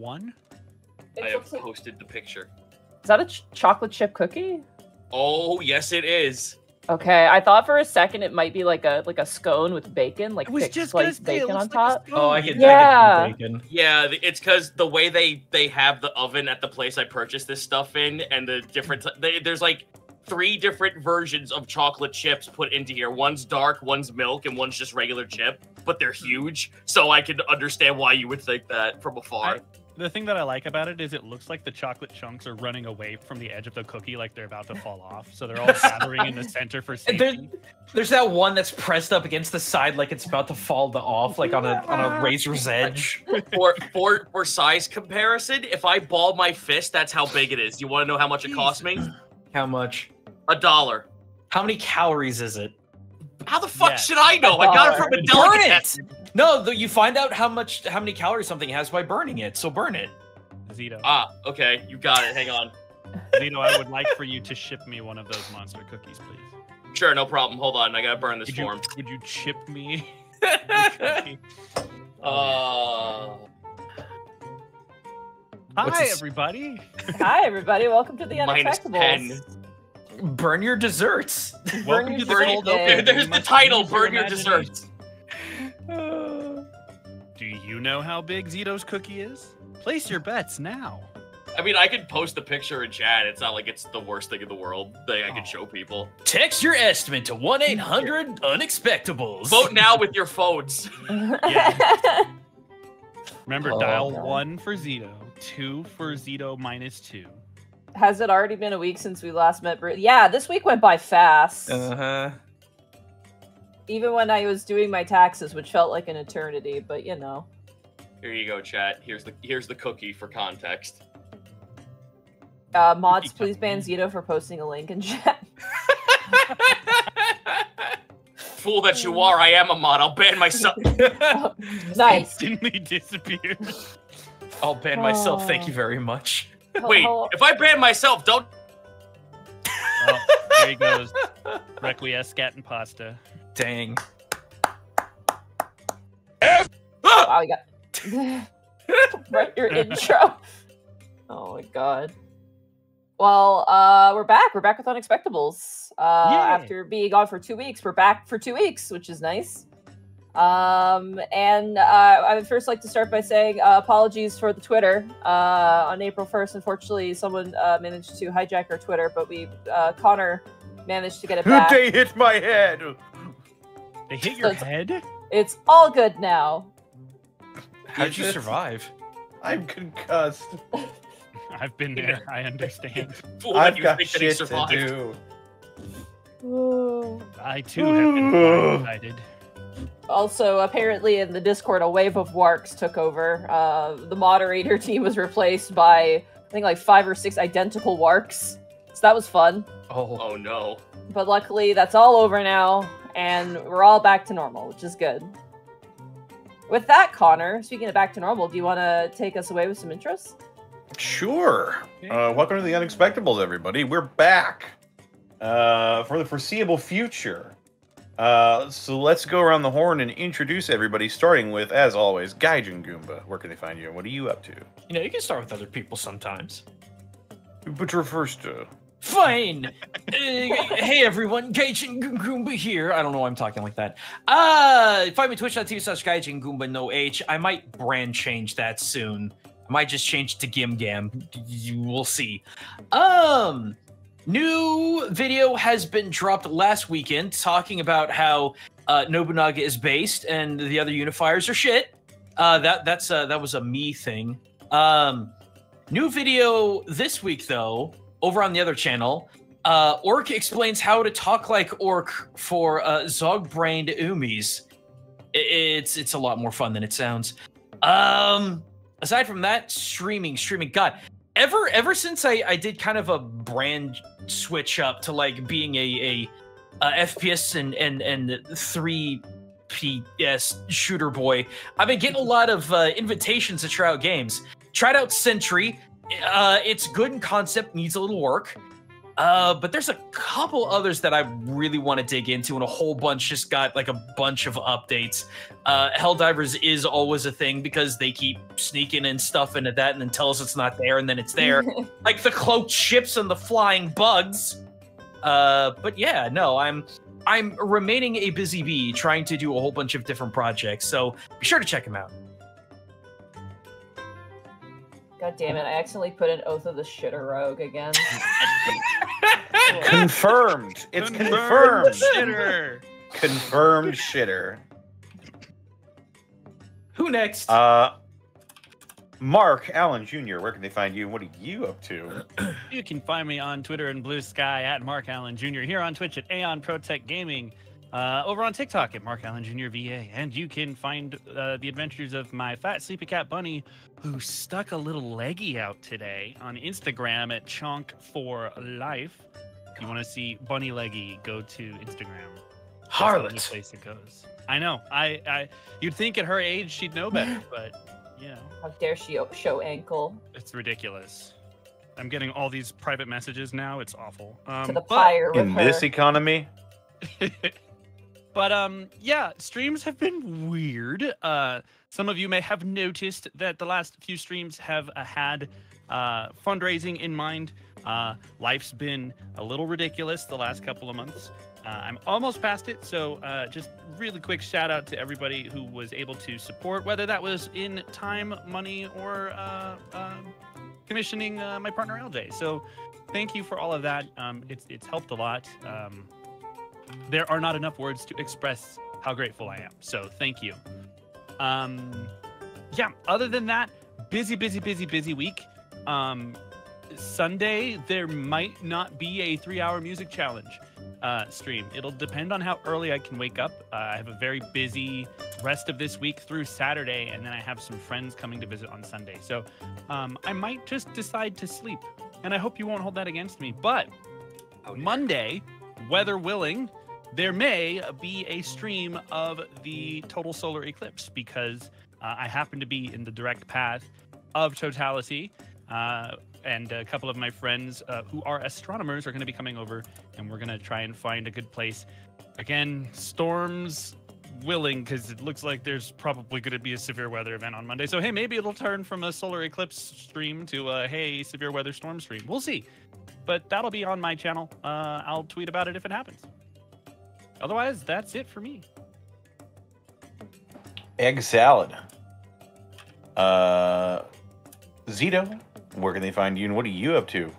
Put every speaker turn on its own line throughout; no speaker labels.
one?
It
I have
looks like-
posted the picture.
Is that a ch- chocolate chip cookie?
Oh, yes, it is.
Okay, I thought for a second it might be like a like a scone with bacon, like
I was
thick
just gonna
sliced bacon on
looks like
top.
Oh, I can.
Yeah.
I can see the bacon.
Yeah, it's because the way they they have the oven at the place I purchased this stuff in, and the different they, there's like three different versions of chocolate chips put into here. One's dark, one's milk, and one's just regular chip. But they're huge, so I can understand why you would think that from afar.
The thing that I like about it is it looks like the chocolate chunks are running away from the edge of the cookie, like they're about to fall off. So they're all gathering in the center for
And there-
safety.
There's that one that's pressed up against the side, like it's about to fall to off, like on a on a razor's edge.
for for for size comparison, if I ball my fist, that's how big it is. You want to know how much it cost me?
How much?
A dollar.
How many calories is it?
How the fuck
Yes.
should I know? I got it from a
Burn
delicatessen.
It. No, the, you find out how much, how many calories something has by burning it. So burn it.
Zito,
Ah, okay, you got it. Hang on.
Zito, I would like for you to ship me one of those monster cookies, please.
Sure, no problem. Hold on, I gotta burn this
Would you,
form.
would you chip me? a?
Uh,
Hi, everybody.
Hi everybody, welcome to the
minus
Unexpectables.
burn your desserts.
Welcome
your
to the
Burn,
cold
desserts.
open.
there's the title. Burn your desserts.
Do you know how big Zito's cookie is? Place your bets now.
I mean, I could post the picture in chat. It's not like it's the worst thing in the world thing I
Oh.
can show people.
Text your estimate to one eight hundred unexpectables.
Vote now with your phones.
Remember,
Oh,
dial
God.
one for Zito, two for Zito minus two.
Has it already been a week since we last met? Bru- Yeah, this week went by fast.
Uh huh.
Even when I was doing my taxes, which felt like an eternity, but you know.
Here you go, chat. Here's the here's the cookie for context.
Uh, mods, please ban. Zito for posting a link in chat.
Fool that you are, I am a mod. I'll ban myself.
nice.
Instantly disappeared.
I'll ban myself. Thank you very much.
Wait, if I ban myself, don't.
Oh, there he goes. Requiescat and pasta.
Dang.
Wow, you got right your intro. Oh my god. Well, uh, we're back. We're back with Unexpectables. Uh, after being gone for two weeks, we're back for two weeks, which is nice. Um, and uh, I would first like to start by saying uh, apologies for the Twitter. Uh, on April 1st, unfortunately, someone uh, managed to hijack our Twitter, but we, uh, Connor managed to get it back.
They hit my head.
They hit your
So-
head?
It's all good now.
How'd you survive?
I'm concussed.
I've been there. I understand.
Fool that
I've
you
got
think that he
shit to
survived.
do.
I too have been blindsided.
Also, apparently in the Discord, a wave of warks took over. Uh, the moderator team was replaced by, I think, like five or six identical warks. So that was fun.
Oh,
Oh no.
But luckily, that's all over now, and we're all back to normal, which is good. With that, Connor, speaking of back to normal, do you want to take us away with some intros?
Sure. Uh, welcome to the Unexpectables, everybody. We're back uh, for the foreseeable future. Uh, so let's go around the horn and introduce everybody, starting with, as always, Gaijin Goomba. Where can they find you, and what are you up to?
you know, you can start with other people sometimes.
But you're first to.
Fine. Uh, hey everyone, Gaijin Goomba here. I don't know why I'm talking like that. Uh, find me twitch.tv slash Gaijin Goomba no H. I might brand change that soon. I might just change it to Gim Gam. You will see. Um, new video has been dropped last weekend talking about how uh, Nobunaga is based and the other unifiers are shit. Uh, that that's uh, that was a me thing. Um, new video this week though over on the other channel, uh, Orc explains how to talk like Orc for uh, Zog-brained Umis. It's it's a lot more fun than it sounds. Um, aside from that, streaming, streaming. God, ever ever since I I did kind of a brand switch up to like being a a, uh FPS and and and three PS shooter boy, I've been getting a lot of uh, invitations to try out games. Tried out Sentry. Uh, it's good in concept, needs a little work. Uh, but there's a couple others that I really want to dig into, and a whole bunch just got like a bunch of updates. Uh, Helldivers is always a thing because they keep sneaking in stuff into that and then tell us it's not there, and then it's there. like the cloaked ships and the flying bugs. Uh, but yeah, no, I'm I'm remaining a busy bee trying to do a whole bunch of different projects. So be sure to check them out.
God damn it! I accidentally put an Oath of the Shitter Rogue again.
Confirmed. It's confirmed.
Shitter.
Confirmed shitter.
Who next?
Uh, Mark Allen Jr. Where can they find you? What are you up to?
You can find me on Twitter and Blue Sky at Mark Allen Jr. Here on Twitch at Aeon Protect Gaming. Uh, over on TikTok at Mark Allen Jr. VA. And you can find uh, the adventures of my fat sleepy cat bunny who stuck a little leggy out today on Instagram at Chonk for Life. If you want to see Bunny Leggy, go to Instagram. That's the place it goes. I know. I, I you'd think at her age she'd know better, but you know.
How dare she show ankle
It's ridiculous. I'm getting all these private messages now. It's awful. Um,
to the
but,
with
In
her?
this economy,
but um, yeah, streams have been weird. Uh, some of you may have noticed that the last few streams have uh, had uh, fundraising in mind. Uh, life's been a little ridiculous the last couple of months. Uh, I'm almost past it, so uh, just really quick shout out to everybody who was able to support, whether that was in time, money, or uh, um commissioning uh, my partner LJ. So thank you for all of that. Um, it's it's helped a lot. Um, there are not enough words to express how grateful I am. So thank you. Um, yeah. Other than that, busy, busy, busy, busy week. Um, Sunday there might not be a three-hour music challenge uh, stream. It'll depend on how early I can wake up. Uh, I have a very busy rest of this week through Saturday, and then I have some friends coming to visit on Sunday. So um, I might just decide to sleep, and I hope you won't hold that against me. But
Oh.
Monday, weather willing, there may be a stream of the total solar eclipse because uh, I happen to be in the direct path of totality. Uh, and a couple of my friends uh, who are astronomers are going to be coming over, and we're going to try and find a good place. Again, storms willing, because it looks like there's probably going to be a severe weather event on Monday. So, hey, maybe it'll turn from a solar eclipse stream to a hey, severe weather storm stream. We'll see but that'll be on my channel. Uh, I'll tweet about it if it happens. Otherwise, that's it for me.
egg salad. Uh, Zito, where can they find you, and what are you up to?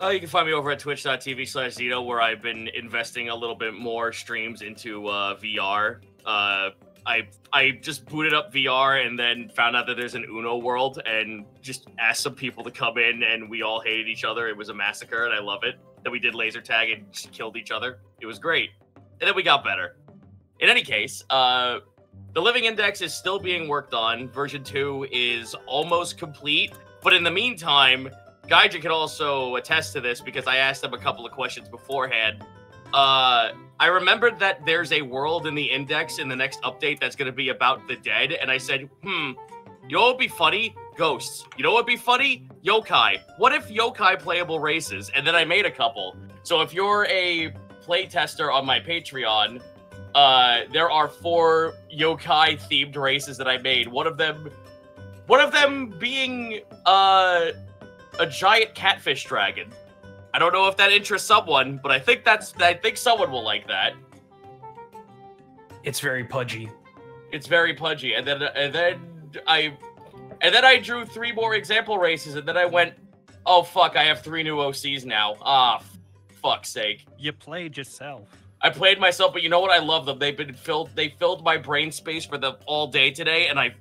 Uh, you can find me over at twitch.tv slash Zito, where I've been investing a little bit more streams into uh, VR. Uh, I I just booted up VR and then found out that there's an Uno world and just asked some people to come in and we all hated each other. It was a massacre and I love it. Then we did laser tag and just killed each other. It was great. And then we got better. In any case, uh, the Living Index is still being worked on. Version 2 is almost complete. But in the meantime, Gaijin can also attest to this because I asked him a couple of questions beforehand. Uh, I remembered that there's a world in the index in the next update that's going to be about the dead, and I said, hmm, you know what would be funny? Ghosts. You know what would be funny? Yokai. What if yokai playable races? And then I made a couple. So if you're a playtester on my Patreon, uh, there are four yokai themed races that I made. One of them, one of them being uh, a giant catfish dragon. I don't know if that interests someone, but I think that's I think someone will like that.
It's very pudgy.
It's very pudgy, and then and then I and then I drew three more example races, and then I went, oh fuck, I have three new OCs now. Ah, f- fuck's sake.
You played yourself.
I played myself, but you know what? I love them. They've been filled. They filled my brain space for the all day today, and I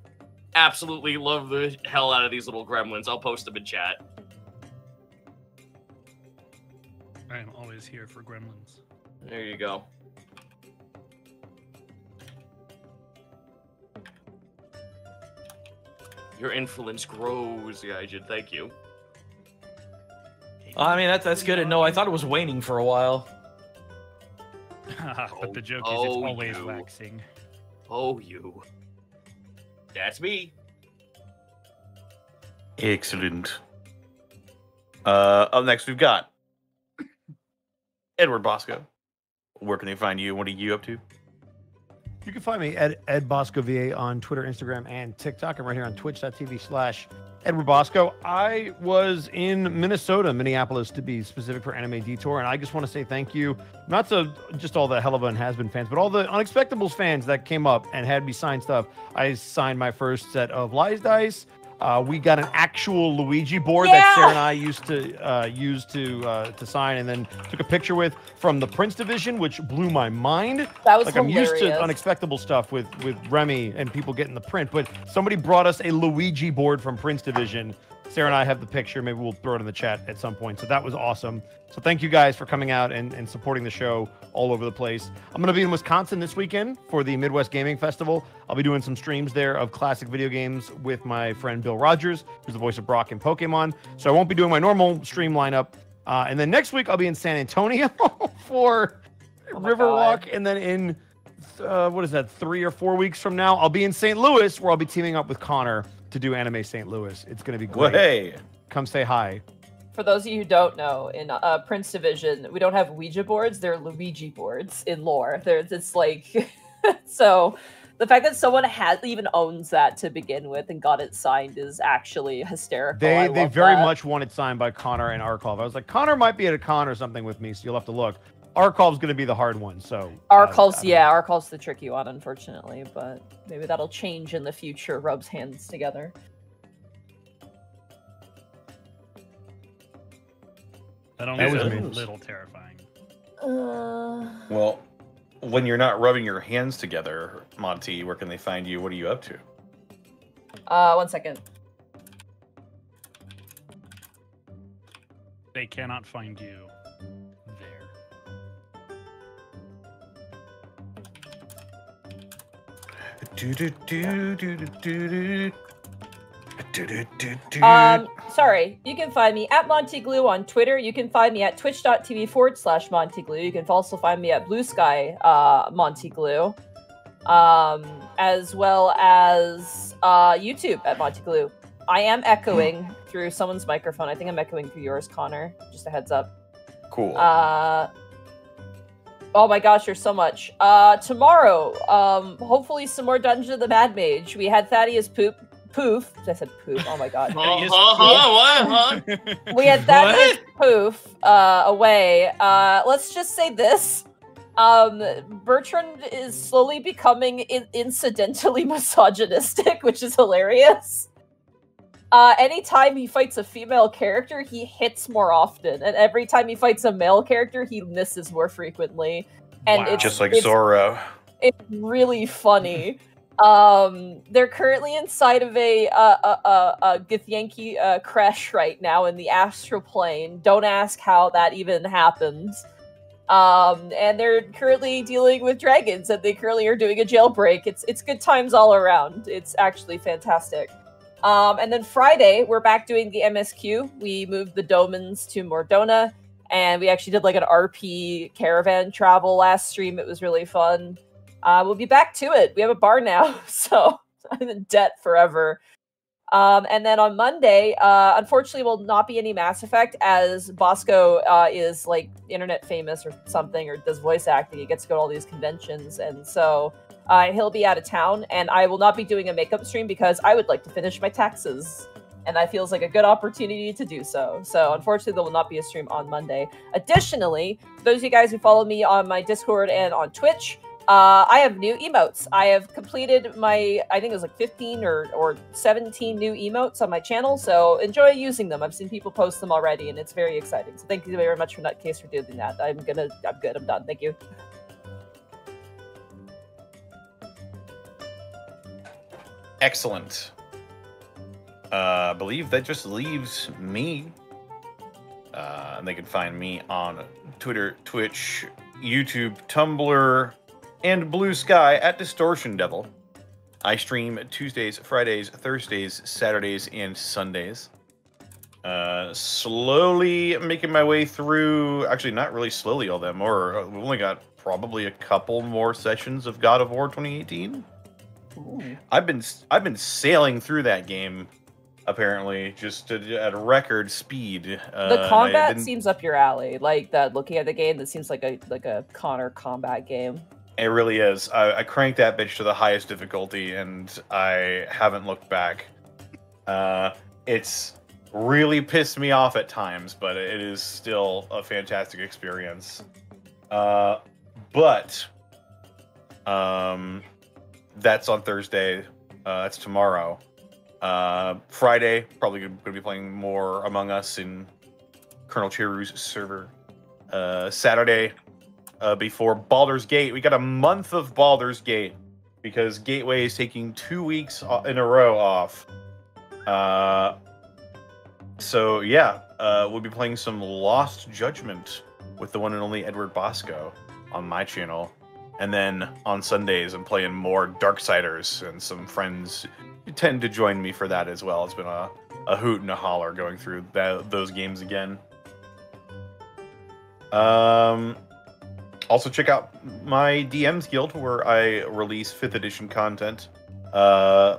absolutely love the hell out of these little gremlins. I'll post them in chat.
I am always here for gremlins.
There you go. Your influence grows, Gaijin. Thank you.
I mean, that's that's good to know. I thought it was waning for a while.
but the joke is
Oh,
it's always
you.
waxing.
Oh, you. That's me.
Excellent. Uh, up next, we've got Edward Bosco. Where can they find you? What are you up to?
You can find me at Ed Bosco VA on Twitter, Instagram, and TikTok. I'm right here on twitch.tv slash Edward Bosco. I was in Minnesota, Minneapolis to be specific for Anime Detour, and I just want to say thank you, not to just all the Hell of a Has Been fans, but all the Unexpectables fans that came up and had me sign stuff. I signed my first set of Lys Dice. Uh, we got an actual Luigi board that Sarah and I used to uh, use to uh, to sign, and then took a picture with from the Prince Division, which blew my mind.
That was
like
hilarious.
I'm used to unexpectable stuff with with Remy and people getting the print, but somebody brought us a Luigi board from Prince Division. Sarah and I have the picture. Maybe we'll throw it in the chat at some point. So that was awesome. So thank you guys for coming out and, and supporting the show all over the place. I'm going to be in Wisconsin this weekend for the Midwest Gaming Festival. I'll be doing some streams there of classic video games with my friend Bill Rogers, who's the voice of Brock in Pokemon. So I won't be doing my normal stream lineup. Uh, and then next week I'll be in San Antonio for
Oh
Riverwalk, and then in uh, what is that? Three or four weeks from now, I'll be in St. Louis, where I'll be teaming up with Connor to do Anime St. Louis. It's going to be great.
Way.
Come say hi.
For those of you who don't know, in uh, Prince Division, we don't have Ouija boards; they're Luigi boards in lore. There's it's like so. The fact that someone has even owns that to begin with and got it signed is actually hysterical.
They
I
they very
that.
much want it signed by Connor and Arkov. I was like, Connor might be at a con or something with me, so you'll have to look. Arkov's going to be the hard one. So uh,
Arcal's, yeah,
know.
Arcal's the tricky one, unfortunately, but maybe that'll change in the future. Rubs hands together.
That only
That was
a little terrifying.
Uh,
Well, when you're not rubbing your hands together, Monty, where can they find you? What are you up to?
uh, one second.
They cannot find you
Do, do, do, do, do, do, do. Do, do, do, do.
Um, sorry. You can find me at Monty Glue on Twitter. You can find me at twitch.tv forward slash Monty Glue. You can also find me at Blue Sky uh, Monty Glue, um, as well as uh, YouTube at Monty Glue. I am echoing through someone's microphone. I think I'm echoing through yours, Connor. Just a heads up.
cool.
Uh, oh my gosh, there's so much. Uh, tomorrow, um, hopefully some more Dungeon of the Mad Mage. We had Thaddeus Poop. Poof. I said poop. Oh my god.
Huh?
Yes.
Huh? Huh? What? Huh?
we had Thaddeus Poof uh, away. Uh, let's just say this. Um, Bertrand is slowly becoming in- incidentally misogynistic, which is hilarious. Uh, anytime he fights a female character, he hits more often, and every time he fights a male character, he misses more frequently. And
Wow.
it's
Just like
it's,
Zoro.
it's really funny. Um, they're currently inside of a uh, a, a, a Githyanki uh, crash right now in the astral plane. Don't ask how that even happens. Um, and they're currently dealing with dragons, and they currently are doing a jailbreak. It's it's good times all around. It's actually fantastic. Um, and then Friday, we're back doing the MSQ. We moved the Domans to Mordona, and we actually did like an RP caravan travel last stream. It was really fun. Uh, we'll be back to it. We have a bar now, so I'm in debt forever. Um, and then on Monday, uh, unfortunately, will not be any Mass Effect as Bosco uh, is like internet famous or something or does voice acting. He gets to go to all these conventions, and so uh, he'll be out of town. And I will not be doing a makeup stream because I would like to finish my taxes, and that feels like a good opportunity to do so. So unfortunately, there will not be a stream on Monday. Additionally, those of you guys who follow me on my Discord and on Twitch. Uh, I have new emotes. I have completed my, I think it was like 15 or, or 17 new emotes on my channel, so enjoy using them. I've seen people post them already, and it's very exciting. So thank you very much for Nutcase for doing that. I'm gonna, I'm good. I'm done. Thank you.
Excellent. Uh, I believe that just leaves me. Uh, and they can find me on Twitter, Twitch, YouTube, Tumblr, and Blue Sky at Distortion Devil. I stream Tuesdays, Fridays, Thursdays, Saturdays, and Sundays. Uh, slowly making my way through. Actually, not really slowly all that more. uh, We've only got probably a couple more sessions of God of War 2018. I've been I've been sailing through that game apparently, just at, at record speed. Uh,
The combat seems up your alley. Like that. Looking at the game, that seems like a like a Connor combat game.
It really is. I, I cranked that bitch to the highest difficulty, and I haven't looked back. Uh, it's really pissed me off at times, but it is still a fantastic experience. Uh, but um, that's on Thursday. Uh, that's tomorrow. Uh, Friday, probably going to be playing more Among Us in Colonel Chiru's server. Uh, Saturday, uh, before Baldur's Gate. We got a month of Baldur's Gate because Gateway is taking two weeks in a row off. Uh, so yeah, uh, we'll be playing some Lost Judgment with the one and only Edward Bosco on my channel, and then on Sundays I'm playing more Darksiders, and some friends tend to join me for that as well. It's been a, a hoot and a holler going through that, those games again. Um, also check out my DMs Guild where I release fifth edition content, uh,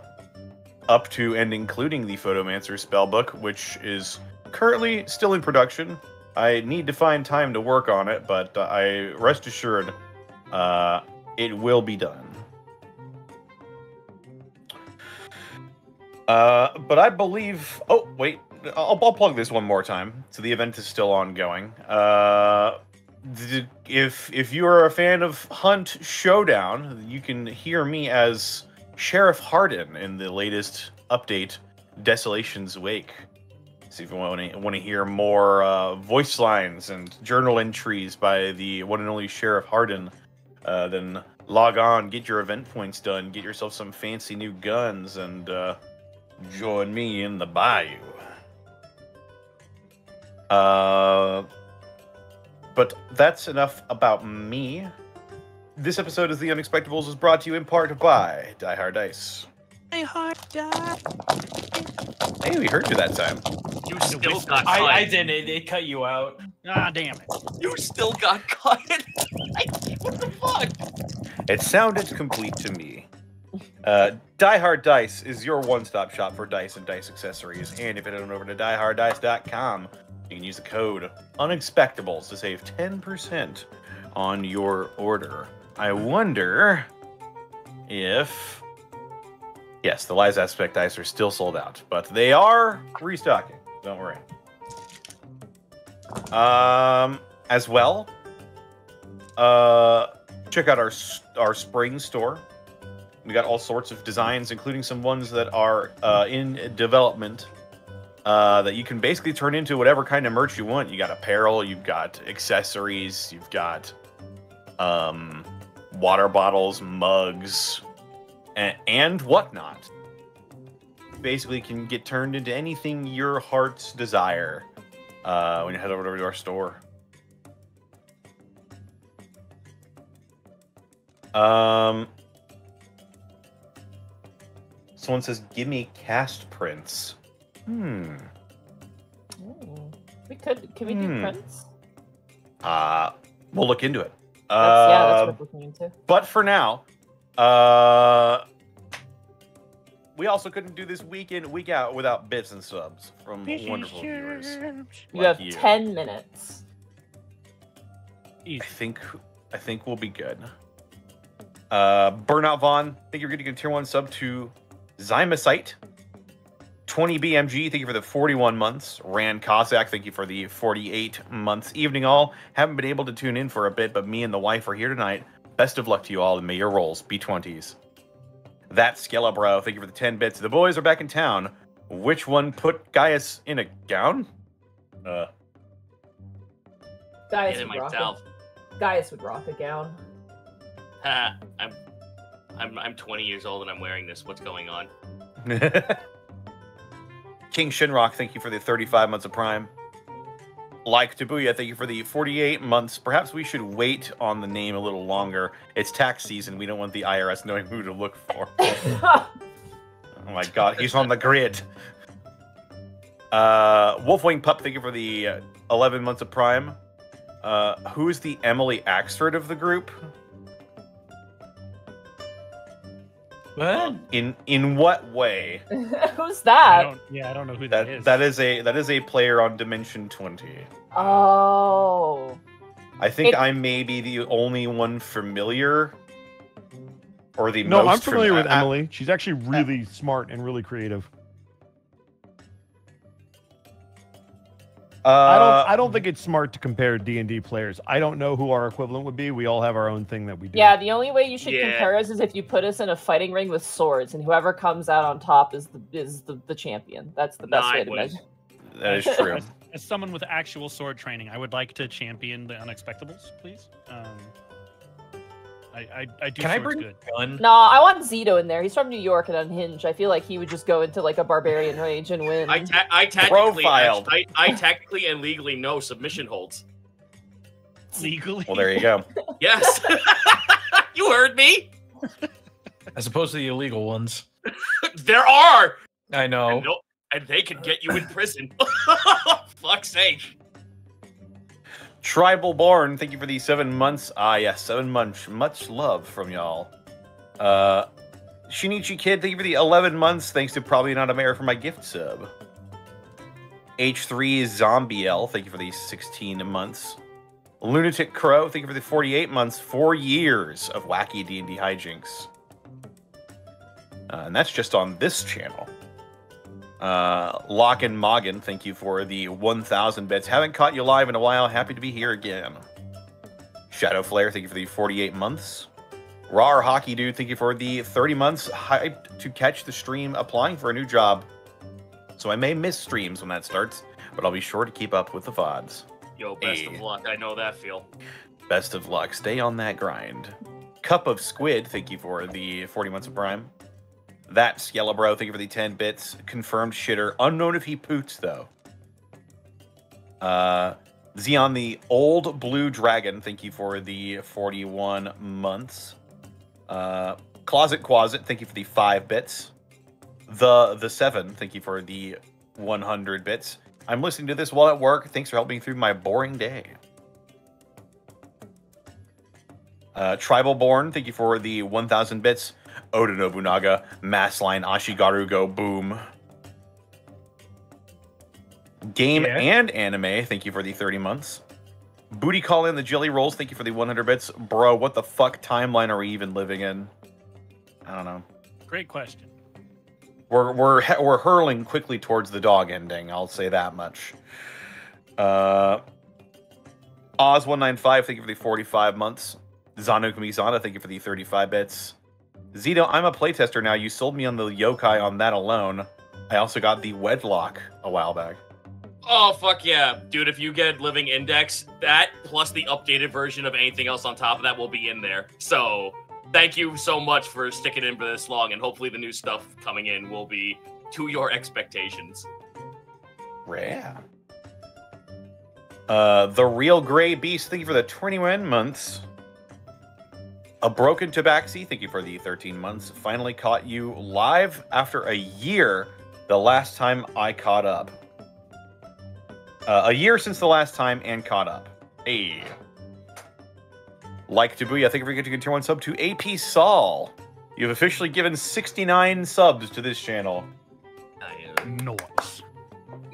up to and including the Photomancer spellbook, which is currently still in production. I need to find time to work on it, but uh, I rest assured, uh, it will be done. Uh, but I believe. Oh wait, I'll, I'll plug this one more time. So the event is still ongoing. Uh, if if you are a fan of Hunt Showdown, you can hear me as Sheriff Hardin in the latest update, Desolation's Wake. So if you want to want to hear more uh, voice lines and journal entries by the one and only Sheriff Hardin, uh, then log on, get your event points done, get yourself some fancy new guns, and uh, join me in the bayou. Uh, but that's enough about me. This episode of The Unexpectables is brought to you in part by Die Hard Dice.
My heart died.
Hey, we heard you that time.
You still got
I. I didn't. It, it cut you out.
Ah, damn it.
You still got caught. Like, what the fuck?
It sounded complete to me. Uh, Die Hard Dice is your one-stop shop for dice and dice accessories. And if you head on over to dieharddice.com, you can use the code Unexpectables to save 10% on your order. I wonder if... Yes, the Lys Aspect dice are still sold out, but they are restocking. Don't worry. Um, as well, uh, check out our our spring store. We got all sorts of designs, including some ones that are uh, in development. Uh, that you can basically turn into whatever kind of merch you want. You got apparel, you've got accessories, you've got um, water bottles, mugs, and, and whatnot. Basically, can get turned into anything your heart's desire uh, when you head over to our store. Um, someone says, "Give me cast prints." Hmm.
Ooh. We could. Can we do
Hmm.
prints?
Uh, we'll look into it.
That's, yeah,
Uh,
that's worth looking into.
but for now, uh, we also couldn't do this week in, week out without bits and subs from wonderful viewers.
You
like
have
you.
ten minutes.
I think I think we'll be good. Uh, Burnout Vaughn, thank you for getting a tier one sub to Zymosite. 20 BMG, thank you for the 41 months. Rand Cossack, thank you for the 48 months. Evening all, haven't been able to tune in for a bit, but me and the wife are here tonight. Best of luck to you all, and may your rolls be 20s. That Skelebro, thank you for the 10 bits. The boys are back in town. Which one put Gaius in a gown? Uh,
Gaius
Hit it
would, rock a, Gaius would rock a gown.
Ha, I'm, I'm, I'm 20 years old and I'm wearing this. What's going on?
King Shinrock, thank you for the 35 months of Prime. Like Tabuya, thank you for the 48 months. Perhaps we should wait on the name a little longer. It's tax season. We don't want the IRS knowing who to look for. Oh my god, he's on the grid. Uh, Wolfwing Pup, thank you for the uh, 11 months of Prime. Uh, who is the Emily Axford of the group?
What?
In in what way?
Who's
I
that?
don't, yeah, I don't know who that
That
is.
that is a that is a player on Dimension Twenty.
Oh.
I think
It-
I may be the only one familiar, or the
No,
most
I'm familiar
fam-
with Emily. She's actually really smart and really creative.
Uh,
I don't. I don't think it's smart to compare D and D players. I don't know who our equivalent would be. We all have our own thing that we do.
Yeah, the only way you should
Yeah.
compare us is if you put us in a fighting ring with swords, and whoever comes out on top is the is the, the champion. That's the best
I
way to
wouldn't.
measure.
that is true.
as, as someone with actual sword training, I would like to champion the unexpectables, please. Um, I, I, I do
Can I bring
good.
gun?
No, I want Zito in there. He's from New York and unhinged. I feel like he would just go into like a barbarian rage and win.
I, ta- I technically,
Profiled.
I, I technically and legally know submission holds.
Legally.
Well, there you go.
Yes, you heard me.
As opposed to the illegal ones.
There are,
I know.
and, no- and they could get you in prison. Fuck's sake.
Tribal Born, thank you for the seven months. Ah, yes, seven months. Much love from y'all. Uh, Shinichi Kid, thank you for the 11 months. Thanks to Probably Not a Mayor for my gift sub. H3 Zombie L, thank you for the 16 months. Lunatic Crow, thank you for the 48 months. Four years of wacky D&D hijinks. Uh, and that's just on this channel. Uh, Lock and Moggin, thank you for the 1,000 bits. Haven't caught you live in a while. Happy to be here again. Shadow Flare, thank you for the 48 months. Rar Hockey Dude, thank you for the 30 months. Hyped to catch the stream applying for a new job. So I may miss streams when that starts, but I'll be sure to keep up with the VODs.
Yo, best
Hey.
of luck. I know that feel.
Best of luck. Stay on that grind. Cup of Squid, thank you for the 40 months of Prime. That's Yellow Bro, thank you for the 10 bits. Confirmed shitter. Unknown if he poots, though. Uh, Xeon, the Old Blue Dragon, thank you for the 41 months. Uh, Closet Quasit, thank you for the 5 bits. The The 7, thank you for the 100 bits. I'm listening to this while at work. Thanks for helping me through my boring day. Uh, Tribal Born, thank you for the 1,000 bits. Oda Nobunaga, Mass Line, Ashigaru Go, Boom. Game
Yeah.
and anime, thank you for the 30 months. Booty Call in the Jelly Rolls, thank you for the 100 bits. Bro, what the fuck timeline are we even living in? I don't know.
Great question.
We're we're we're hurling quickly towards the dog ending. I'll say that much. Uh, Oz one nine five. Thank you for the forty five months. Zanu Kamizana. Thank you for the thirty five bits. Zito, I'm a playtester now. You sold me on the yokai on that alone. I also got the wedlock a while back.
Oh fuck yeah, dude! If you get Living Index, that plus the updated version of anything else on top of that will be in there. So thank you so much for sticking in for this long, and hopefully the new stuff coming in will be to your expectations.
Rare. Uh, the real gray beast. Thank you for the 21 months. A broken tabaxi. Thank you for the 13 months. Finally caught you live after a year. The last time I caught up. Uh, a year since the last time and caught up. Hey. Like Tabuya, thank you for getting a tier one sub to AP Saul. You've officially given 69 subs to this channel.
Noise.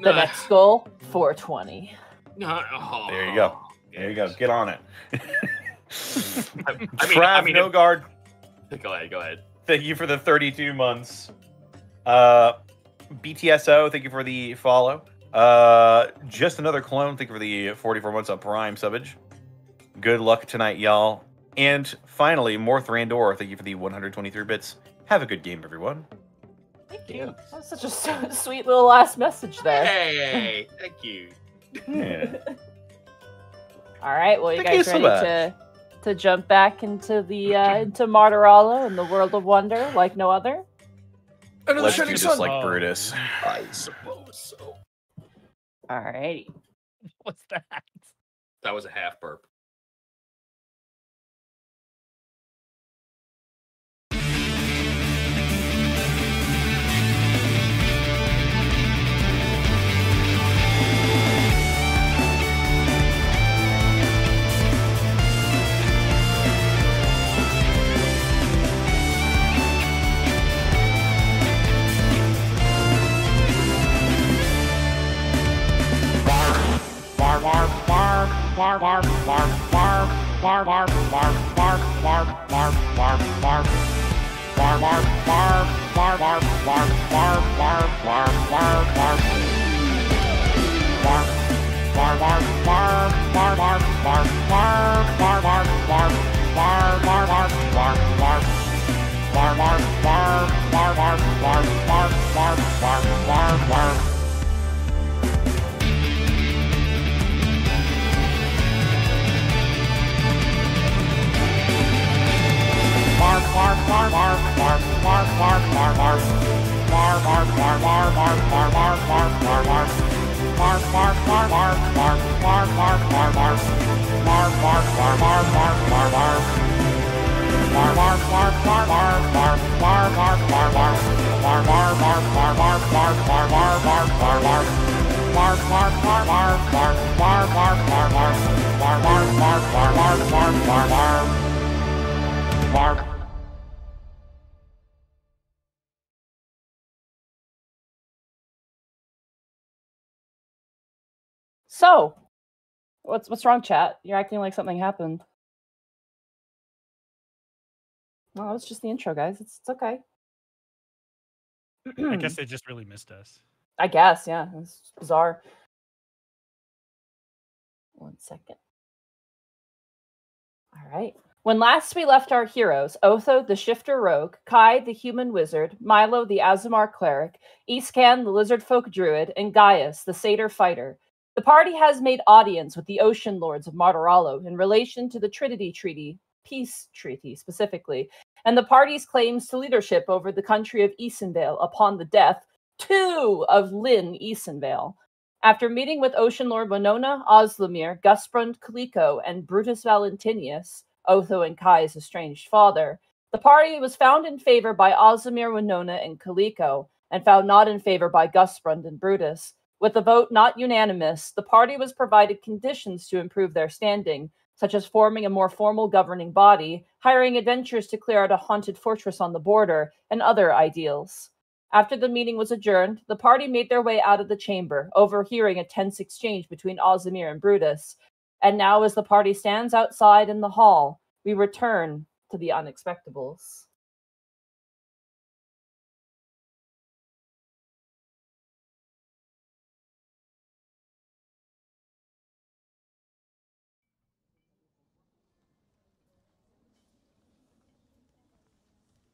The next goal, 420.
Oh,
There you go. There you go. Get on it.
I, I mean,
Trav
I mean,
No Guard,
go ahead, go ahead.
thank you for the 32 months. Uh, BTSO, thank you for the follow. Uh, just another clone, thank you for the 44 months on Prime subbage. Good luck tonight, y'all. And finally, Morth Randor, thank you for the 123 bits. Have a good game, everyone.
Thank you. That was such a su- sweet little last message there.
Hey, thank you.
Yeah.
All right, well, you
Thank you
guys
so
ready
much.
to to jump back into the uh, into Martirala and the world of wonder like no other?
Under the
Let's do
shining
this
sun.
like
Oh.
Brutus.
I suppose so.
All.
What's that?
That was a half burp. Bark, bark, bark, bark, bark, bark, bark, bark, bark, bark. Mark, mark, mark, mark, mark, mark, mark, mark, mark, mark, mark.
So, what's what's wrong, chat? You're acting like something happened. No, it's just the intro, guys. It's, it's okay.
I guess they just really missed us.
I guess, yeah. It's bizarre. One second. All right. When last we left our heroes, Otho the Shifter Rogue, Kai the Human Wizard, Milo the Aasimar Cleric, Iscan the Lizard Folk Druid, and Gaius the Satyr Fighter, the party has made audience with the Ocean Lords of Martorallo in relation to the Trinity Treaty, peace treaty specifically, and the party's claims to leadership over the country of Easenvale upon the death, two of Lynn Easenvale. After meeting with Ocean Lord Winona, Oslamir, Gusbrand Kaliko, and Brutus Valentinius, Otho and Kai's estranged father, the party was found in favor by Oslamir, Winona, and Kaliko, and found not in favor by Gusbrand and Brutus. With the vote not unanimous, the party was provided conditions to improve their standing, such as forming a more formal governing body, hiring adventurers to clear out a haunted fortress on the border, and other ideals. After the meeting was adjourned, the party made their way out of the chamber, overhearing a tense exchange between Ozamir and Brutus. And now, as the party stands outside in the hall, we return to the unexpectables.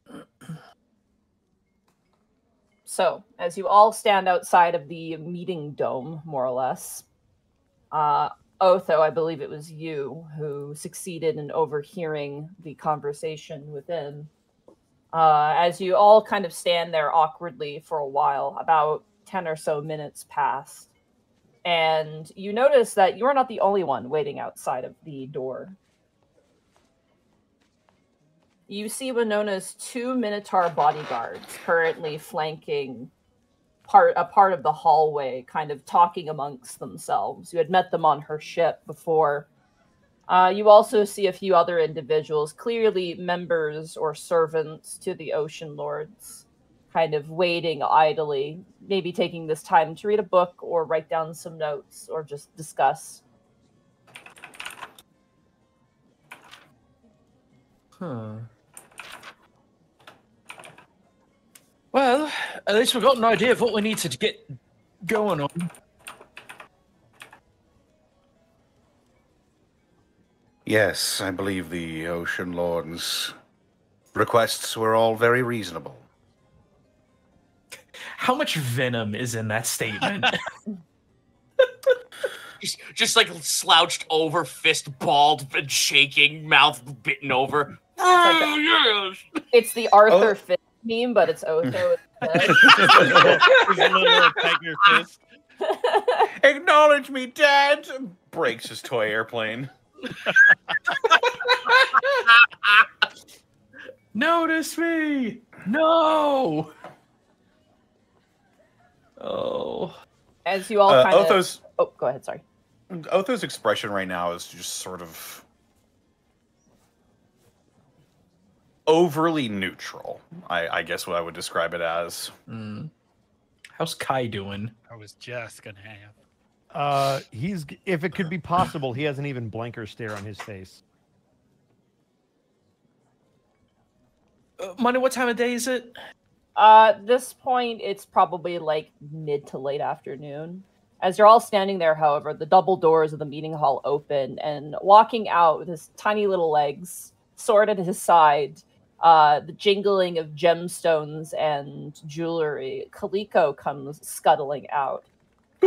So, as you all stand outside of the meeting dome, more or less, uh, Otho, I believe it was you who succeeded in overhearing the conversation within. Uh, as you all kind of stand there awkwardly for a while, about 10 or so minutes pass, and you notice that you're not the only one waiting outside of the door. You see Winona's two Minotaur bodyguards currently flanking part a part of the hallway, kind of talking amongst themselves. You had met them on her ship before. Uh, you also see a few other individuals, clearly members or servants to the Ocean Lords, kind of waiting idly, maybe taking this time to read a book or write down some notes or just discuss.
Huh. Well, at least we've got an idea of what we need to get going on.
Yes, I believe the Ocean Lord's requests were all very reasonable.
How much venom is in that statement?
Just, just like slouched over, fist balled and shaking, mouth bitten over. Oh, yes.
It's the Arthur Fist meme, but it's Otho.
a little tiger.
Acknowledge me, Dad! Breaks his toy airplane.
Notice me! No! Oh.
As you all
Uh,
kind of.
Otho's
Oh, go ahead. Sorry.
Otho's expression right now is just sort of overly neutral. I, I guess what I would describe it as.
Mm. How's Kai doing?
I was just gonna have.
Uh, he's if it could be possible, he has an even blanker stare on his face.
Uh, Monty, what time of day is it?
Uh, at this point, it's probably like mid to late afternoon. As you're all standing there, however, the double doors of the meeting hall open, and walking out with his tiny little legs, sword at his side, uh, the jingling of gemstones and jewelry, Kaliko comes scuttling out.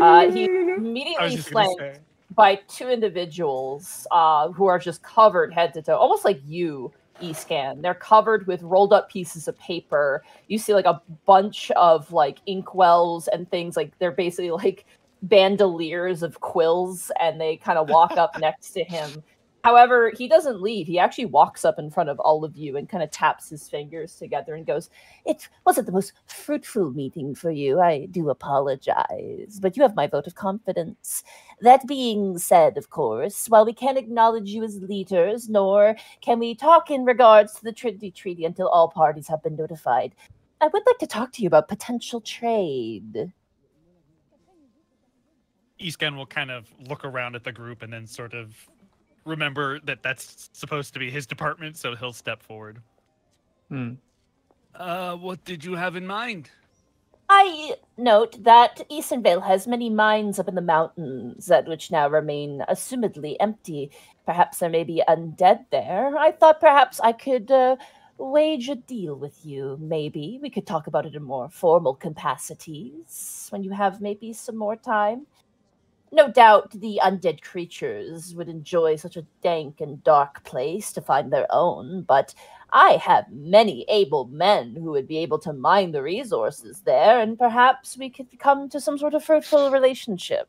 Uh, he immediately
just
flanked by two individuals uh, who are just covered head to toe, almost like you, Escan. They're covered with rolled up pieces of paper. You see like a bunch of like inkwells and things like they're basically like bandoliers of quills, and they kind of walk up next to him. However, he doesn't leave. He actually walks up in front of all of you and kind of taps his fingers together and goes, It wasn't the most fruitful meeting for you. I do apologize, but you have my vote of confidence. That being said, of course, while we can't acknowledge you as leaders, nor can we talk in regards to the Trinity Treaty until all parties have been notified, I would like to talk to you about potential trade.
Escan will kind of look around at the group and then sort of remember that that's supposed to be his department, so he'll step forward.
Hmm.
Uh, what did you have in mind?
I note that Easonvale has many mines up in the mountains that which now remain assumedly empty. Perhaps there may be undead there. I thought perhaps I could uh, wage a deal with you. Maybe we could talk about it in more formal capacities when you have maybe some more time. No doubt the undead creatures would enjoy such a dank and dark place to find their own, but I have many able men who would be able to mine the resources there, and perhaps we could come to some sort of fruitful relationship.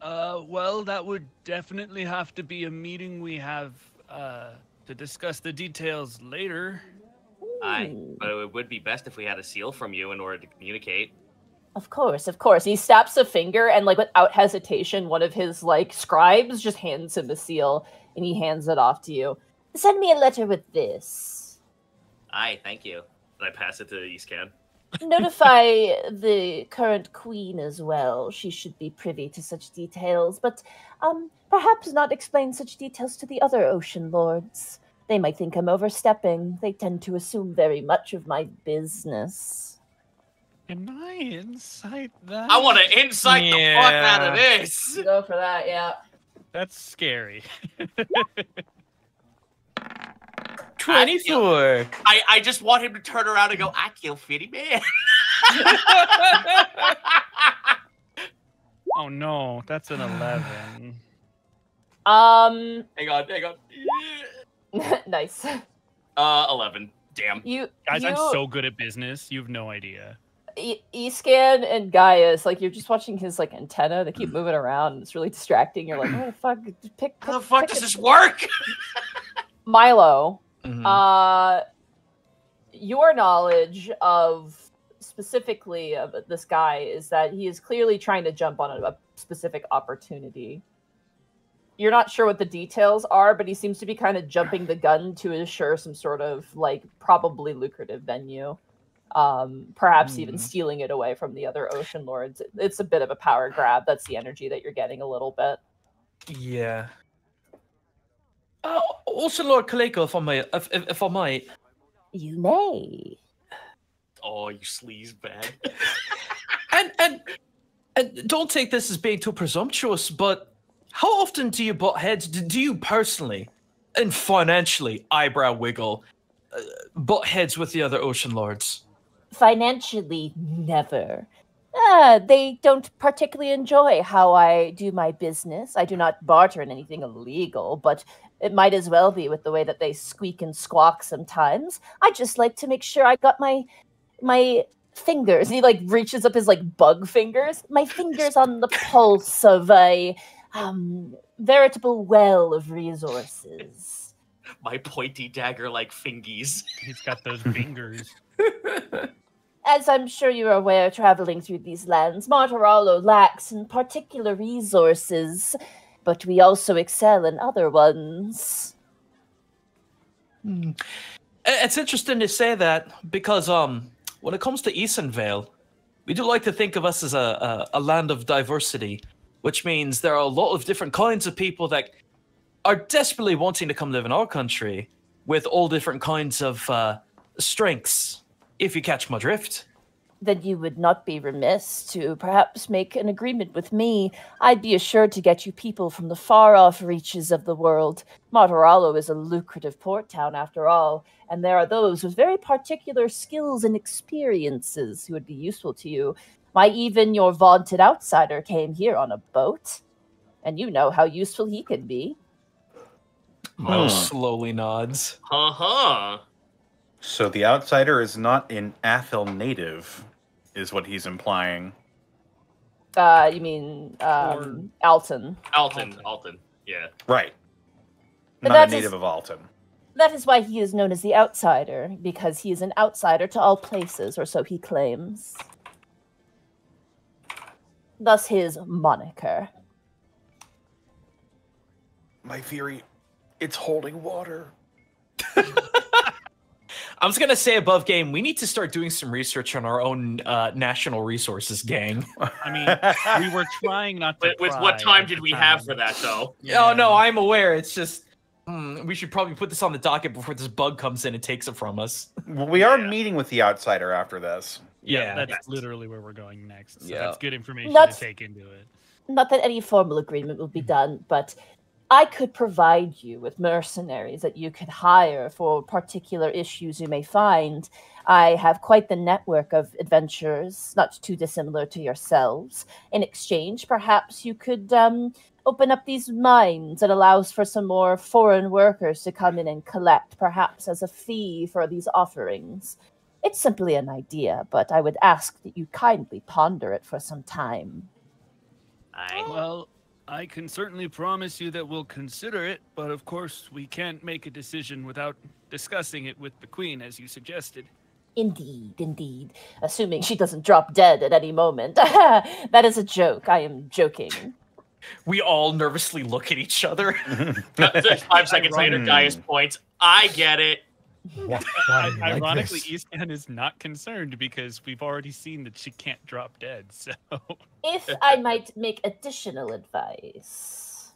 Uh, well, that would definitely have to be a meeting we have uh, to discuss the details later.
Aye,
Hmm.
but it would be best if we had a seal from you in order to communicate.
Of course, of course. He snaps a finger, and like without hesitation, one of his like scribes just hands him a seal, and he hands it off to you. Send me a letter with this.
Aye, thank you. And I pass it to Escan.
Notify the current queen as well. She should be privy to such details, but um, perhaps not explain such details to the other ocean lords. They might think I'm overstepping. They tend to assume very much of my business.
Can I insight that?
I want to insight the fuck out of this.
Go for that, yeah.
That's scary.
24.
I, I just want him to turn around and go, I kill Fitty Man.
oh no, that's an eleven.
Um,
hang on, hang on.
nice.
Uh, 11. Damn.
You
Guys,
you,
I'm so good at business. You have no idea.
E- Escan and Gaius, like you're just watching his like antenna. They keep moving around. And it's really distracting. You're like, what the fuck? Just Pick,
How the fuck
pick
does
a-
this work?
Milo,
Mhm.
uh, your knowledge of specifically of this guy is that he is clearly trying to jump on a, a specific opportunity. You're not sure what the details are, but he seems to be kind of jumping the gun to assure some sort of like probably lucrative venue. Um, perhaps even
Hmm.
stealing it away from the other ocean lords. It's a bit of a power grab. That's the energy that you're getting a little bit.
Yeah. Uh, also, Lord Kaliko, if I might, if, if, if I might,
You may.
oh, you sleaze bag.
and and and don't take this as being too presumptuous, but how often do you butt heads? Do, do you personally and financially eyebrow wiggle, uh, butt heads with the other ocean lords?
Financially never. Uh, they don't particularly enjoy how i do my business. I do not barter in anything illegal but it might as well be with the way that they squeak and squawk sometimes. I just like to make sure i got my my fingers he like reaches up his like bug fingers. My fingers on the pulse of a um veritable well of resources
My pointy dagger like fingies.
He's got those fingers.
As I'm sure you're aware, traveling through these lands, Martorallo lacks in particular resources, but we also excel in other ones.
Hmm. It's interesting to say that because um, when it comes to Easonvale, we do like to think of us as a, a, a land of diversity, which means there are a lot of different kinds of people that are desperately wanting to come live in our country with all different kinds of uh, strengths, if you catch my drift.
Then you would not be remiss to perhaps make an agreement with me. I'd be assured to get you people from the far off reaches of the world. Martorallo is a lucrative port town after all, and there are those with very particular skills and experiences who would be useful to you. Why, even your vaunted outsider came here on a boat, and you know how useful he can be.
Mo
Hmm.
slowly nods.
Uh huh.
So the outsider is not an Athel native, is what he's implying.
Uh, you mean um, Alton?
Alton.
Alton.
Alton. Yeah.
Right.
But
Not
that
a
is-
native of Alton.
That is why he is known as the outsider, because he is an outsider to all places, or so he claims. Thus his moniker.
My theory, it's holding water.
I was gonna say above game, we need to start doing some research on our own uh, national resources gang.
I mean, we were trying not to.
With, with what time did
the
we have for that, though?
Oh no, I'm aware. It's just hmm, we should probably put this on the docket before this bug comes in and takes it from us.
Well, we are
Yeah.
meeting with the outsider after this.
Yeah,
Yeah.
that's
Yes.
literally where we're going next. So
Yeah.
that's good information
That's-
to take into it.
Not that any formal agreement will be done, but I could provide you with mercenaries that you could hire for particular issues you may find. I have quite the network of adventurers, not too dissimilar to yourselves. In exchange, perhaps you could um, open up these mines that allows for some more foreign workers to come in and collect, perhaps as a fee for these offerings. It's simply an idea, but I would ask that you kindly ponder it for some time.
I.
Well, I can certainly promise you that we'll consider it, but of course, we can't make a decision without discussing it with the Queen, as you suggested.
Indeed, indeed. Assuming she doesn't drop dead at any moment. that is a joke. I am joking.
We all nervously look at each other.
Five seconds later,
Hmm.
Gaius points. I get it.
Why, why do you like
Ironically,
this?
Escan is not concerned because we've already seen that she can't drop dead. So
If I might make additional advice,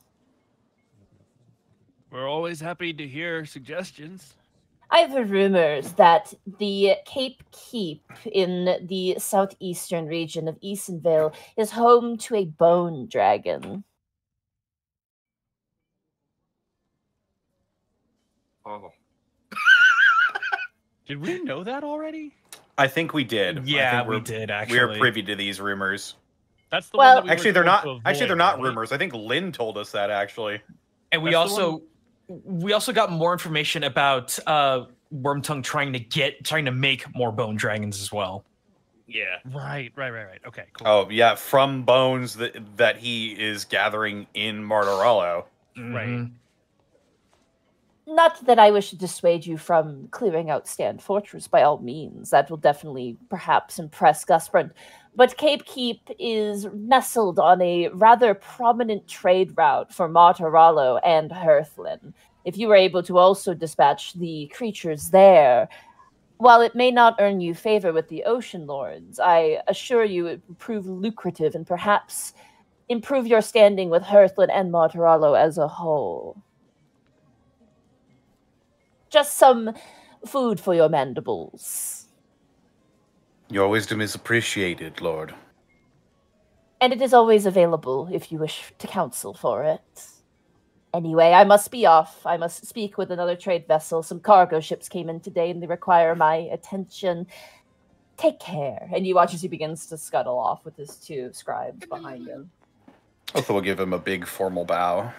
we're always happy to hear suggestions.
I have rumors that the Cape Keep in the southeastern region of Eastonville is home to a bone dragon.
Oh.
Did we know that already?
I think we did. I
yeah,
think
we did actually.
We're privy to these rumors.
That's the
Well-
one that we were
Actually, they're not.
to
Actually, they're not
right?
rumors. I think Lynn told us that. Actually,
and we
That's
also we also got more information about uh Wormtongue trying to get trying to make more bone dragons as well.
Yeah.
Right, right, right, right. Okay, cool.
oh yeah, from bones that that he is gathering in Martorallo.
Right.
Not that I wish to dissuade you from clearing out Stand Fortress by all means. That will definitely perhaps impress Gusbrand. But Cape Keep is nestled on a rather prominent trade route for Martorallo and Hearthlin. If you were able to also dispatch the creatures there, while it may not earn you favor with the Ocean Lords, I assure you it would prove lucrative and perhaps improve your standing with Hearthlin and Martorallo as a whole just some food for your mandibles.
Your wisdom is appreciated, Lord.
And it is always available if you wish to counsel for it. Anyway, I must be off. I must speak with another trade vessel. Some cargo ships came in today and they require my attention. Take care. And you watch as he begins to scuttle off with his two scribes behind him.
Also, we'll give him a big formal bow.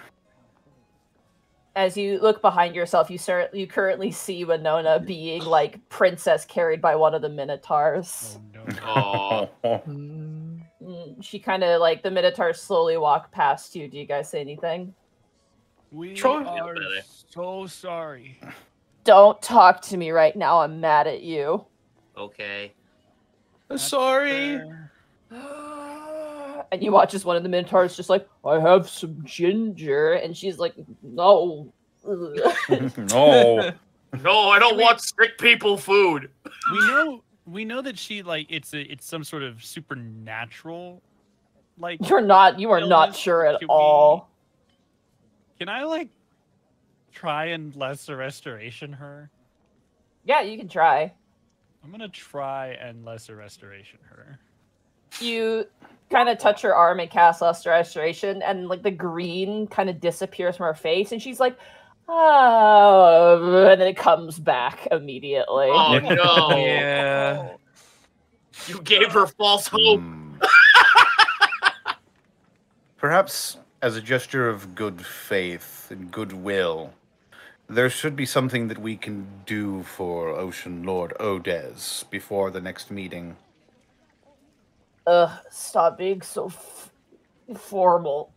As you look behind yourself, you cer- you currently see Winona being like princess carried by one of the minotaurs.
Oh, no.
Aw.
Mm.
She kind of like the minotaurs slowly walk past you. Do you guys say anything?
We
Sure.
are so sorry.
Don't talk to me right now. I'm mad at you.
Okay.
That's
Sorry.
fair.
And you watch as one of the minotaurs just like, I have some ginger, and she's like, no.
No.
No, I don't want sick people food.
We know we know that she like it's a it's some sort of supernatural like
You're not. You are not sure at
should we-
all.
can I like try and lesser restoration her?
Yeah, you can try.
I'm gonna try and lesser restoration her.
You kind of touch her arm and cast Lesser Restoration, and like the green kind of disappears from her face, and she's like, "Oh," and then it comes back immediately.
Oh no!
Yeah.
You gave her false hope.
Hmm. Perhaps as a gesture of good faith and goodwill, there should be something that we can do for Ocean Lord Odez before the next meeting.
Ugh, stop being so f- formal.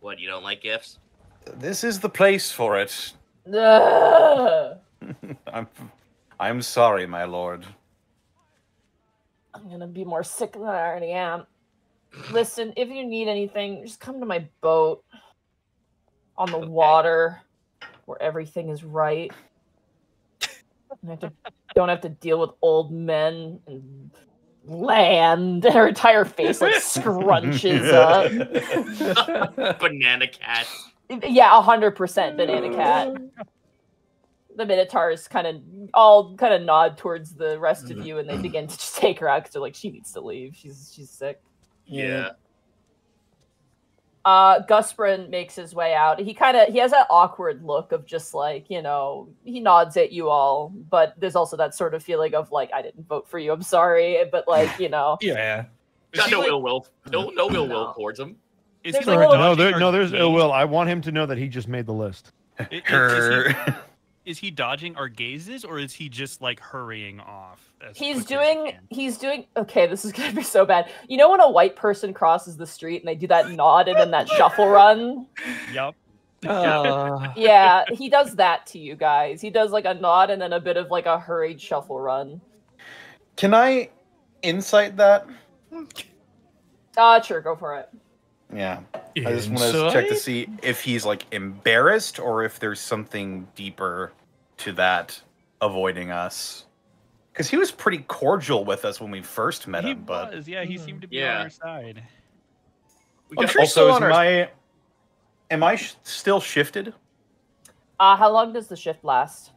What? You don't like gifts?
This is the place for it. I'm, I'm sorry, my lord.
I'm gonna be more sick than I already am. Listen, if you need anything, just come to my boat on the
Okay.
water where everything is right. You have to, don't have to deal with old men and land. And her entire face like scrunches up.
Banana cat.
Yeah, a hundred percent banana cat. The Minotaurs kind of all kind of nod towards the rest of mm-hmm. you, and they begin to just take her out because they're like, she needs to leave. She's she's sick.
Yeah.
Uh, Gusprin makes his way out. He kind of he has that awkward look of just like you know he nods at you all, but there's also that sort of feeling of like I didn't vote for you. I'm sorry, but like you know
Yeah.
Got no
like-
ill will. No, no ill will
No.
towards him.
Is
There's
he like
no, there, no, there's ill will. I want him to know that he just made the list.
I- i- Is, he, is he dodging our gazes or is he just like hurrying off? As
he's
quickly as he
doing he's doing okay. This is gonna be so bad. You know when a white person crosses the street and they do that nod and then that shuffle run?
Yep.
Uh,
Yeah, he does that to you guys. He does like a nod and then a bit of like a hurried shuffle run.
Can I insight that?
Uh sure, go for it.
Yeah. I just want to check to see if he's like embarrassed or if there's something deeper to that avoiding us. Because he was pretty cordial with us when we first met
he
him, but
was, yeah, he seemed to be
Yeah.
on our side.
We
I'm
got-
sure
also, is
Am
our-
I? Am I sh- still shifted?
Uh how long does the shift last?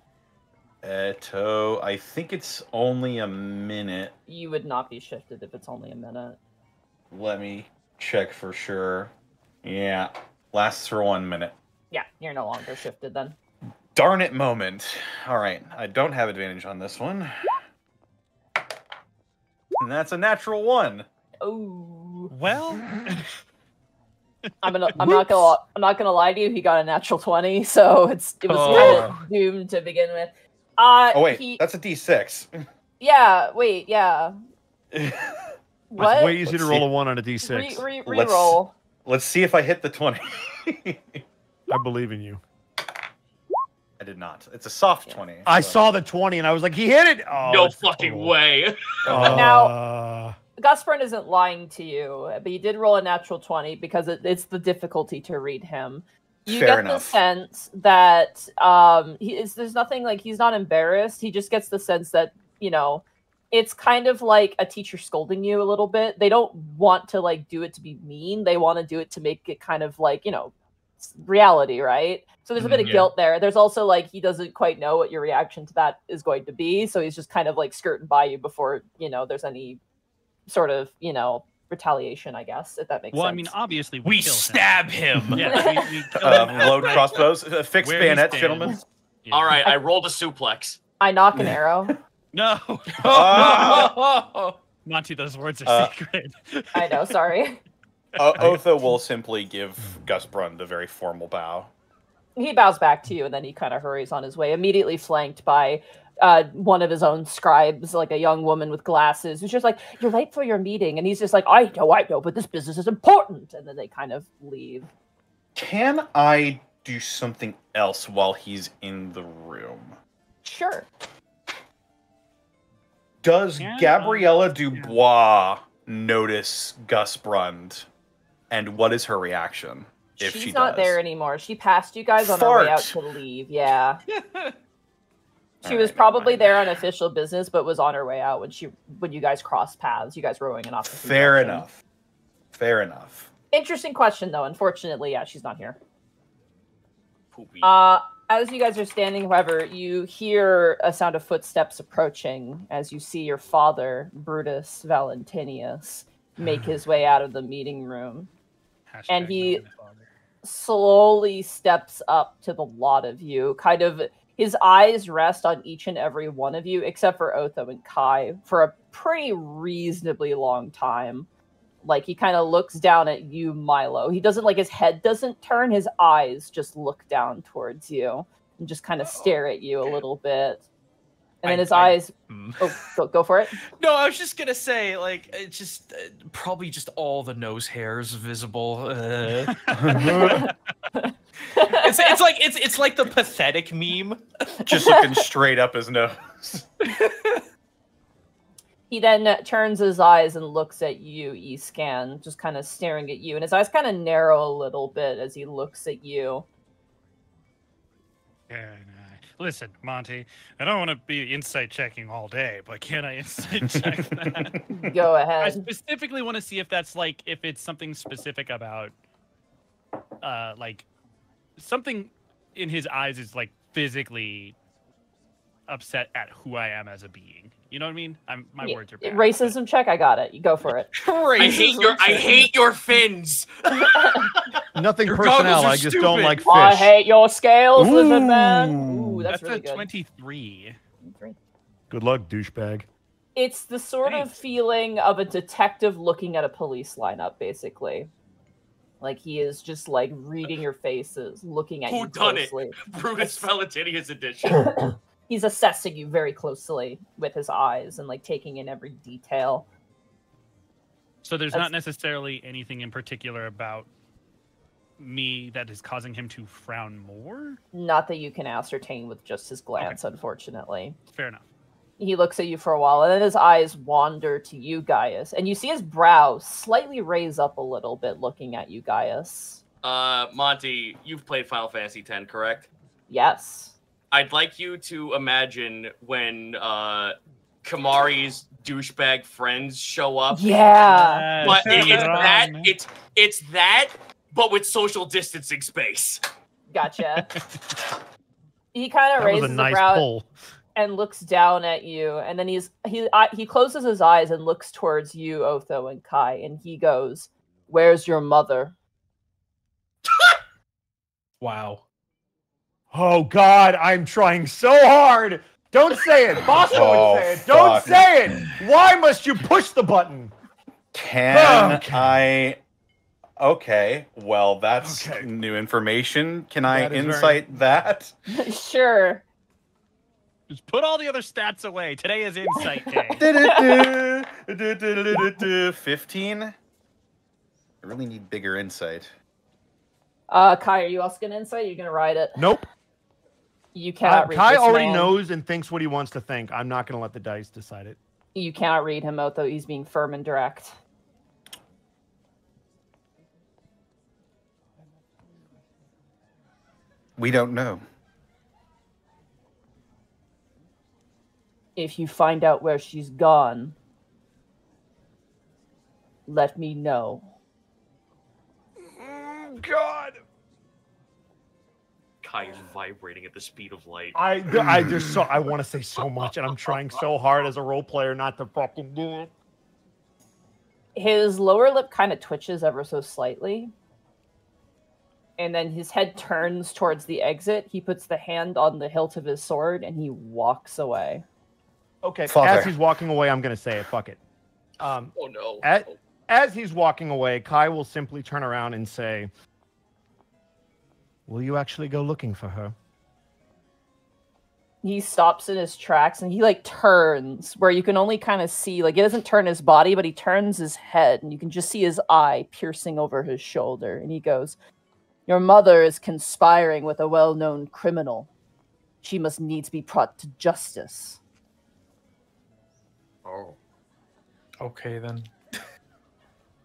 Eto, I think it's only a minute.
You would not be shifted if it's only a minute.
Let me check for sure. Yeah, lasts for one minute.
Yeah, you're no longer shifted then.
Darn it moment. All right, I don't have advantage on this one. And that's a natural one.
Oh,
Well,
I'm gonna. I'm not gonna. I'm not gonna lie to you. He got a natural twenty, so it's it was
Oh.
kind of doomed to begin with. Uh,
Oh wait,
he,
that's a D6.
yeah. Wait, yeah. What?
It's way easier to
Let's
roll
see.
a one on a d6.
Re, re,
Let's-
re-roll.
Let's see if I hit the 20.
I believe in you.
I did not. It's a soft
Yeah.
20.
I
so-
saw the 20 and I was like, he hit it. Oh,
no fucking
total.
way.
Now-
Uh,
Gusburn isn't lying to you, but you did roll a natural 20 because it, it's the difficulty to read him. You
Fair
get
enough.
the sense that um, he is, there's nothing like he's not embarrassed. He just gets the sense that, you know, it's kind of like a teacher scolding you a little bit. They don't want to like do it to be mean. They want to do it to make it kind of like, you know, s- reality, right? So there's a bit of
Mhm, yeah.
guilt there. There's also like he doesn't quite know what your reaction to that is going to be, so he's just kind of like skirting by you before, you know, there's any sort of, you know, retaliation, I guess, if that makes sense.
well, I mean, obviously
we
kill
stab him.
Yeah, we, we kill him
load crossbows, uh, fixed
where
bayonets, gentlemen.
Yeah.
All right, I rolled a suplex.
I knock an arrow.
No,
Ah!
Monty, those words are
Uh,
secret.
I know, sorry.
Uh, Otho will simply give Gus Brund a very formal bow.
He bows back to you and then he kind of hurries on his way, immediately flanked by uh, one of his own scribes, like a young woman with glasses, who's just like, You're late for your meeting. And he's just like, I know, I know, but this business is important. And then they kind of leave.
Can I do something else while he's in the room?
Sure.
Does Gabriella
um,
Dubois notice Gus Brund? And what is her reaction if
She's
she
not
does?
there anymore. She passed you guys on her way out to leave. Yeah. She
All
was
right,
probably there on official business, but was on her way out when she when you guys crossed paths. You guys were going in opposite.
Fair
directions.
enough. Fair enough.
Interesting question though. Unfortunately, yeah, she's not here.
Poopy.
Uh, as you guys are standing, however, you hear a sound of footsteps approaching as you see your father, Brutus Valentinius, make his way out of the meeting room. And he-
not my father.
Slowly steps up to the lot of you, kind of his eyes rest on each and every one of you, except for Otho and Kai, for a pretty reasonably long time. Like he kind of looks down at you, Milo. He doesn't like his head doesn't turn, his eyes just look down towards you and just kind of oh, stare at you a little bit. And then
I-
his
I-
eyes
Mm.
oh go, go for it.
No, I was just gonna say, like, it's just uh, probably just all the nose hairs visible. Uh, it's, it's like it's it's like the pathetic meme.
Just looking straight up his nose.
He then uh, turns his eyes and looks at you, Escan, just kind of staring at you, and his eyes kind of narrow a little bit as he looks at you.
Yeah, nah. Listen, Monty, I don't want to be insight checking all day, but can I insight check that?
Go ahead.
I specifically want to see if that's like if it's something specific about uh like something in his eyes is like physically upset at who I am as a being. You know what I mean? I'm my
Yeah,
words are bad.
Racism check. I got it. You go for it.
I hate your I hate your fins.
Nothing
Your
personnel.
goggles are
I just don't like fish.
I hate your scales, lizard man.
Ooh.
Ooh, that's,
That's,
really
a
good.
23.
Good luck, douchebag.
It's the sort of feeling of a detective looking at a police lineup, basically. Like he is just like reading your faces, looking at
Who
you
done it? Brutus Valentinius edition.
He's assessing you very closely with his eyes and like taking in every detail.
So there's
That's-
not necessarily anything in particular about me that is causing him to frown more.
Not that you can ascertain with just his glance, unfortunately.
Fair enough.
He looks at you for a while, and then his eyes wander to you, Gaius, and you see his brow slightly raise up a little bit, looking at you, Gaius.
uh, Monty, you've played Final Fantasy X, correct?
Yes.
I'd like you to imagine when uh, Kimahri's douchebag friends show up.
Yeah.
But it, it's
Wrong.
that it's it's that, but with social distancing space.
Gotcha. he kind of raises
a nice
brow
pull.
and looks down at you, and then he's he I, he closes his eyes and looks towards you, Otho and Kai, and he goes, "Where's your mother?"
Wow.
Oh God, I'm trying so hard. Don't say it. Bosco
Oh,
would say it. Don't
fuck.
say it. Why must you push the button?
Can
Okay.
I? Okay, well, that's
Okay.
new information. Can I
That is very-
insight that?
sure.
Just put all the other stats away. Today is insight day.
Fifteen. I really need bigger insight.
Uh, Kai, are you also gonna insight? You're gonna ride it.
Nope.
You
Uh,
cannot read.
Kai
this
already
man.
knows and thinks what he wants to think. I'm not going to let the dice decide it.
You cannot read him, Otho. He's being firm and direct.
We don't know.
If you find out where she's gone, let me know.
God.
Kai vibrating at the speed of light.
I, I just so I want to say so much, and I'm trying so hard as a role player not to fucking do it.
his lower lip kind of twitches ever so slightly. And then his head turns towards the exit. He puts the hand on the hilt of his sword and he walks away.
Okay.
Father.
As he's walking away, I'm going to say it. Fuck it. Um,
Oh no.
At- as he's walking away, Kai will simply turn around and say, "Will you actually go looking for her?"
He stops in his tracks and he like turns where you can only kind of see, like, he doesn't turn his body, but he turns his head and you can just see his eye piercing over his shoulder. And he goes, Your mother is conspiring with a well known criminal. She must needs be brought to justice.
Oh.
Okay then.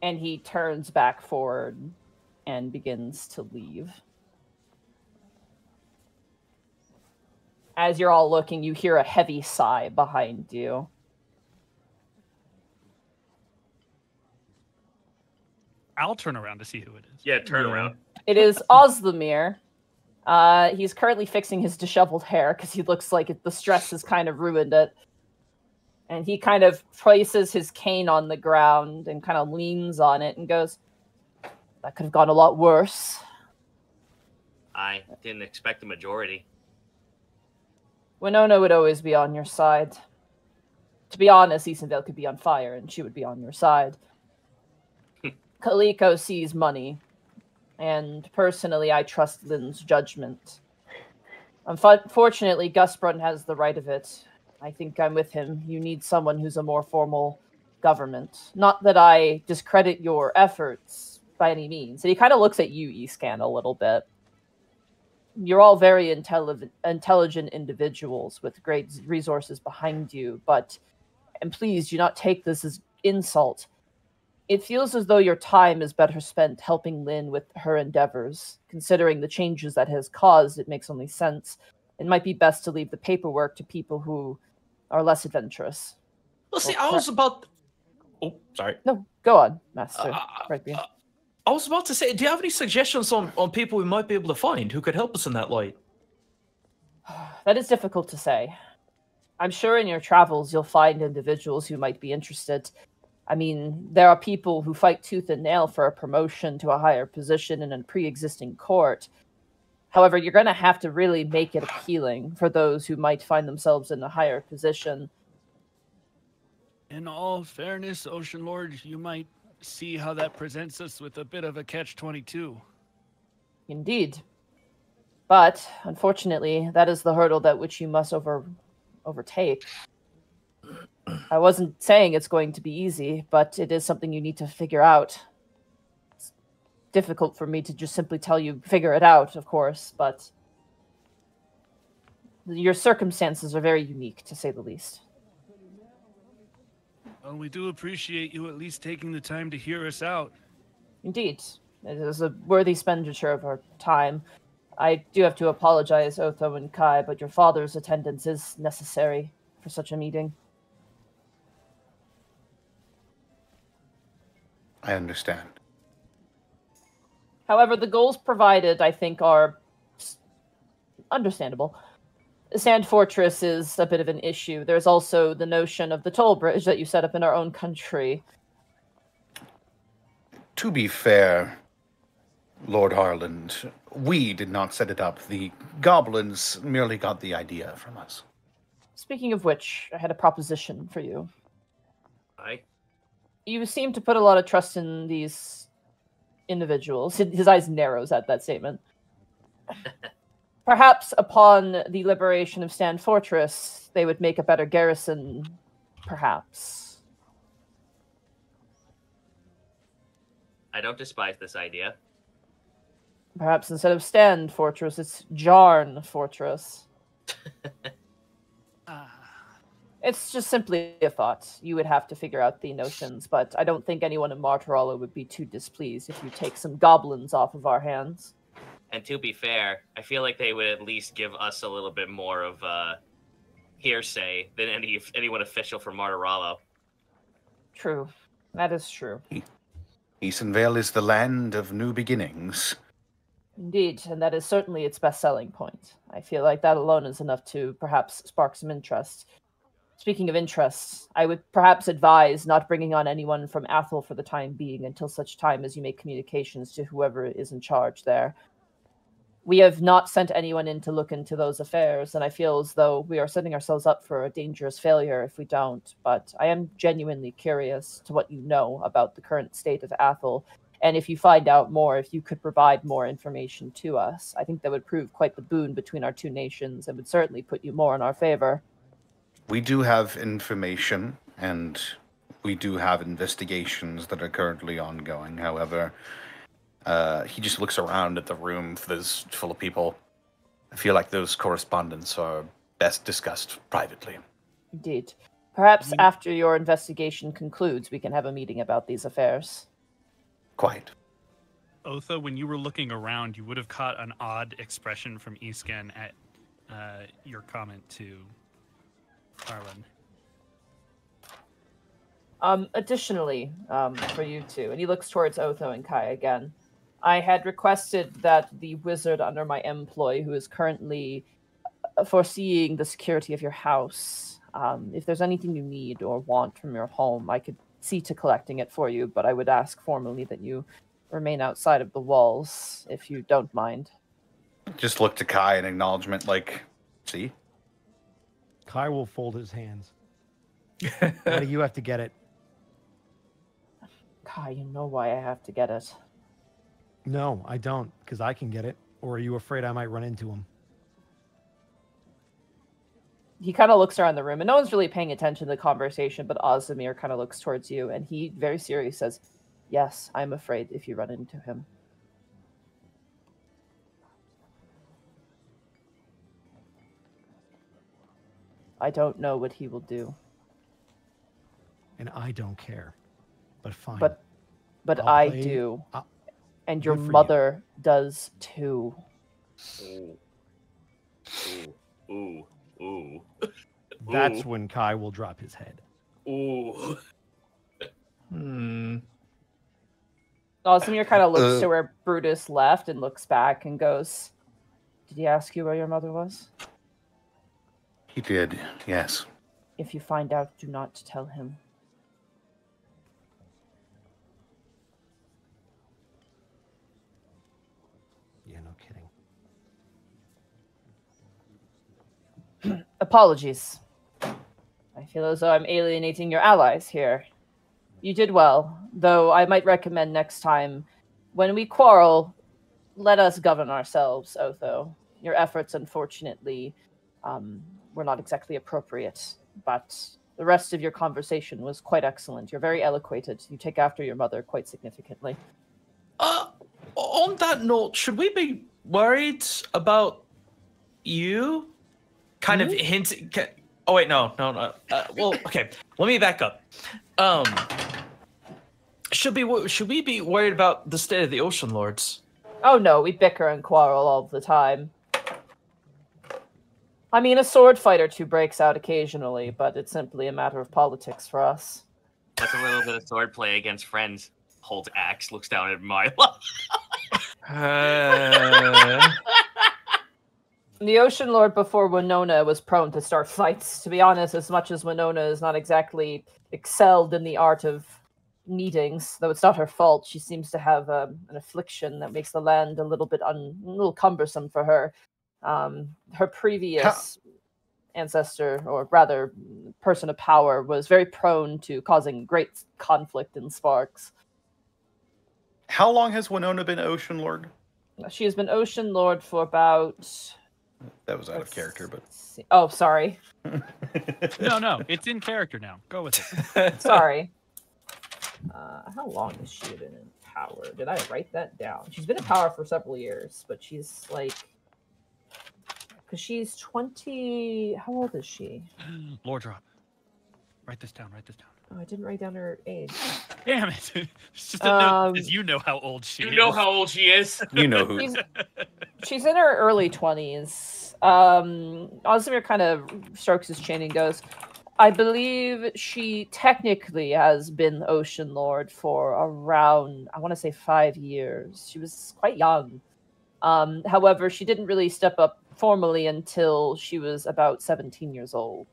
and he turns back forward and begins to leave. As you're all looking, you hear a heavy sigh behind you.
I'll turn around to see who it is.
Yeah, turn
Yeah.
around.
It is Ozdemir. Uh, he's currently fixing his disheveled hair because he looks like it, the stress has kind of ruined it. And he kind of places his cane on the ground and kind of leans on it and goes, That could have gone a lot worse.
I didn't expect a majority.
Winona would always be on your side. To be honest, Easonville could be on fire and she would be on your side. Kaliko sees money, and personally, I trust Lynn's judgment. Unfortunately, Gus Gusbrun has the right of it. I think I'm with him. You need someone who's a more formal government. Not that I discredit your efforts by any means. And he kind of looks at you, Escan, a little bit you're all very intelligent intelligent individuals with great resources behind you but and please do not take this as insult. It feels as though your time is better spent helping lynn with her endeavors. Considering the changes that has caused it makes only sense. It might be best to leave the paperwork to people who are less adventurous.
Well, see,
Oh,
I was about. Oh, sorry.
no go on master.
Uh, I was about to say, do you have any suggestions on, on people we might be able to find who could help us in that light?
That is difficult to say. I'm sure in your travels you'll find individuals who might be interested. I mean, there are people who fight tooth and nail for a promotion to a higher position in a pre existing court. However, you're going to have to really make it appealing for those who might find themselves in a higher position.
In all fairness, Ocean Lord, you might see how that presents us with a bit of a catch 22.
Indeed. But unfortunately, that is the hurdle that which you must over overtake. I wasn't saying it's going to be easy, but it is something you need to figure out. It's difficult for me to just simply tell you figure it out, of course, but your circumstances are very unique to say the least.
Well, we do appreciate you at least taking the time to hear us out.
Indeed, it is a worthy expenditure of our time. I do have to apologize, Otho and Kai, but your father's attendance is necessary for such a meeting.
I understand.
However, the goals provided, I think, are understandable. Sand Fortress is a bit of an issue. There's also the notion of the toll bridge that you set up in our own country.
To be fair, Lord Harland, we did not set it up. The goblins merely got the idea from us.
Speaking of which, I had a proposition for you.
I
you seem to put a lot of trust in these individuals. His his eyes narrows at that statement. Perhaps upon the liberation of Stand Fortress, they would make a better garrison. Perhaps.
I don't despise this idea.
Perhaps instead of Stand Fortress, it's Jarn Fortress.
Ah,
It's just simply a thought. You would have to figure out the notions, but I don't think anyone in Martorallo would be too displeased if you take some goblins off of our hands.
And to be fair, I feel like they would at least give us a little bit more of uh, hearsay than any anyone official from Martorallo.
True. That is true.
Easonvale is the land of new beginnings.
Indeed, and that is certainly its best selling point. I feel like that alone is enough to perhaps spark some interest. Speaking of interests, I would perhaps advise not bringing on anyone from Athel for the time being until such time as you make communications to whoever is in charge there. We have not sent anyone in to look into those affairs, and I feel as though we are setting ourselves up for a dangerous failure if we don't. But I am genuinely curious to what you know about the current state of Athel and if you find out more, if you could provide more information to us, I think that would prove quite the boon between our two nations and would certainly put you more in our favor.
We do have information, and we do have investigations that are currently ongoing. However, uh, he just looks around at the room that's full of people. I feel like those correspondence are best discussed privately.
Indeed. Perhaps
We-
after your investigation concludes, we can have a meeting about these affairs.
Quite.
Otho, when you were looking around, you would have caught an odd expression from Escan at uh, your comment to Arlen.
Um, additionally, um, for you two, and he looks towards Otho and Kai again. I had requested that the wizard under my employ, who is currently uh, foreseeing the security of your house, um, if there's anything you need or want from your home, I could see to collecting it for you. But I would ask formally that you remain outside of the walls, if you don't mind.
Just look to Kai in acknowledgement, like, see?
Kai will fold his hands. Why do you have to get it?
Kai, you know why I have to get it.
No, I don't, because I can get it. Or are you afraid I might run into him?
he kind of looks around the room and no one's really paying attention to the conversation but Ozdemir kind of looks towards you and he very serious says yes i'm afraid if you run into him i don't know what he will do
And I don't care. But fine.
but but
I'll
i
play-
do
I'll-
and your
good for you.
mother does too
Ooh. Ooh. Ooh. Ooh.
That's
Ooh.
when Kai will drop his head.
Ooh.
Hmm.
Ozdemir kind of looks
Uh.
to where brutus left and looks back and goes did he ask you where your mother was
He did, yes.
if you find out do not tell him Apologies. I feel as though I'm alienating your allies here. You did well, though I might recommend next time when we quarrel, let us govern ourselves, Otho. Your efforts, unfortunately, um, were not exactly appropriate, but the rest of your conversation was quite excellent. You're very eloquated. You take after your mother quite significantly.
Uh, on that note, should we be worried about you? Kind of hinting. ca- Oh wait, no, no, no. Uh, well, okay. Let me back up. Um, should be should we be worried about the state of the Ocean Lords?
Oh no, we bicker and quarrel all the time. I mean, a sword fight or two breaks out occasionally, but it's simply a matter of politics for us.
That's a little bit of swordplay against friends. Holds axe, looks down at Milo.
Uh,
The Ocean Lord before Winona was prone to start fights. To be honest, as much as Winona is not exactly excelled in the art of meetings, though it's not her fault, she seems to have um, an affliction that makes the land a little bit un- a little cumbersome for her. Um, her previous ancestor, or rather, person of power, was very prone to causing great conflict and sparks.
How long has Winona been Ocean Lord?
She has been Ocean Lord for about.
That was out of
let's
character, but.
see- Oh, sorry.
No, no, it's in character now. Go with it.
Sorry. Uh, how long has she been in power? Did I write that down? She's been in power for several years, but she's like, because she's twenty. How old is she?
Lord drop. Write this down. Write this down.
Oh, I didn't write down her age.
Damn it! it's just a note.
Um,
Because you know how old she
You
is.
know how old she is.
you know who.
She's, she's in her early twenties. Um, Ozdemir kind of strokes his chin and goes, "I believe she technically has been Ocean Lord for around, I want to say, five years. She was quite young. Um, however, she didn't really step up formally until she was about seventeen years old."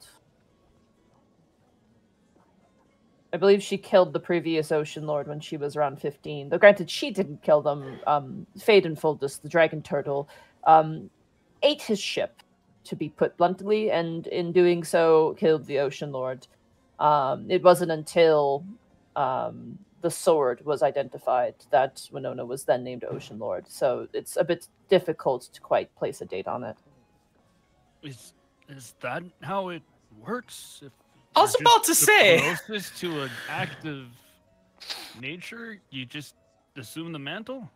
I believe she killed the previous Ocean Lord when she was around 15. Though granted, she didn't kill them. Um, Fade and Fuldus, the dragon turtle, um, ate his ship, to be put bluntly, and in doing so, killed the Ocean Lord. Um, it wasn't until um, the sword was identified that Winona was then named Ocean Lord. So it's a bit difficult to quite place a date on it.
Is is that how it works? If
I was about to
the
say.
Closest to an active nature, you just assume the mantle.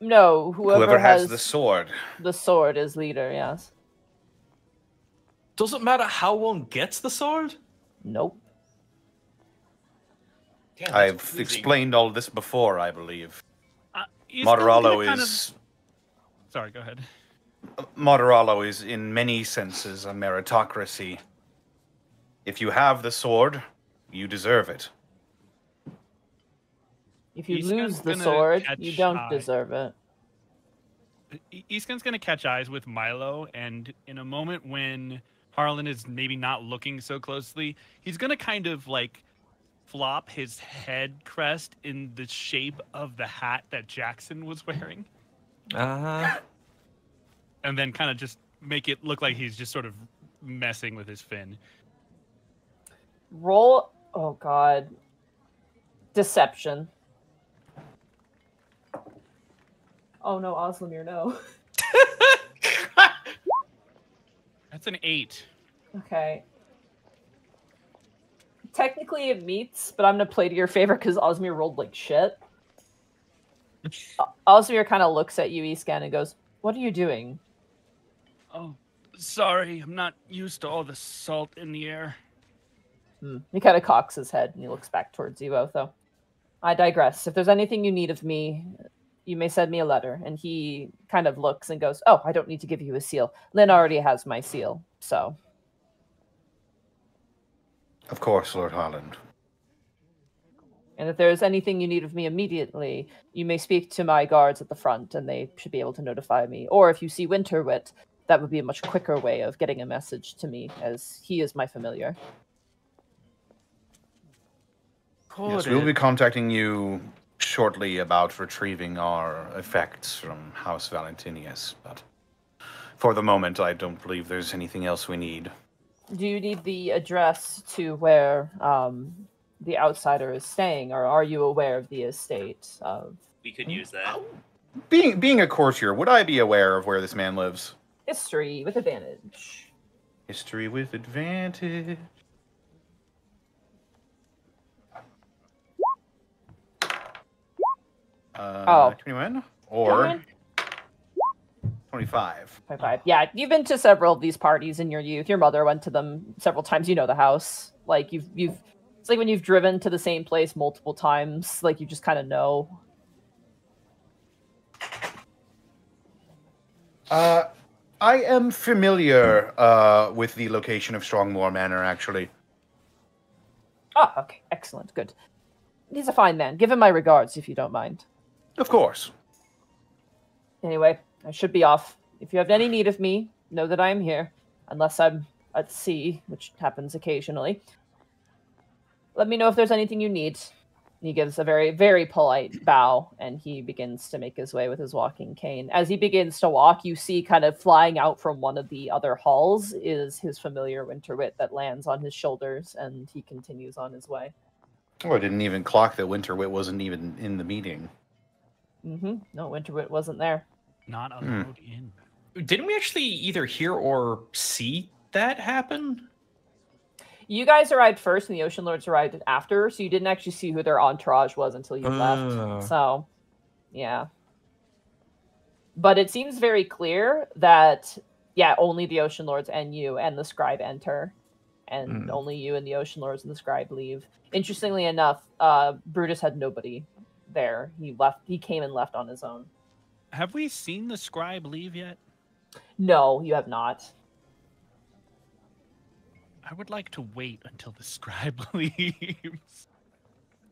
No, whoever,
Whoever has,
has
the sword.
the sword is leader. Yes.
Doesn't matter how one gets the sword.
Nope.
Damn, that's
I've
crazy.
explained all this before, I believe.
Uh, is
Martorallo
kind of-
is.
Sorry, go ahead.
Martorallo is in many senses a meritocracy. If you have the sword, you deserve it.
If you
He's
lose the sword, you don't
eye.
deserve it.
Easton's gonna catch eyes with Milo, and in a moment when Harlan is maybe not looking so closely, he's gonna kind of like flop his head crest in the shape of the hat that Jackson was wearing,
Uh,
and then kind of just make it look like he's just sort of messing with his fin.
Roll. Oh God. Deception. Oh no, Oslimir, no.
That's an eight.
Okay. Technically, it meets, but I'm gonna play to your favor because Osmir rolled like shit. Osmir kind of looks at you, Escan, and goes, "What are you doing?"
Oh, sorry, I'm not used to all the salt in the air.
Hmm. He kind of cocks his head and he looks back towards you both, though. I digress. If there's anything you need of me, you may send me a letter. And he kind of looks and goes, Oh, I don't need to give you a seal. Lynn already has my seal. So,
Of course, Lord Harland.
and if there's anything you need of me immediately, you may speak to my guards at the front and they should be able to notify me. Or if you see Winterwit, that would be a much quicker way of getting a message to me, as he is my familiar.
Yes, we'll be contacting you shortly about retrieving our effects from House Valentinius, but for the moment, I don't believe there's anything else we need.
Do you need the address to where um, the outsider is staying, or are you aware of the estate of
We could use that.
Being being a courtier, would I be aware of where this man lives?
history with advantage?
History with advantage. Uh,
Oh.
21 or
Twenty-one?
25.
Five, five. Yeah, you've been to several of these parties in your youth. Your mother went to them several times. You know the house. Like you've you've. It's like when you've driven to the same place multiple times. Like you just kind of know.
Uh, I am familiar uh, with the location of Strongmore Manor, actually.
Ah, okay, excellent, good. He's a fine man. Give him my regards if you don't mind.
Of course.
Anyway, I should be off. If you have any need of me, know that I am here, unless I'm at sea, which happens occasionally. Let me know if there's anything you need. He gives a very, very polite bow and he begins to make his way with his walking cane. As he begins to walk, you see kind of flying out from one of the other halls is his familiar Winterwit that lands on his shoulders and he continues on his way.
Oh, I didn't even clock that Winterwit wasn't even in the meeting.
Hmm No, Winterwit wasn't there.
Not allowed in.
Didn't we actually either hear or see that happen?
You guys arrived first, and the Ocean Lords arrived after, so you didn't actually see who their entourage was until you
Oh.
left. So, yeah. But it seems very clear that, yeah, only the Ocean Lords and you and the Scribe enter, and
Mm.
only you and the Ocean Lords and the Scribe leave. Interestingly enough, uh, Brutus had nobody there. He left. He came and left on his own.
Have we seen the scribe leave yet?
No, you have not.
I would like to wait until the scribe leaves.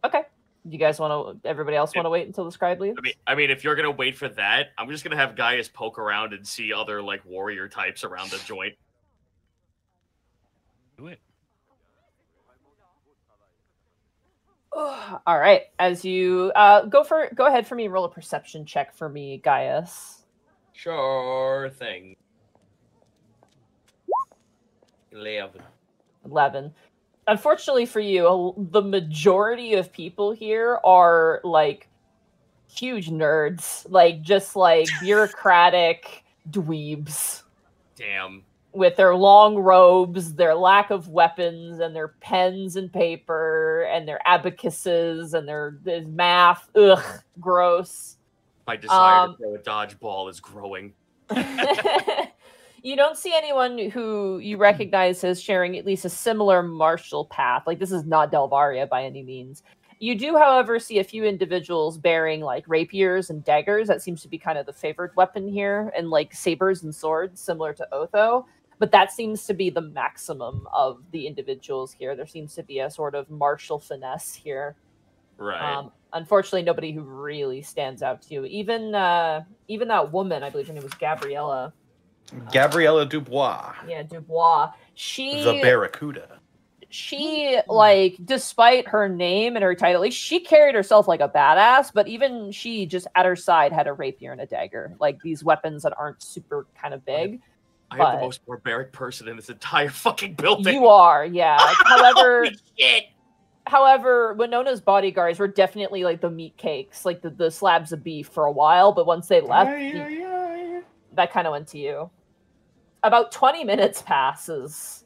Okay. You guys want to? Everybody else want to wait until the Scribe leaves?
I mean, I mean, if you're gonna wait for that, I'm just gonna have Gaius poke around and see other like warrior types around the joint.
Do it.
All right. As you uh, go for go ahead for me, roll a perception check for me, Gaius.
Sure thing. Eleven.
Eleven. Unfortunately for you, the majority of people here are like huge nerds, like just like bureaucratic dweebs
Damn.
With their long robes, their lack of weapons, and their pens and paper, and their abacuses, and their, their math. Ugh, gross.
My desire
Um,
to throw a dodgeball is growing.
you don't see anyone who you recognize as sharing at least a similar martial path. Like this is not Delvaria by any means. You do, however, see a few individuals bearing like rapiers and daggers. That seems to be kind of the favored weapon here, and like sabers and swords, similar to Otho. But that seems to be the maximum of the individuals here. There seems to be a sort of martial finesse here.
Right.
Um, unfortunately, nobody who really stands out to you. Even uh, even that woman, I believe her name was Gabriella.
Gabriella Dubois,
Yeah, Dubois. She
the Barracuda.
she like despite her name and her title like, she carried herself like a badass but even she just at her side had a rapier and a dagger like these weapons that aren't super kind of big
I am the most barbaric person in this entire fucking building.
you are yeah however
Holy shit.
however winona's bodyguards were definitely like the meat cakes like the, the slabs of beef for a while but once they left the- that kind of went to you. About 20 minutes passes,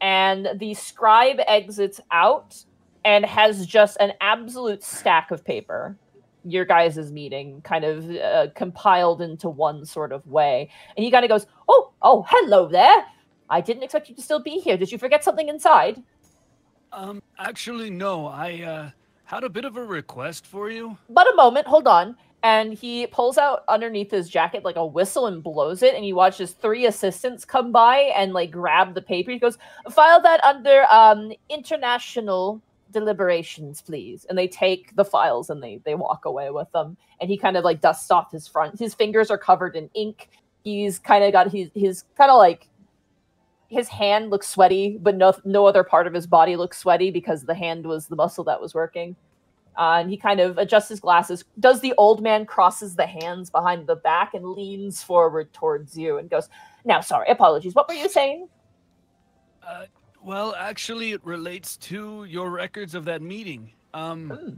and the scribe exits out and has just an absolute stack of paper. Your guys' meeting kind of uh, compiled into one sort of way. And he kind of goes, Oh, oh, hello there. I didn't expect you to still be here. Did you forget something inside?
Um, actually, no. I uh, had a bit of a request for you.
But a moment, hold on. And he pulls out underneath his jacket like a whistle and blows it. And he watches three assistants come by and like grab the paper. He goes, "File that under um international deliberations, please." And they take the files and they they walk away with them. And he kind of like dusts off his front. His fingers are covered in ink. He's kind of got his his kind of like his hand looks sweaty, but no no other part of his body looks sweaty because the hand was the muscle that was working. Uh, and he kind of adjusts his glasses, does the old man, crosses the hands behind the back, and leans forward towards you and goes, Now, sorry, apologies. What were you saying?
Uh, well, actually, it relates to your records of that meeting. Um,
Hmm.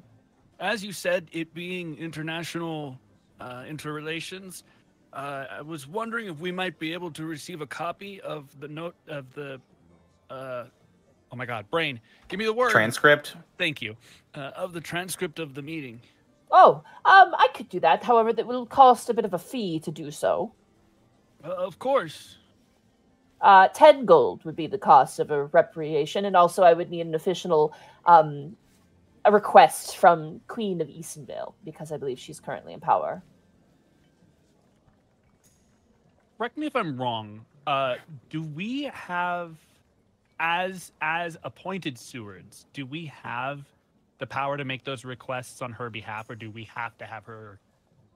as you said, it being international uh, interrelations, uh, I was wondering if we might be able to receive a copy of the note of the. Uh, oh my God, brain! Give me the word.
Transcript.
Thank you. Uh, of the transcript of the meeting.
Oh, um, I could do that. However, that will cost a bit of a fee to do so.
Uh, of course.
Uh, 10 gold would be the cost of a reparation, and also I would need an official um, a request from Queen of Eastonvale because I believe she's currently in power.
correct me if I'm wrong. Uh, do we have, as as appointed stewards, do we have the power to make those requests on her behalf, or do we have to have her?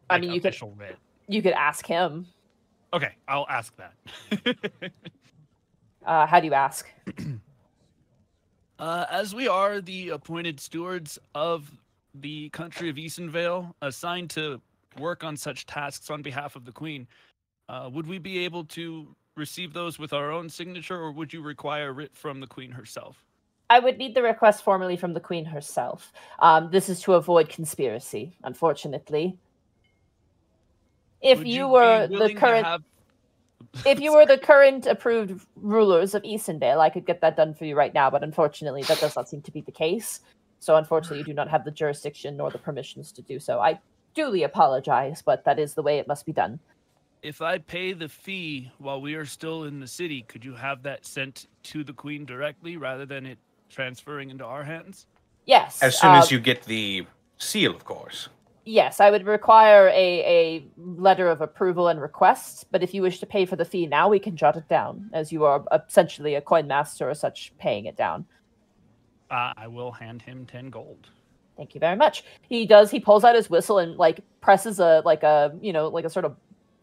I mean, you could-
writ?
You could ask him.
Okay, I'll ask that.
Uh, how do you ask?
uh, as we are the appointed stewards of the country of Eastonvale, assigned to work on such tasks on behalf of the Queen, uh, would we be able to receive those with our own signature, or would you require a writ from the Queen herself?
I would need the request formally from the Queen herself. Um, this is to avoid conspiracy, unfortunately. If
Would
you were the current,
have-
if you were the current approved rulers of Eastonvale, I could get that done for you right now. But unfortunately, that does not seem to be the case. So unfortunately, you do not have the jurisdiction nor the permissions to do so. I duly apologize, but that is the way it must be done.
if I pay the fee while we are still in the city, could you have that sent to the Queen directly rather than it transferring into our hands?
Yes.
As soon
uh,
as you get the seal, of course.
Yes, I would require a, a letter of approval and request, but if you wish to pay for the fee now, we can jot it down, as you are essentially a coin master or such paying it down.
Uh, I will hand him 10 gold.
Thank you very much. He does, he pulls out his whistle and like presses a like a you know, like a sort of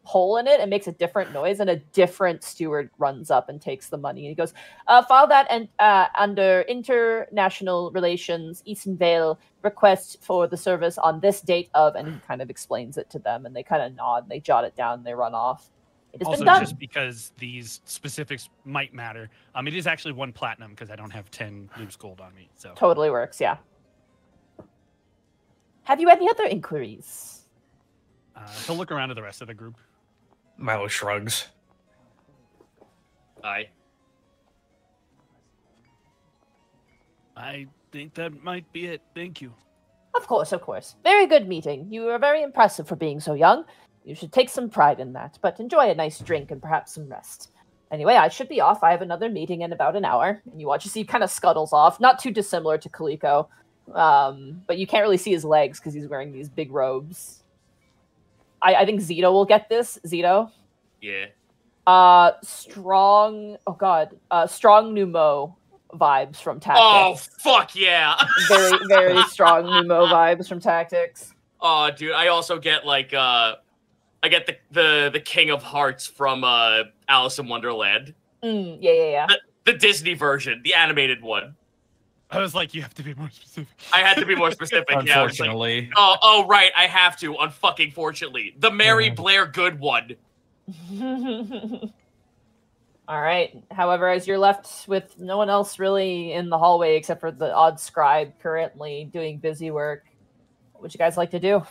hole in it and makes a different noise, and a different steward runs up and takes the money. And he goes, uh, file that and uh, under international relations, Eastonvale request for the service on this date of, and he kind of explains it to them, and they kind of nod, and they jot it down, and they run off.
Also,
been done.
just because these specifics might matter, um, it is actually one platinum because I don't have 10 loose gold on me. So
Totally works, yeah. Have you any other inquiries?
uh, he'll look around to the rest of the group.
Milo shrugs.
Aye.
I think that might be it. Thank you.
Of course, of course. Very good meeting. You are very impressive for being so young. You should take some pride in that, but enjoy a nice drink and perhaps some rest. Anyway, I should be off. I have another meeting in about an hour. And you watch as he kind of scuttles off, not too dissimilar to Kaliko. um, but you can't really see his legs because he's wearing these big robes. I, I think Zito will get this. Zito,
Yeah.
uh, strong. Oh God, uh, strong Nu Mou vibes from tactics.
Oh fuck yeah.
very very strong Nu Mou vibes from Tactics.
Oh, dude, I also get like uh I get the the the King of Hearts from uh Alice in Wonderland.
Mm, yeah, yeah, yeah.
The Disney version, the animated one.
I was like, you have to be more specific.
I had to be more specific. yeah, I was like,
Unfortunately.
oh, oh, right, I have to. Unfucking fortunately, the Mary
Mhm.
Blair good one.
All right. However, as you're left with no one else really in the hallway except for the odd scribe currently doing busy work, what would you guys like to do?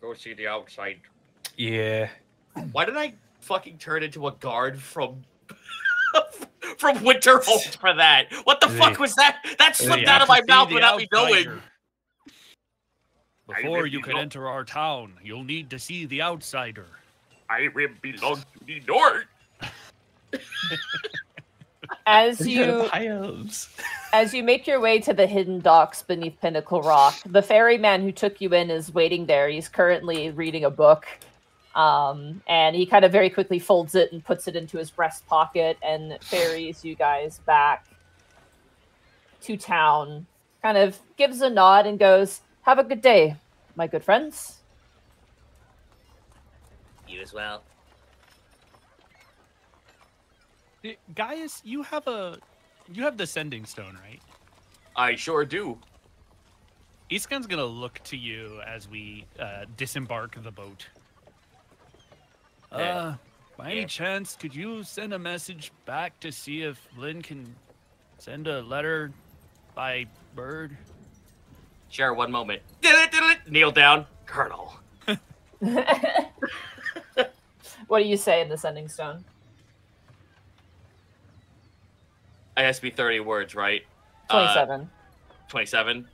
Go see the outside.
Yeah.
Why did I fucking turn into a guard from from Winterhold for that? What the fuck was that? That slipped out of my mouth
the
without me knowing.
Before you can enter our town, you'll need to see the outsider.
I will belong to the North.
As you as you make your way to the hidden docks beneath Pinnacle Rock, the ferryman who took you in is waiting there. He's currently reading a book. Um, and he kind of very quickly folds it and puts it into his breast pocket and ferries you guys back to town. Kind of gives a nod and goes, Have a good day, my good friends.
You as well.
Gaius, you have a you have the sending stone, right?
I sure do.
Escan's gonna look to you as we uh, disembark the boat.
Yeah.
Uh, by any
Yeah.
chance, could you send a message back to see if Lynn can send a letter by bird?
Sure, one moment. Kneel down. Colonel.
what do you say in the sending stone?
It has to be 30 words, right? Uh,
27.
27.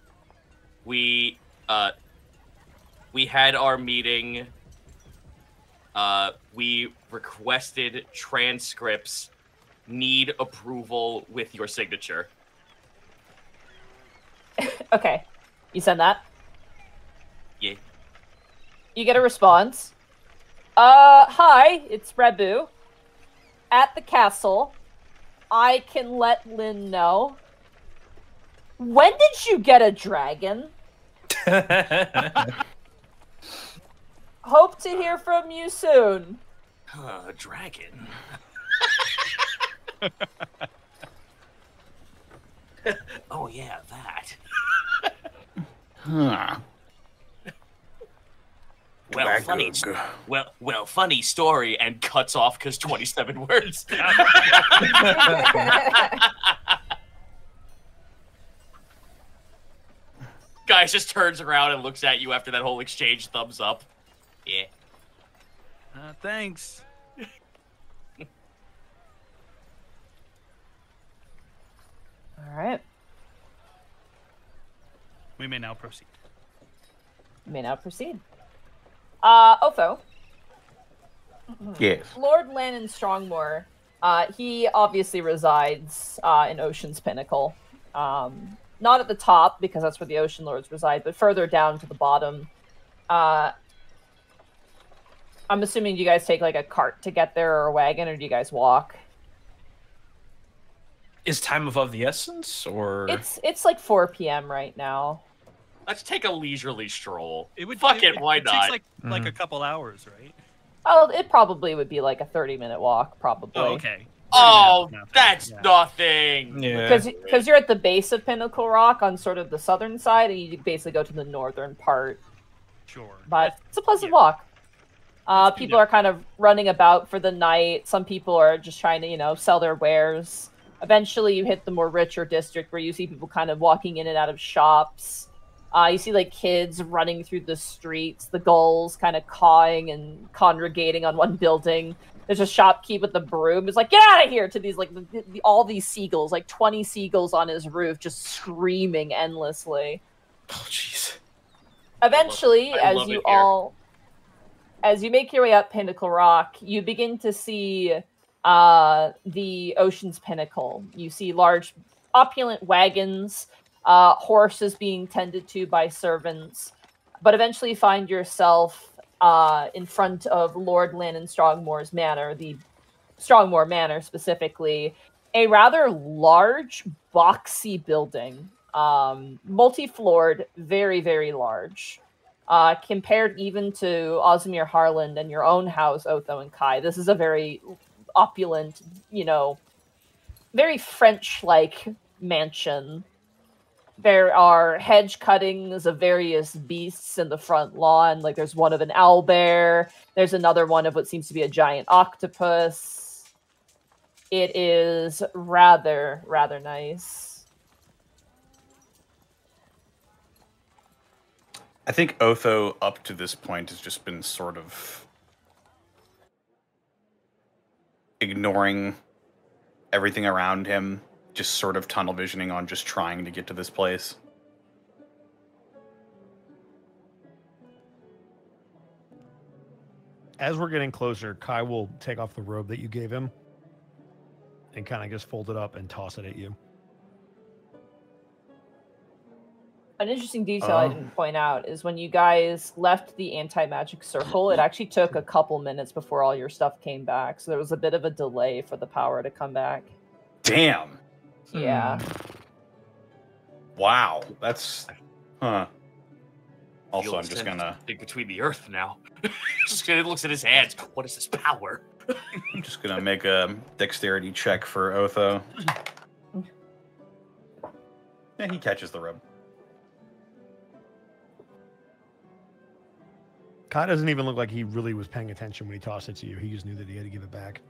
We uh we had our meeting. Uh we requested transcripts. Need approval with your signature.
okay. You send that?
Yeah.
You get a response. Uh, hi, it's Rebu. At the castle. I can let Lynn know. When did you get a dragon? Hope to hear from you soon.
Uh, dragon. oh yeah, that.
Huh.
Well, funny.
Dragug.
Well, well, funny story, and cuts off because twenty-seven words. Gaius just turns around and looks at you after that whole exchange. Thumbs up. Yeah.
Uh, thanks.
All right.
We may now proceed.
You may now proceed. Uh, Otho.
Yes.
Lord Lannon Strongmore, uh, he obviously resides uh, in Ocean's Pinnacle. Um, not at the top because that's where the Ocean Lords reside, but further down to the bottom. Uh, I'm assuming you guys take like a cart to get there or a wagon, or do you guys walk?
Is time above the essence, or
It's it's like 4 p.m. right now.
Let's take a leisurely stroll.
It would
Fuck it, why
it
not?
takes like like a couple hours, right?
Oh, it probably would be like a 30 minute walk, probably.
Oh, okay.
Oh,
Nothing.
that's
Yeah.
nothing.
yeah?
because because you're at the base of Pinnacle Rock on sort of the southern side, and you basically go to the northern part.
Sure.
But it's a pleasant
yeah.
walk. Uh, people are kind of running about for the night. Some people are just trying to, you know, sell their wares. Eventually, you hit the more richer district where you see people kind of walking in and out of shops. Uh, you see like kids running through the streets, the gulls kind of cawing and congregating on one building. There's a shopkeep with the broom. It's like, get out of here! To these like the, the, all these seagulls, like 20 seagulls on his roof, just screaming endlessly
oh, jeez.
eventually as you all as you make your way up pinnacle rock you begin to see uh the ocean's pinnacle you see large opulent wagons uh, horses being tended to by servants, but eventually find yourself uh, in front of Lord Lannon Strongmore's manor, the Strongmore Manor specifically, a rather large, boxy building, um, multi-floored, very, very large. Uh, compared even to Osmir Harland and your own house, Otho and Kai, this is a very opulent, you know, very French-like mansion. There are hedge cuttings of various beasts in the front lawn. Like there's one of an owl bear. There's another one of what seems to be a giant octopus. It is rather, rather nice.
I think Otho, up to this point, has just been sort of ignoring everything around him, just sort of tunnel visioning on just trying to get to this place.
As we're getting closer, Kai will take off the robe that you gave him and kind of just fold it up and toss it at you.
An interesting detail I
Oh.
didn't point out is when you guys left the anti magic circle, it actually took a couple minutes before all your stuff came back. So there was a bit of a delay for the power to come back.
Damn.
Yeah. Hmm.
Wow. That's. Huh. Also, I'm just gonna.
dig between the earth now. just gonna looks at his hands. What is this power?
I'm just gonna make a dexterity check for Otho. Yeah, he catches the robe.
Kai doesn't even look like he really was paying attention when he tossed it to you. He just knew that he had to give it back.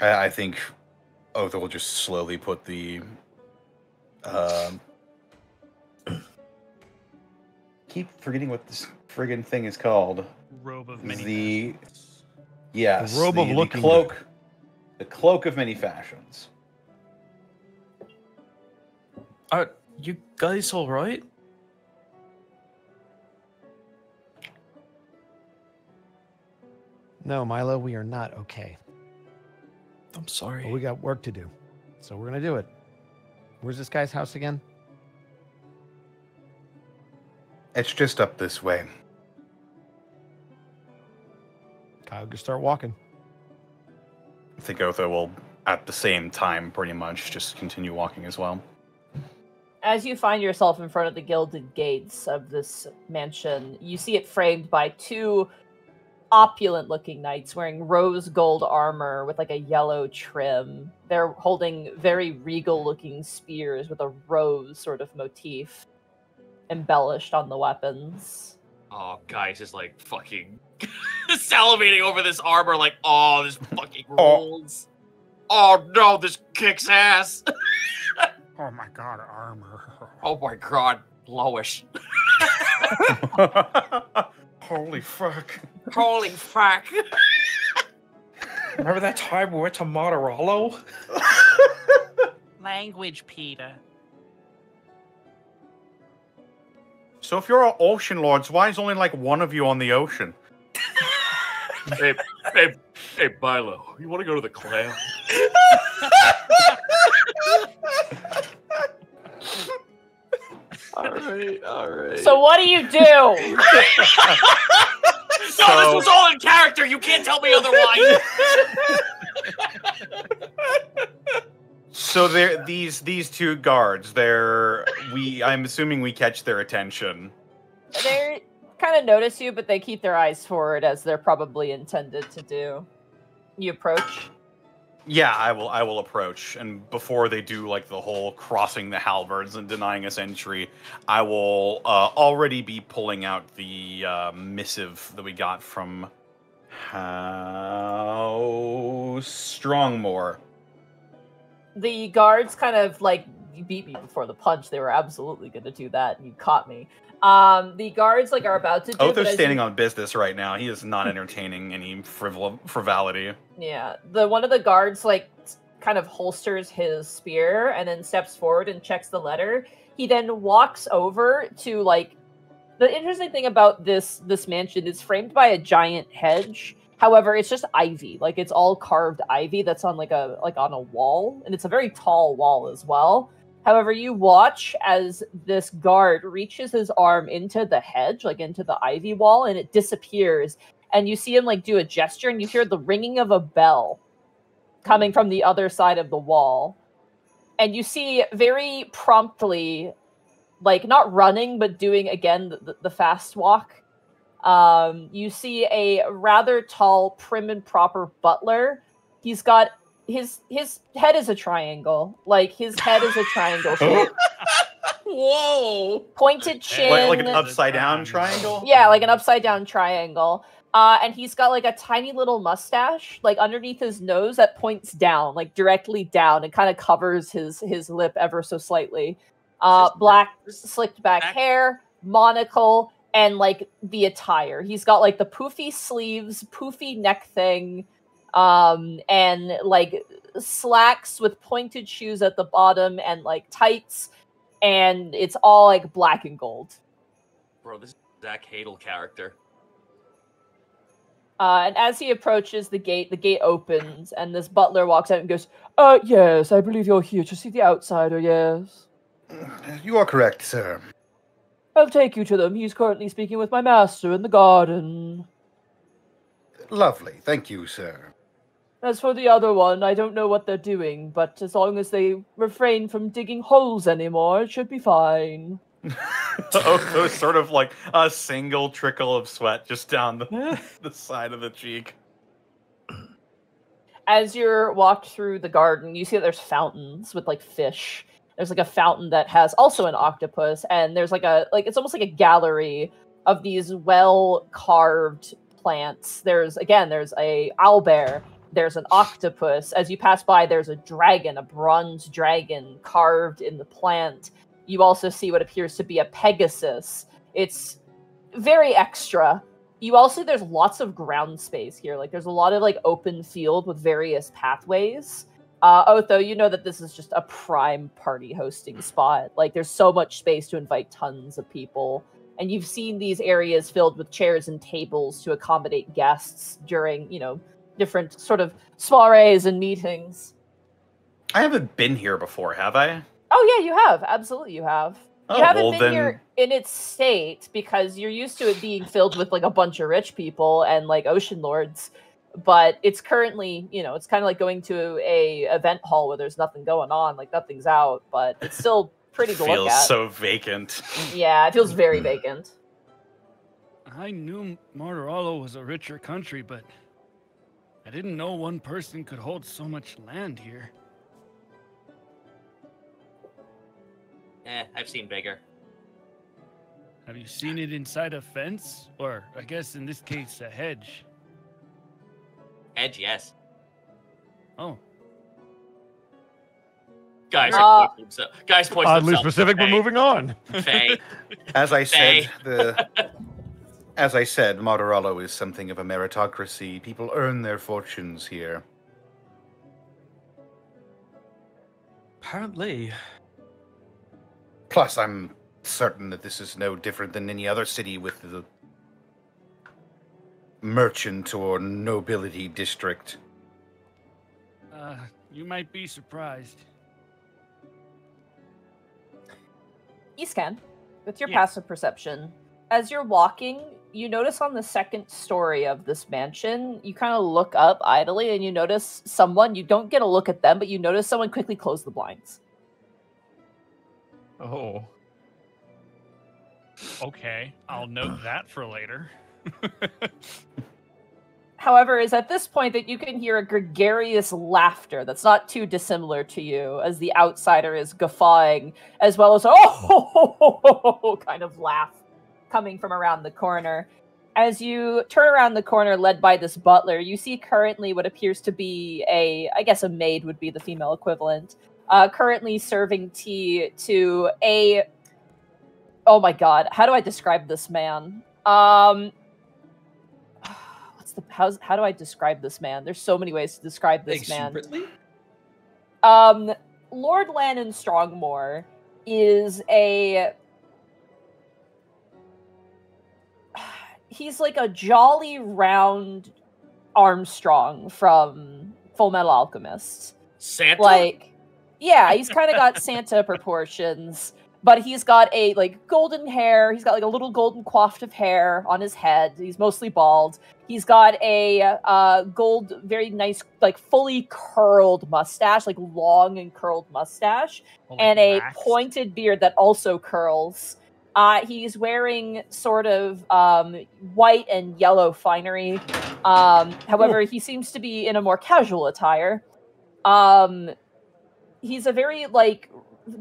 I, I think Otho will just slowly put the. Um, keep forgetting what this friggin' thing is called.
Robe of many.
The
fashions.
yes,
The robe of looking
cloak, the cloak of many fashions.
Are you guys all right?
No, Milo, we are not okay.
I'm sorry.
But we got work to do. So we're going to do it. Where's this guy's house again?
It's just up this way.
Kyle, just start walking.
I think Otho will, at the same time, pretty much just continue walking as well.
As you find yourself in front of the gilded gates of this mansion, you see it framed by two opulent looking knights wearing rose gold armor with like a yellow trim. They're holding very regal looking spears with a rose sort of motif embellished on the weapons.
Oh, Gaius is like fucking salivating over this armor, like, oh, this fucking
Oh.
rules. Oh no, this kicks ass.
Oh my god, armor.
oh my god, Lois.
Holy fuck.
Holy fuck.
Remember that time we went to Monterallo?
Language, Peter.
So if you're all ocean lords, why is only like one of you on the ocean?
hey, hey, hey, Bilo, you want to go to the clam?
All right, all right.
So what do you do?
No, this was all in character. You can't tell me otherwise.
So they're these these two guards, they're we I'm assuming we catch their attention.
they kind of notice you, but they keep their eyes forward as they're probably intended to do. You approach.
Yeah, I will I will approach and before they do like the whole crossing the halberds and denying us entry, I will uh, already be pulling out the uh, missive that we got from House Strongmore.
the guards kind of like beat me before the punch. They were absolutely going to do that, and you caught me. Um, the guards like are about to do.
Otho's standing on business right now. He is not entertaining any frivol- frivolity.
Yeah, the one of the guards like kind of holsters his spear and then steps forward and checks the letter. He then walks over to like the interesting thing about this this mansion is framed by a giant hedge However, it's just ivy. Like it's all carved ivy that's on like a like on a wall, and it's a very tall wall as well. However, you watch as this guard reaches his arm into the hedge, like into the ivy wall, and it disappears. And you see him like do a gesture, and you hear the ringing of a bell coming from the other side of the wall. And you see very promptly, like not running, but doing again the, the fast walk. Um, you see a rather tall, prim and proper butler. He's got his his head is a triangle. Like his head is a triangle shape.
Whoa!
Pointed chin.
Like, like an upside down triangle?
Yeah, like an upside down triangle. Uh, and he's got like a tiny little mustache, like underneath his nose that points down, like directly down, and kind of covers his his lip ever so slightly. Uh, black slicked back
back-
hair, monocle, and like the attire. He's got like the poofy sleeves, poofy neck thing, um, and like slacks with pointed shoes at the bottom, and like tights, and it's all like black and gold.
Bro, this is Zach Hadel character.
Uh, and as he approaches the gate, the gate opens, and this butler walks out and goes, "Uh, yes, I believe you're here to see the outsider. Yes,
You are correct, sir.
I'll take you to them. He's currently speaking with my master in the garden.
Lovely. Thank you, sir.
As for the other one, I don't know what they're doing, but as long as they refrain from digging holes anymore, it should be fine."
Oh, Oko's sort of like a single trickle of sweat just down the, the side of the cheek.
as you're walked through the garden, you see that there's fountains with like fish. There's like a fountain that has also an octopus, and there's like a like it's almost like a gallery of these well carved plants. There's again, there's a owlbear, there's an octopus. As you pass by, there's a dragon, a bronze dragon carved in the plant. You also see what appears to be a pegasus. It's very extra you also there's lots of ground space here like there's a lot of like open field with various pathways uh otho you know that this is just a prime party hosting spot like there's so much space to invite tons of people and you've seen these areas filled with chairs and tables to accommodate guests during you know different sort of soirees and meetings.
I haven't been here before, have I?
oh yeah you have. Absolutely you have.
Oh,
you haven't
well,
been
then-
here in its state because you're used to it being filled with like a bunch of rich people and like ocean lords. But it's currently you know it's kind of like going to a event hall where there's nothing going on like nothing's out but it's still pretty to look
Feels
at.
so vacant.
yeah it feels very hmm. vacant.
I knew Martorallo was a richer country, but I didn't know one person could hold so much land here.
Eh, I've seen bigger.
Have you seen it inside a fence? Or, I guess in this case, a hedge?
Hedge, yes.
Oh,
Guys,
Uh,
are pointing themselves- guys point
Oddly
themselves
specific, but
Faye.
moving on.
Faye.
As I said, the as I said, Martorallo is something of a meritocracy. People earn their fortunes here.
Apparently.
Plus, I'm certain that this is no different than any other city with the merchant or nobility district.
uh, you might be surprised.
Escan, with your
Yes.
passive perception, as you're walking, you notice on the second story of this mansion, you kind of look up idly and you notice someone. You don't get a look at them, but you notice someone quickly close the blinds.
Oh.
Okay, I'll note that for later.
However, is at this point that you can hear a gregarious laughter that's not too dissimilar to you as the outsider is guffawing, as well as a oh kind of laugh coming from around the corner. As you turn around the corner, led by this butler, you see currently what appears to be a, I guess a maid would be the female equivalent, uh, currently serving tea to a. Oh my god, how do I describe this man? Um, what's the how's how do I describe this man? There's so many ways to describe this man. Um, Lord Lannon Strongmore is a. He's like a jolly, round, Armstrong from Full Metal Alchemist.
Santa.
Like, yeah, he's kind of got Santa proportions, but he's got a like golden hair. He's got like a little golden coiffed of hair on his head. He's mostly bald. He's got a uh, gold, very nice, like fully curled mustache, like long and curled mustache,
Like
and a pointed beard that also curls. Uh, he's wearing sort of um, white and yellow finery. Um, however, he seems to be in a more casual attire. Um, he's a very like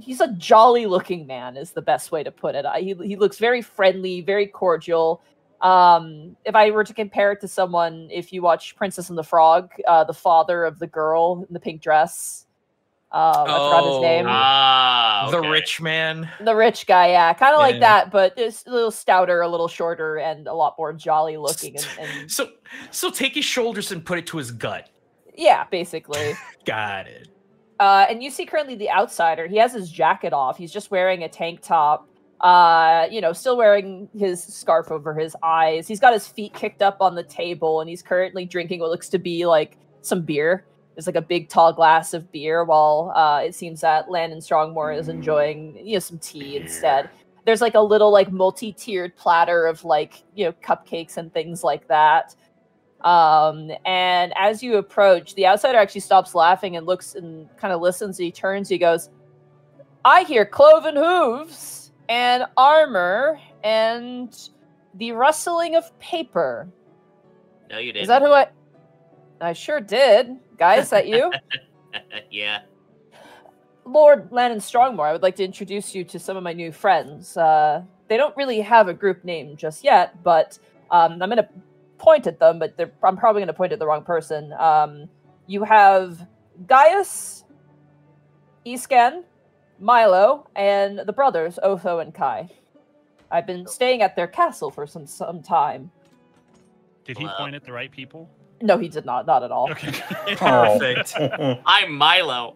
he's a jolly looking man is the best way to put it. Uh, he he looks very friendly, very cordial. Um, if I were to compare it to someone, if you watch Princess and the Frog, uh, the father of the girl in the pink dress, uh, I forgot his
Oh.
name.
ah,
The rich man.
The rich guy, yeah, kind of like
Yeah.
that, but just a little stouter, a little shorter, and a lot more jolly looking. And, and
So so take his shoulders and put it to his gut.
yeah, basically.
Got it.
Uh, and you see currently the outsider. He has his jacket off. He's just wearing a tank top. Uh, you know, still wearing his scarf over his eyes. He's got his feet kicked up on the table, and he's currently drinking what looks to be like some beer. There's like a big tall glass of beer, while uh, it seems that Lannon Strongmore is enjoying you know some tea instead. There's like a little like multi-tiered platter of like you know cupcakes and things like that. Um, and as you approach, the outsider actually stops laughing and looks and kind of listens. He turns. He goes, "I hear cloven hooves and armor and the rustling of paper.
No, you didn't.
Is that who I? I sure did, guys. Is that you,
yeah.
Lord Lannon Strongmore? I would like to introduce you to some of my new friends. Uh, they don't really have a group name just yet, but um, I'm going to point at them. But they're, I'm probably going to point at the wrong person. Um, you have Gaius, Escan, Milo, and the brothers Otho and Kai. I've been staying at their castle for some some time.
Did he
Hello.
point at the right people?
No, he did not. Not at all.
Okay.
Perfect.
I'm Milo.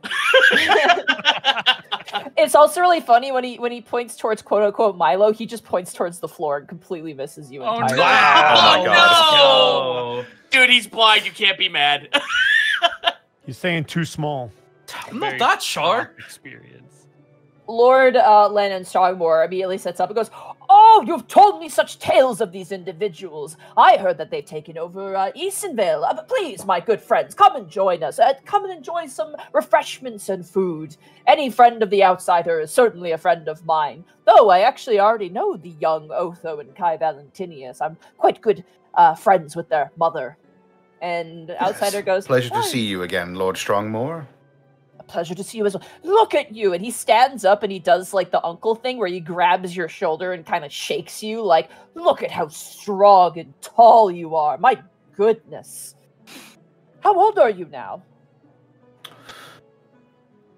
it's also really funny when he when he points towards quote unquote Milo, he just points towards the floor and completely misses you
Oh,
entirely.
no.
Oh my
no! Dude, he's blind. You can't be mad.
He's saying too small.
I'm not that sharp.
Experience.
Lord uh, Lannon Strongmore immediately sets up and goes, Oh, you've told me such tales of these individuals. I heard that they've taken over uh, Eastonvale. Uh, but please, my good friends, come and join us. Uh, come and enjoy some refreshments and food. Any friend of the outsider is certainly a friend of mine. Though I actually already know the young Otho and Kai Valentinius. I'm quite good uh, friends with their mother. And outsider goes,
Pleasure to
"Oh,
see you again, Lord Strongmore.
A pleasure to see you as well. Look at you. And he stands up and he does like the uncle thing where he grabs your shoulder and kind of shakes you, like, look at how strong and tall you are. My goodness. How old are you now?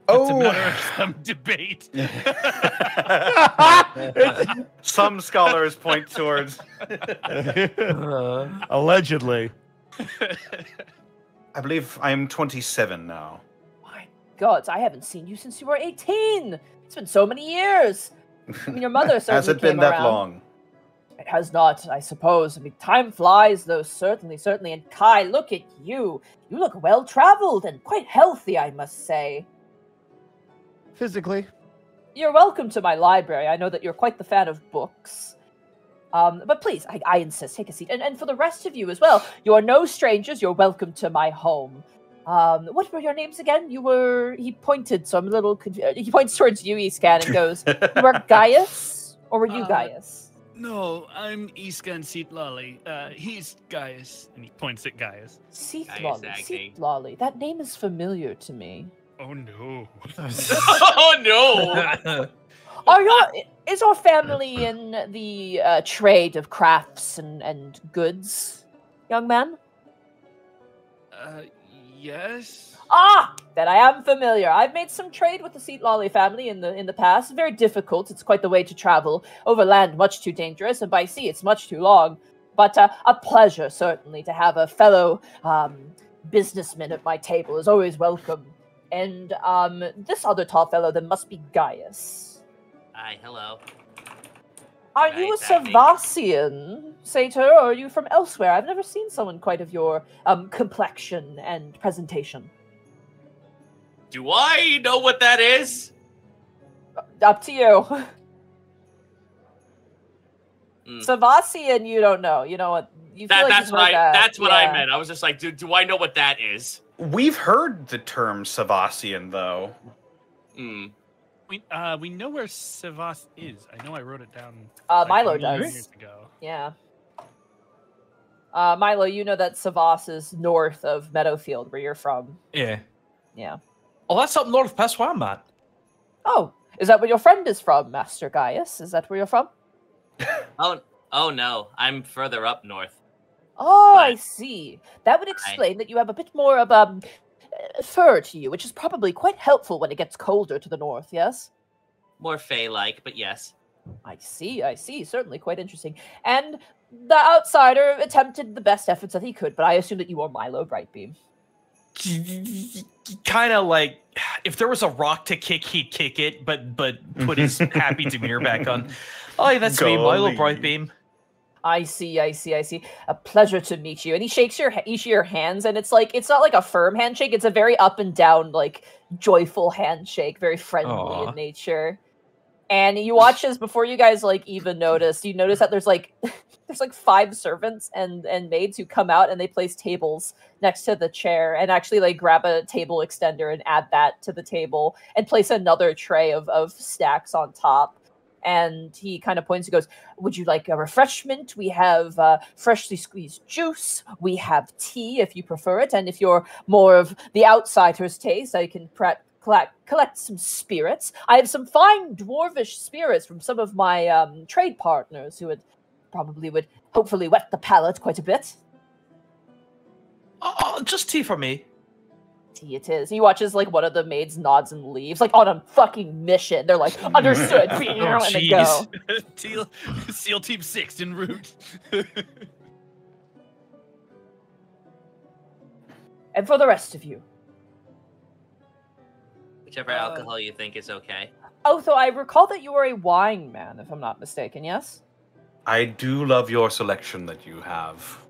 It's a
Oh.
matter of oh. some debate.
Some scholars point towards.
Allegedly.
I believe I am 27 now.
My gods, I haven't seen you since you were 18. It's been so many years. I mean, your mother certainly
Has
certainly
it been
came
that
around.
long?
It has not, I suppose. I mean, time flies, though, certainly, certainly. And Kai, look at you. You look well traveled and quite healthy, I must say.
Physically.
You're welcome to my library. I know that you're quite the fan of books. Um, but please, I, I insist, take a seat. And, and for the rest of you as well, you are no strangers. You're welcome to my home. Um, what were your names again? You were. He pointed, so I'm a little confused. He points towards you, Escan, and goes, You are Gaius? Or were you
Uh,
Gaius?
No, I'm Escan Seatlolly. Uh, he's Gaius. And he points at Gaius.
Seath
Gaius
Lolly.
acting.
Seath Lolly. That name is familiar to me.
Oh no.
oh no!
Are your is our family in the uh, trade of crafts and, and goods, young man?
Uh, yes.
Ah, then I am familiar. I've made some trade with the Seat Lolly family in the in the past. Very difficult. It's quite the way to travel. Over land, much too dangerous, and by sea, it's much too long. But uh, a pleasure, certainly, to have a fellow um, businessman at my table is always welcome. And um, this other tall fellow, then, must be Gaius.
Hi, hello.
Are you a
Nice acting.
Savassian? satyr, or are you from elsewhere? I've never seen someone quite of your um, complexion and presentation.
Do I know what that is?
Up to you.
Mm.
Savasian, you don't know. You know what? You feel
That,
like
that's
you've
what I.
that.
That's what I meant. I was just like, do, do I know what that is?
We've heard the term Savasian, though.
Hmm.
We uh we know where Savas is. I know I wrote it down.
Uh,
like,
Milo
a
does.
years ago.
Yeah. Uh, Milo, you know that Savas is north of Meadowfield, where you're from.
Yeah.
Yeah.
Oh, that's up north past where I'm at.
Oh, is that where your friend is from, Master Gaius? Is that where you're from?
Oh, oh no, I'm further up north.
Oh, I see. That would explain that you have a bit more of um fur to you, which is probably quite helpful when it gets colder to the north. Yes.
More Fey-like, but yes.
I see. I see. Certainly quite interesting. And the outsider attempted the best efforts that he could, but I assume that you are Milo Brightbeam.
Kind of like if there was a rock to kick, he'd kick it, but but put his happy demeanor back on. Oh, that's me, Milo Brightbeam.
I see, I see, I see. A pleasure to meet you. And he shakes your each of your hands, and it's like it's not like a firm handshake. It's a very up and down, like joyful handshake, very friendly
Aw.
in nature. And you watch as before you guys like even notice. You notice that there's like there's like five servants and and maids who come out and they place tables next to the chair and actually like grab a table extender and add that to the table and place another tray of of snacks on top. And he kind of points and goes, would you like a refreshment? We have uh, freshly squeezed juice. We have tea if you prefer it. And if you're more of the outsider's taste, I can pre- collect, collect some spirits. I have some fine dwarvish spirits from some of my um, trade partners who would probably would hopefully wet the palate quite a bit.
Oh, oh, just tea for me.
Tea it is. He watches like one of the maids nods and leaves, like on a fucking mission. They're like, understood.
Oh,
and they go.
jeez.
Teal, SEAL Team Six en route.
And for the rest of you,
Whichever
Uh,
alcohol you think is okay.
Otho, I recall that you are a wine man, if I'm not mistaken, yes?
I do love your selection that you have.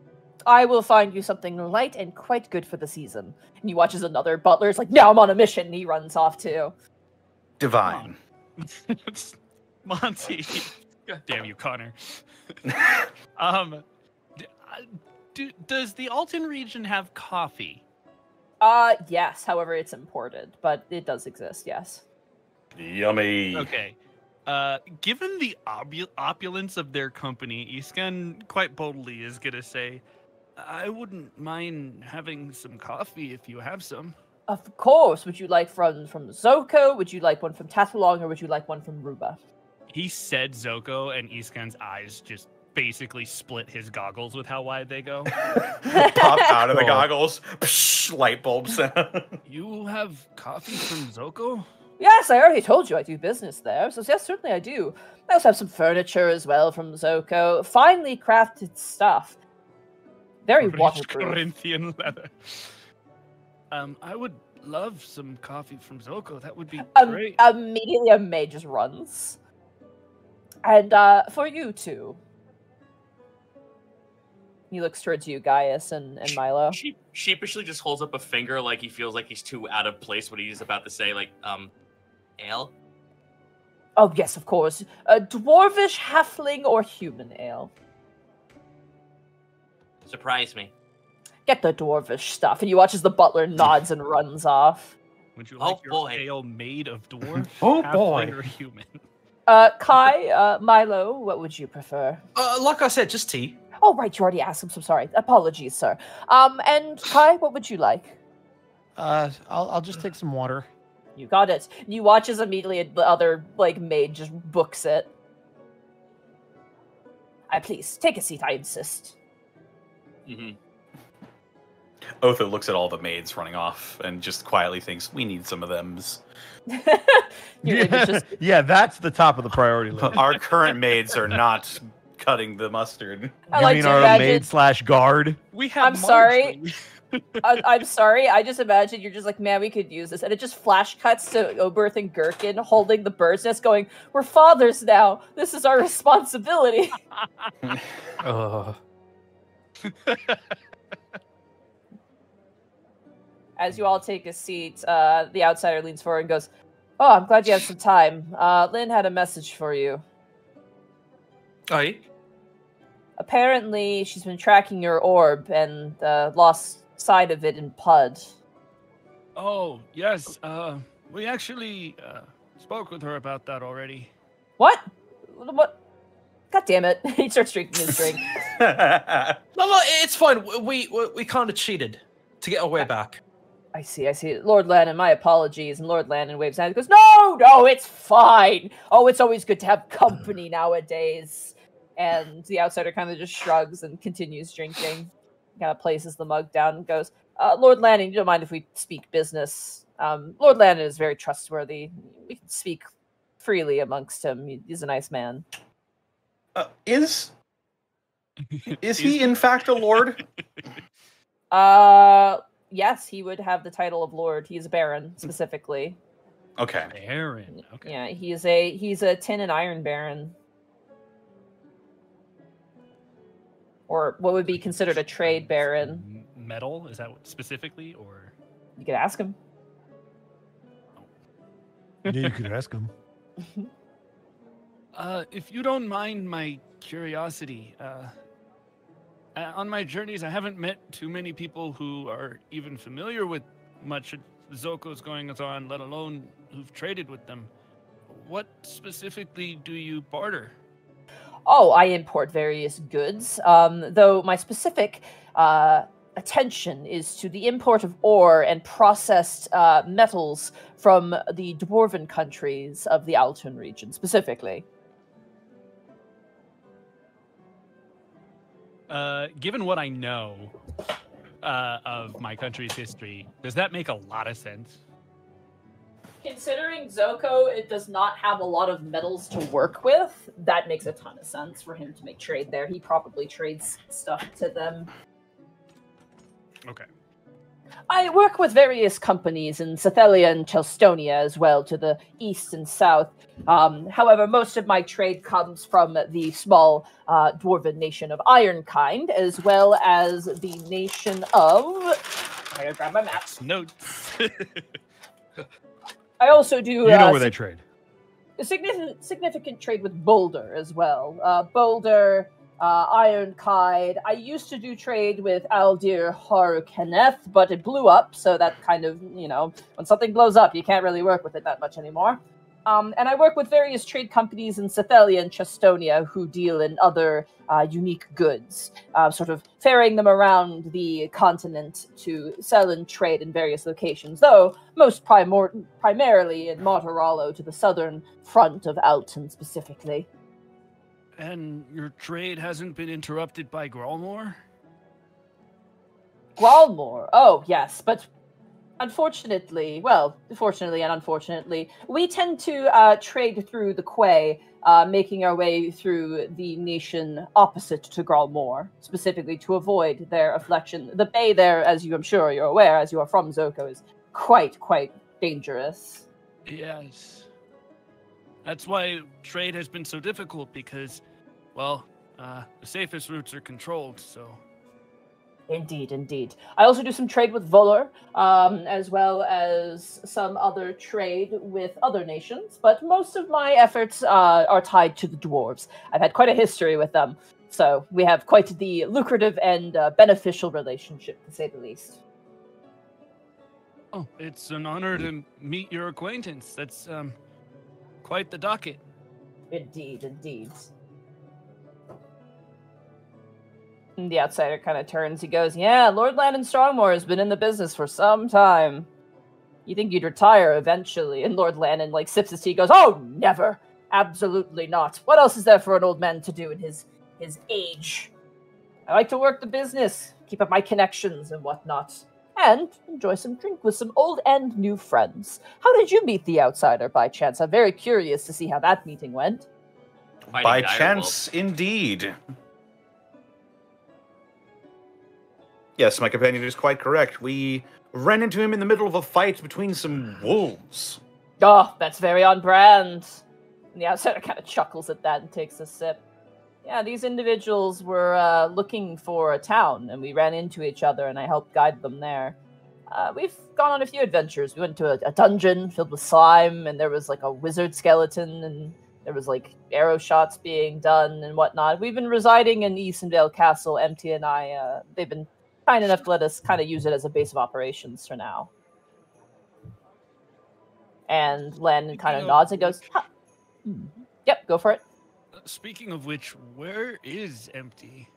I will find you something light and quite good for the season. And he watches another butler's like, now I'm on a mission, and he runs off too.
Divine.
Monty. God damn you, Connor. um, d- uh, do, does the Alton region have coffee?
Uh yes, however it's imported, but it does exist, yes.
Yummy.
Okay. Uh, given the obu- opulence of their company, Escan quite boldly is gonna say, "I wouldn't mind having some coffee if you have some."
Of course. Would you like from from Zoko? Would you like one from Tatulong or would you like one from Ruba?
He said Zoko, and Escan's eyes just basically split his goggles with how wide they go.
Pop out of the goggles. Psh, light bulbs.
you have coffee from Zoko?
Yes, I already told you I do business there. So yes, certainly I do. I also have some furniture as well from Zoko. Finely crafted stuff. Very
Rich
waterproof.
Corinthian leather. Um, I would love some coffee from Zoko. That would be
Um,
great.
immediately a maid just runs. And uh for you two. He looks towards you, Gaius and, and Milo.
Sheep, sheepishly just holds up a finger like he feels like he's too out of place what he's about to say, like, um, ale?
Oh yes, of course. A dwarvish halfling or human ale.
Surprise me.
Get the dwarvish stuff. And you watch as the butler nods and runs off.
Would you
Oh,
like your
boy.
ale made of dwarf?
Oh,
halfling,
boy.
or human?
Uh Kai, uh Milo, what would you prefer?
Uh, like I said, just tea.
Oh right, you already asked him, so sorry. Apologies, sir. Um and Kai, what would you like?
Uh, I'll, I'll just take some water.
You got it. You watch as immediately the other like maid just books it. I please take a seat. I insist.
Hmm
Otho looks at all the maids running off and just quietly thinks, "We need some of them's."
Your name is just
yeah, that's the top of the priority list.
Our current maids are not cutting the mustard.
I
you
like
mean our
imagine-
maid slash guard?
We have.
I'm sorry. I, I'm sorry. I just imagine you're just like, man, we could use this, and it just flash cuts to Oberth and Gherkin holding the bird's nest, going, "We're fathers now. This is our responsibility."
Ugh.
As you all take a seat, uh, the outsider leans forward and goes, "Oh, I'm glad you have some time. Uh, Lynn had a message for you.
Aye.
Apparently, she's been tracking your orb and uh, lost sight of it in Pud.
Oh, yes. Uh, we actually uh, spoke with her about that already.
What? What? God damn it! he starts drinking his drink.
No, no, it's fine. We we, we kind of cheated to get our way back.
I see, I see. Lord Lannon, my apologies. And Lord Lannon waves hand and goes, No, no, it's fine. Oh, it's always good to have company nowadays. And the outsider kind of just shrugs and continues drinking. Kind of places the mug down and goes, uh, Lord Lannon, you don't mind if we speak business? Um, Lord Lannon is very trustworthy. We can speak freely amongst him. He's a nice man.
Uh, is is he in fact a lord?
Uh, yes, he would have the title of Lord. He's a Baron, specifically.
Okay.
Baron. Okay.
Yeah, he's a he's a tin and iron baron. Or what would be considered a trade baron.
Metal? Is that specifically, or
You could ask him.
Yeah, you could ask him.
Uh, if you don't mind my curiosity, uh, uh, on my journeys, I haven't met too many people who are even familiar with much of Zoko's goings on, let alone who've traded with them. What specifically do you barter?
Oh, I import various goods. Um, though my specific uh, attention is to the import of ore and processed uh, metals from the dwarven countries of the Alton region, specifically.
Uh, given what I know uh, of my country's history, does that make a lot of sense?
Considering Zoko, it does not have a lot of metals to work with. That makes a ton of sense for him to make trade there. He probably trades stuff to them.
Okay.
I work with various companies in Cethelia and Chelstonia as well, to the east and south. Um, however, most of my trade comes from the small uh, dwarven nation of Ironkind, as well as the nation of. I gotta grab my map.
Notes.
I also do.
You know
uh,
where they trade.
significant significant trade with Boulder as well. Uh, Boulder, uh, Ironkind. I used to do trade with Aldir Harkenneth, but it blew up, so that kind of you know when something blows up, you can't really work with it that much anymore. Um, and I work with various trade companies in Cethelia and Chestonia who deal in other uh, unique goods, uh, sort of ferrying them around the continent to sell and trade in various locations, though most primor- primarily in Martorallo to the southern front of Alton specifically.
And your trade hasn't been interrupted by Gralmore?
Gralmore, oh yes, but unfortunately, well, fortunately and unfortunately, we tend to uh, trade through the Quay, uh, making our way through the nation opposite to Gralmore, specifically to avoid their affliction. The bay there, as you I'm sure you're aware, as you are from Zoko, is quite, quite dangerous.
Yes. That's why trade has been so difficult because, well, uh, the safest routes are controlled, so.
Indeed, indeed. I also do some trade with Volor, um, as well as some other trade with other nations, but most of my efforts uh, are tied to the dwarves. I've had quite a history with them, so we have quite the lucrative and uh, beneficial relationship, to say the least.
Oh, it's an honor to meet your acquaintance. That's, um, quite the docket.
Indeed, indeed. And the outsider kind of turns. He goes, "Yeah, Lord Lannon Strongmore has been in the business for some time. You think you'd retire eventually?" And Lord Lannon like sips his tea. Goes, "Oh, never, absolutely not. What else is there for an old man to do in his his age? I like to work the business, keep up my connections and whatnot." And enjoy some drink with some old and new friends. How did you meet the outsider by chance? I'm very curious to see how that meeting went.
Fighting
By
direwolves.
chance, indeed.
Yes, my companion is quite correct. We ran into him in the middle of a fight between some wolves.
Oh, that's very on brand. And the outsider kind of chuckles at that and takes a sip. Yeah, these individuals were uh, looking for a town, and we ran into each other, and I helped guide them there. Uh, we've gone on a few adventures. We went to a, a dungeon filled with slime, and there was like a wizard skeleton, and there was like arrow shots being done and whatnot. We've been residing in Eastonvale Castle, MT and I. Uh, they've been kind enough to let us kind of use it as a base of operations for now. And Len kind of nods and goes, "Huh. Hmm. "Yep, go for it."
Speaking of which, where is Empty?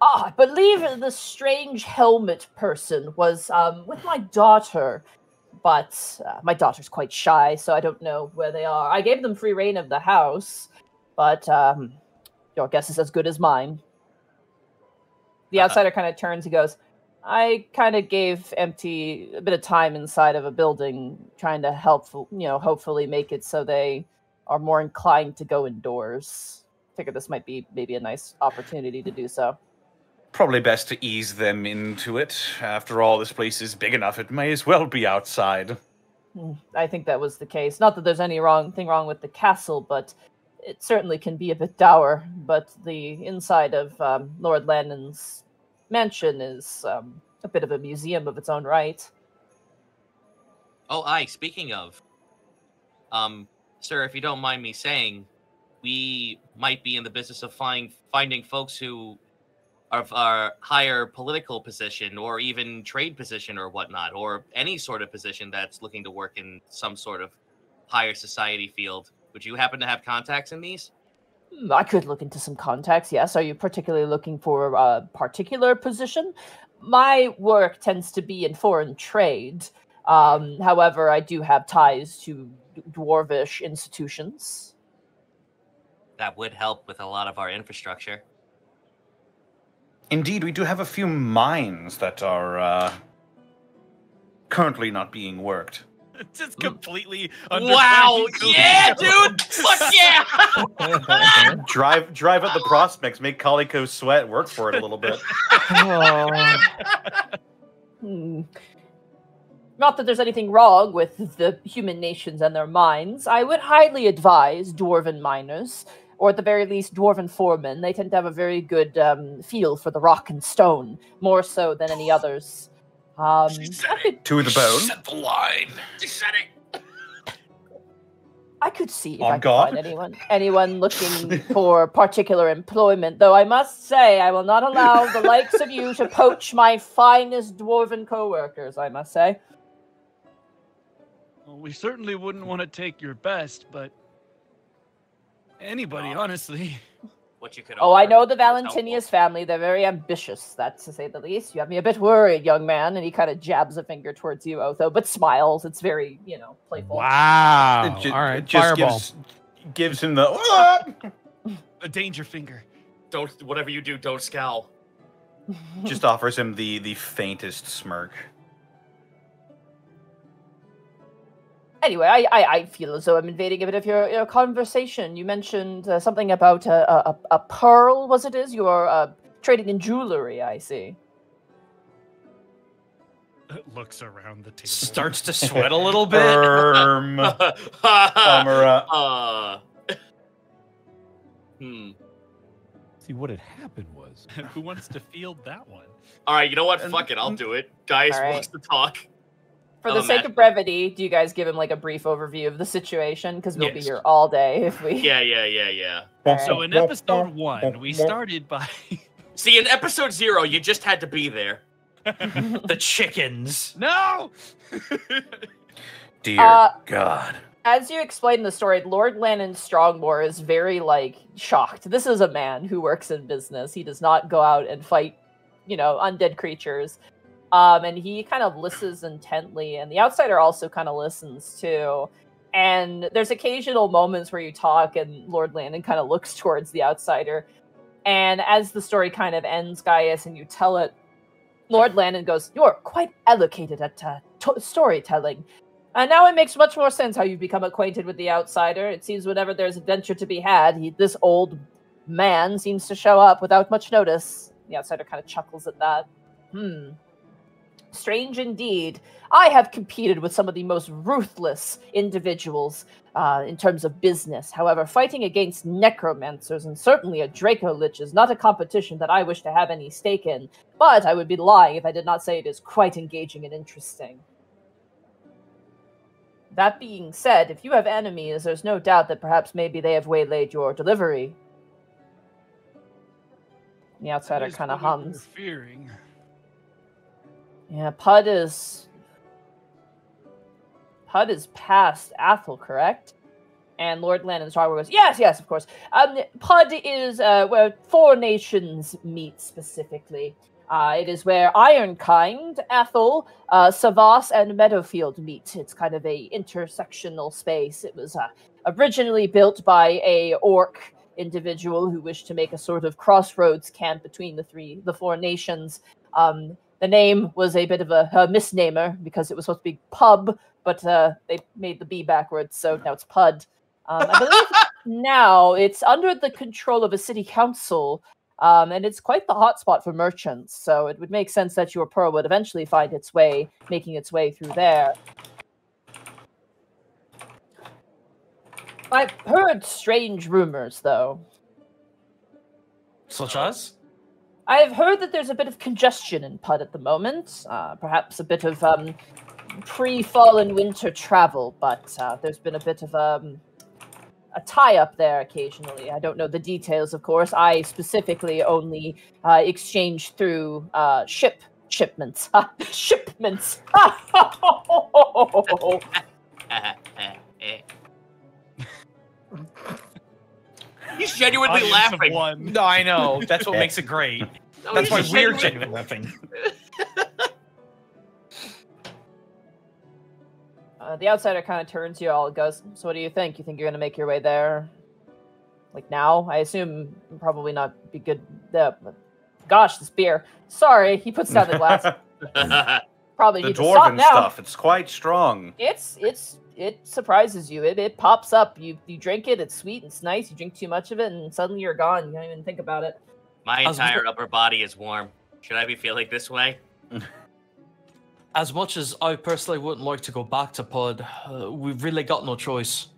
Ah, I believe the strange helmet person was um, with my daughter, but uh, my daughter's quite shy, so I don't know where they are. I gave them free reign of the house, but um, your guess is as good as mine. The
Uh-huh.
outsider kind of turns and goes, I kind of gave Empty a bit of time inside of a building, trying to help, you know, hopefully make it so they are more inclined to go indoors. Figure this might be maybe a nice opportunity to do so.
Probably best to ease them into it. After all, this place is big enough; it may as well be outside.
Mm, I think that was the case. Not that there's any wrong thing wrong with the castle, but it certainly can be a bit dour. But the inside of um, Lord Lannon's mansion is um, a bit of a museum of its own right.
Oh, aye. Speaking of, um, sir, if you don't mind me saying, we might be in the business of find, finding folks who are of higher political position or even trade position or whatnot, or any sort of position that's looking to work in some sort of higher society field. Would you happen to have contacts in these?
Hmm, I could look into some contacts. Yes. Are you particularly looking for a particular position? My work tends to be in foreign trade. Um, however, I do have ties to d- dwarvish institutions.
That would help with a lot of our infrastructure.
Indeed, we do have a few mines that are uh, currently not being worked.
Just completely.
Wow! Yeah, dude! Fuck yeah!
drive, drive up the prospects, make Kaliko sweat, work for it a little bit.
Hmm. Not that there's anything wrong with the human nations and their minds. I would highly advise dwarven miners, or at the very least, dwarven foremen. They tend to have a very good um, feel for the rock and stone, more so than any others. Um, I, could,
to the bone.
Set the line.
You said it!
I could see if
On
I could
guard?
find anyone anyone looking for particular employment. Though I must say, I will not allow the likes of you to poach my finest dwarven co-workers. I must say.
Well, we certainly wouldn't want to take your best, but anybody, honestly.
What you could
Oh, I know the
is helpful.
Valentinius family. They're very ambitious, that's to say the least. You have me a bit worried, young man. And he kind of jabs a finger towards you, Otho, but smiles. It's very, you know, playful.
Wow.
It ju-
All right.
it just
Fireball.
gives, gives him the. "Ah!"
A danger finger.
Don't, whatever you do, don't scowl.
just offers him the the faintest smirk.
Anyway, I, I, I feel as though I'm invading a bit of your, your conversation. You mentioned uh, something about a, a, a- a pearl, was it is? You're uh, trading in jewelry, I see.
Looks around the table.
Starts to sweat a little bit.
Erm, Amara.
uh, hmm.
See, what had happened was
Who wants to field that one?
All right, you know what? Fuck it, I'll do it. Guys
All right.
wants to talk.
For
I'll
the sake of brevity, do you guys give him like a brief overview of the situation? Because we'll be here all day if we.
Yeah, yeah, yeah, yeah.
All
So in episode one, we started by
See, in episode zero, you just had to be there.
the chickens.
no.
Dear
Uh,
God.
as you explain the story, Lord Lannon Strongmore is very like shocked. This is a man who works in business. He does not go out and fight, you know, undead creatures. Um, and he kind of listens intently, and the outsider also kind of listens too. And there's occasional moments where you talk, and Lord Lannon kind of looks towards the outsider. And as the story kind of ends, Gaius, and you tell it, Lord Lannon goes, "You're quite educated at uh, to- storytelling." And now it makes much more sense how you've become acquainted with the outsider. It seems whenever there's adventure to be had, he, this old man seems to show up without much notice. The outsider kind of chuckles at that. Hmm. Strange indeed. I have competed with some of the most ruthless individuals uh, in terms of business. However, fighting against necromancers and certainly a Draco Lich is not a competition that I wish to have any stake in. But I would be lying if I did not say it is quite engaging and interesting. That being said, if you have enemies, there's no doubt that perhaps maybe they have waylaid your delivery. The outsider kind of
what we were
hums.
Fearing.
Yeah, Pud is. Pud is past Athel, correct? And Lord Lannon Starwer goes, Yes, yes, of course. Um, Pud is uh, where four nations meet specifically. Uh, it is where Ironkind, Athel, uh, Savas, and Meadowfield meet. It's kind of a intersectional space. It was uh, originally built by a orc individual who wished to make a sort of crossroads camp between the three, the four nations. Um, the name was a bit of a, a misnamer because it was supposed to be pub, but uh, they made the B backwards, so now it's Pud. Um, I believe now it's under the control of a city council, um, and it's quite the hotspot for merchants. So it would make sense that your pearl would eventually find its way, making its way through there. I've heard strange rumors, though.
Such as?
I have heard that there's a bit of congestion in Pud at the moment, uh, perhaps a bit of um, pre-fall and winter travel, but uh, there's been a bit of um, a tie-up there occasionally. I don't know the details, of course. I specifically only uh, exchange through uh, ship shipments, shipments.
He's genuinely
Audience of
laughing.
one.
No, I know. That's what makes it great.
No,
That's why we're
genuinely-
genuinely laughing.
Uh, the outsider kind of turns you all and goes, So, what do you think? You think you're going to make your way there? Like now? I assume probably not be good. Uh, gosh, this beer. Sorry, he puts down the glass. Probably
the
need to stop
dwarven
now.
stuff. It's quite strong.
It's it's it surprises you. It it pops up. You you drink it. It's sweet. It's nice. You drink too much of it, and suddenly you're gone. You don't even think about it.
My
I
entire upper body is warm. Should I be feeling this way?
As much as I personally wouldn't like to go back to Pud, uh, we've really got no choice.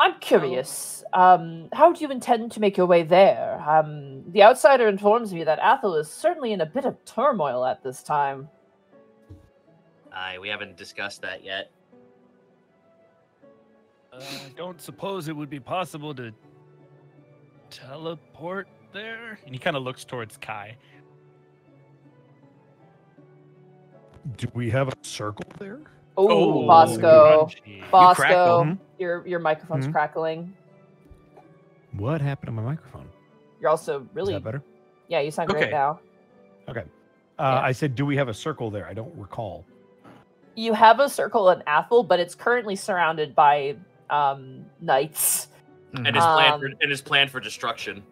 I'm curious. Um, how do you intend to make your way there? Um, the outsider informs me that Athel is certainly in a bit of turmoil at this time.
Aye, we haven't discussed that yet.
Uh, I don't suppose it would be possible to teleport there. And he kind of looks towards Kai.
Do we have a circle there?
Oh, Bosco,
crunchy.
Bosco,
Mhm.
your your microphone's
Mhm.
crackling.
What happened to my microphone?
You're also
Is
really
that better?
yeah. You sound great
Okay.
now.
Uh,
Yeah.
I said, do we have a circle there? I don't recall.
You have a circle in Athel, but it's currently surrounded by um knights.
And is planned for
Um,
and is planned for destruction.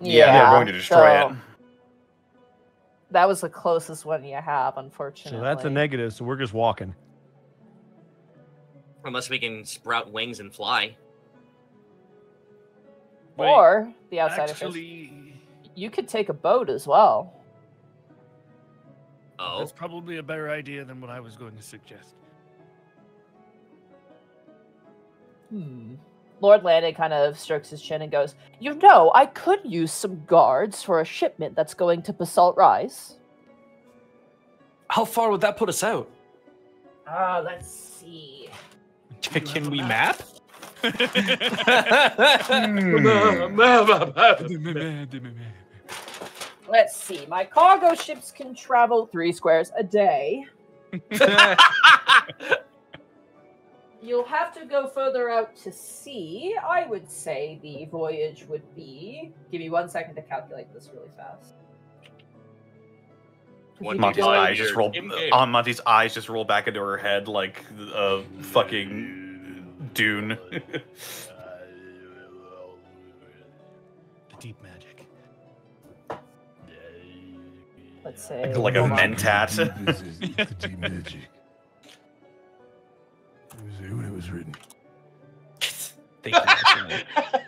Yeah, we're going to destroy
so
it.
That was the closest one you have, unfortunately.
So that's a negative. So we're just walking.
Unless we can sprout wings and fly.
Wait,
Or the outsider of
Actually,
you could take a boat as well.
Oh.
that's probably a better idea than what I was going to suggest.
Hmm. Lord Lannon kind of strokes his chin and goes, You know, I could use some guards for a shipment that's going to Basalt Rise.
How far would that put us out?
Ah, let's see.
Can we map?
Let's see. My cargo ships can travel three squares a day. You'll have to go further out to sea. I would say the voyage would be. Give me one second to calculate this really fast.
One
Monty's
going-
eyes just roll.
In-game.
Uh, Monty's eyes just roll back into her head like a fucking Dune.
the deep magic.
Let's say.
like a
hold on.
mentat.
This is the deep magic. It was when it was written.
Thank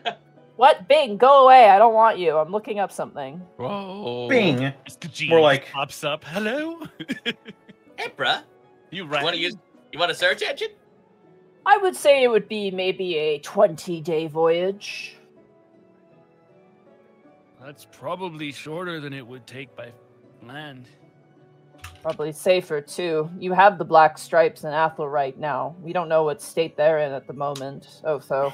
you.
What? Bing, go away. I don't want you. I'm looking up something.
Whoa.
Bing.
Mr. G
More like-
pops up. Hello.
Hey, bruh.
you
You
right.
want to use? You want a search engine?
I would say it would be maybe a 20 day voyage.
That's probably shorter than it would take by land.
Probably safer too. You have the black stripes in Athel right now. We don't know what state they're in at the moment. Oh, so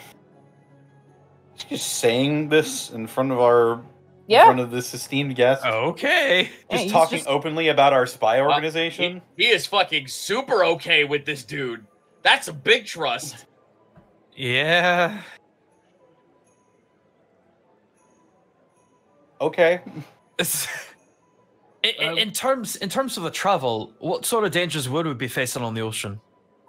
Just saying this in front of our in
yeah.
front of this esteemed guest.
Okay.
Just
he's
talking
just-
openly about our spy
Uh,
organization.
He, he is fucking super okay with this dude. That's a big trust.
Yeah.
okay.
It's- in, in-
Um,
terms in terms of the travel, what sort of dangers would we be facing on the ocean?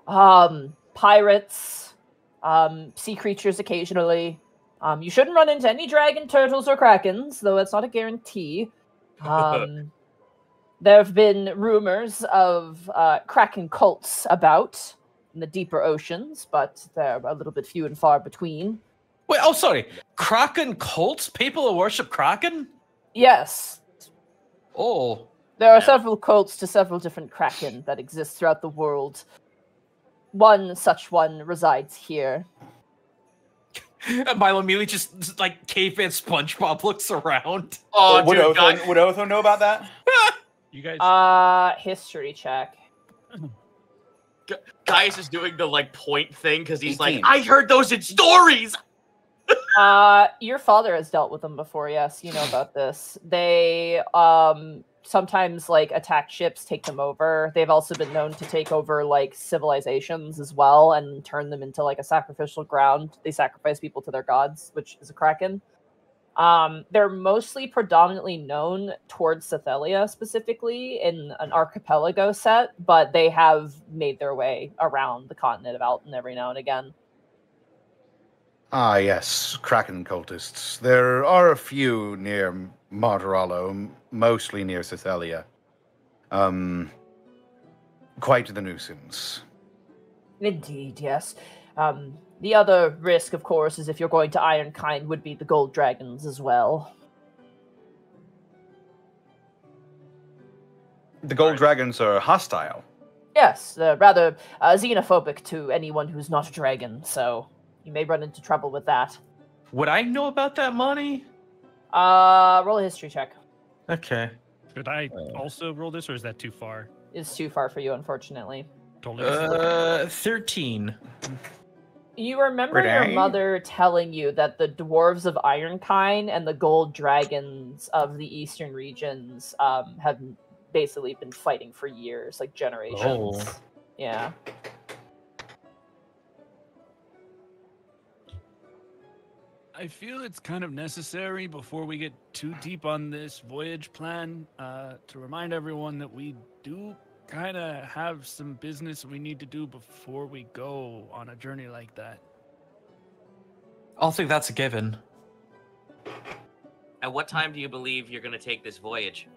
Um, pirates, um, sea creatures occasionally. Um, you shouldn't run into any dragon, turtles, or krakens, though that's not a guarantee. Um, there have been rumors of uh, kraken cults about in the deeper oceans, but they're a little bit few and far between.
Wait, oh sorry. Kraken cults? People who worship Kraken?
Yes,
Oh.
There are
Yeah.
several cults to several different kraken that exist throughout the world. One such one resides here.
And Milo immediately just, just like caveman SpongeBob looks around.
Oh,
would,
dude,
Otho, would Otho know about that?
You guys.
Uh, history check.
Gaius is doing the like point thing because he's like, I heard those in stories.
Uh, your father has dealt with them before. Yes, you know about this. They um sometimes like attack ships, take them over. They've also been known to take over like civilizations as well and turn them into like a sacrificial ground. They sacrifice people to their gods, which is a kraken. Um, they're mostly predominantly known towards Cethelia specifically in an archipelago set, but they have made their way around the continent of Alton every now and again.
Ah, yes, Kraken cultists. There are a few near Martorallo, mostly near Cethelia. Um, quite the nuisance.
Indeed, yes. Um, the other risk, of course, is if you're going to Ironkind, would be the gold dragons as well.
The gold dragons are hostile.
Yes, uh, rather uh, xenophobic to anyone who's not a dragon, so you may run into trouble with that.
Would I know about that money?
Uh, roll a history check.
Okay.
Should I also roll this, or is that too far?
It's too far for you, unfortunately.
Totally.
Uh, 13.
You remember your
Renee?
mother telling you that the dwarves of Ironkind and the gold dragons of the eastern regions um, have basically been fighting for years, like generations.
Oh.
Yeah.
I feel it's kind of necessary before we get too deep on this voyage plan uh, to remind everyone that we do kind of have some business we need to do before we go on a journey like that.
I'll think that's a given.
At what time do you believe you're gonna take this voyage?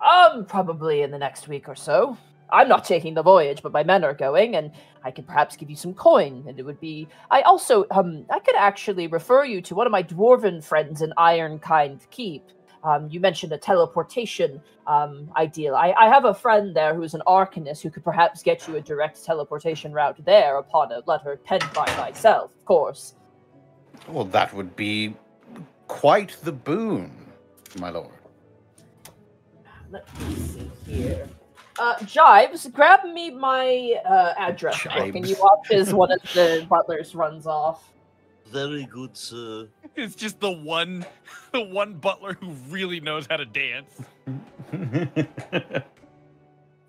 Um, probably in the next week or so. I'm not taking the voyage, but my men are going, and I could perhaps give you some coin, and it would be. I also, um, I could actually refer you to one of my dwarven friends in Ironkind Keep. Um, you mentioned a teleportation um, ideal. I, I have a friend there who's an arcanist who could perhaps get you a direct teleportation route there upon a letter penned by myself, of course.
Well, that would be quite the boon, my lord.
Let me see here. Uh, Jives, grab me my uh, address book, and you watch as one of the butlers runs off.
Very good, sir.
It's just the one, the one butler who really knows how to dance.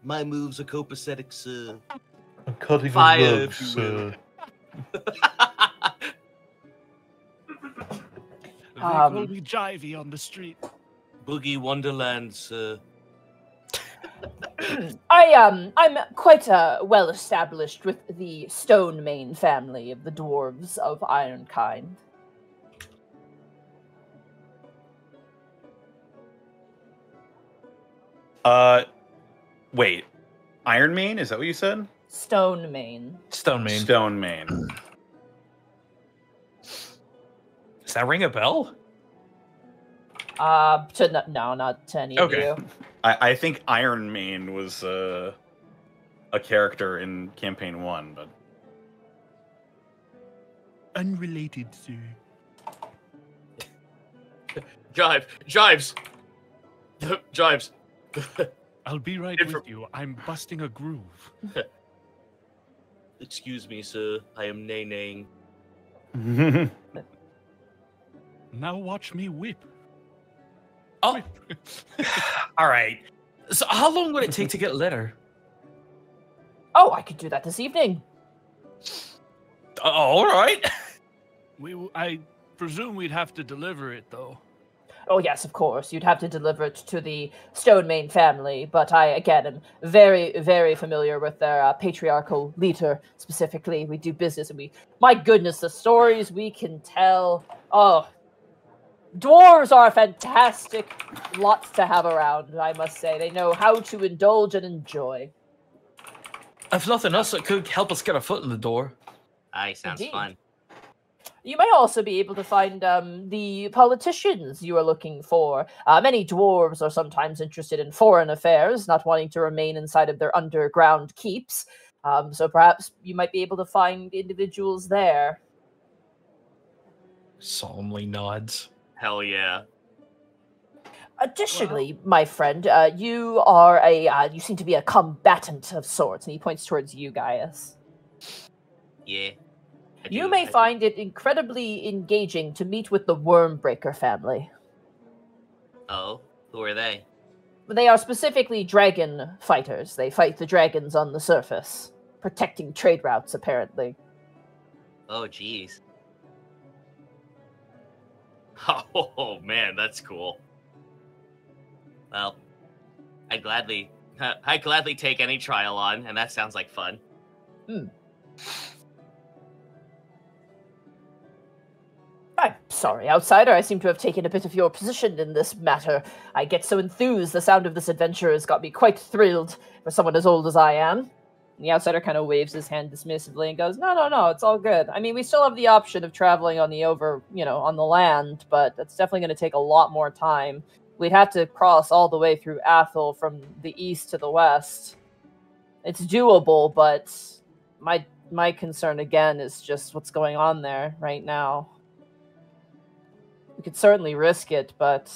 My moves are copacetic, sir.
Cutting
Fire, if you will.
They
Um,
call me Jivey on the street.
Boogie Wonderland, sir.
I um, I'm quite uh, well established with the Stone Main family of the dwarves of Ironkind.
uh, wait. Iron Mane? Is that what you said?
Stone Main.
Stone Main.
Stone Mane.
Does that ring a bell?
Uh, to n- no, not to any
Okay.
of you.
I, I think Iron Mane was uh, a character in campaign one, but
Unrelated, sir.
Jive, Jives, Jives.
I'll be right
Infor-
with you. I'm busting a groove.
Excuse me, sir. I am nay naying.
Now watch me whip.
Oh, all right. So, how long would it take to get a letter?
Oh, I could do that this evening.
Uh, all right.
We, w- I presume we'd have to deliver it though.
Oh yes, of course. You'd have to deliver it to the Stone Main family, but I again am very, very familiar with their uh, patriarchal leader specifically. We do business, and we, my goodness, the stories we can tell. Oh, dwarves are fantastic, lots to have around. I must say, they know how to indulge and enjoy.
If nothing else, it could help us get a foot in the door.
Aye, sounds
Indeed.
fun.
You may also be able to find um, the politicians you are looking for. Uh, many dwarves are sometimes interested in foreign affairs, not wanting to remain inside of their underground keeps. Um, so perhaps you might be able to find individuals there.
Solemnly nods.
Hell yeah.
Additionally, my friend, uh, you are a uh, you seem to be a combatant of sorts, and he points towards you, Gaius.
Yeah.
You may
I do.
find it incredibly engaging to meet with the Wormbreaker family.
Oh, who are they?
They are specifically dragon fighters. They fight the dragons on the surface, protecting trade routes, apparently.
Oh, jeez. Oh man, that's cool. Well, I'd gladly, I'd gladly take any trial on, and that sounds like fun. Hmm.
I'm sorry, outsider. I seem to have taken a bit of your position in this matter. I get so enthused. The sound of this adventure has got me quite thrilled for someone as old as I am. And the outsider kind of waves his hand dismissively and goes, "No, no, no, it's all good. I mean, we still have the option of traveling on the over, you know, on the land, but that's definitely going to take a lot more time. We'd have to cross all the way through Athel from the east to the west. It's doable, but my my concern again is just what's going on there right now." We could certainly risk it, but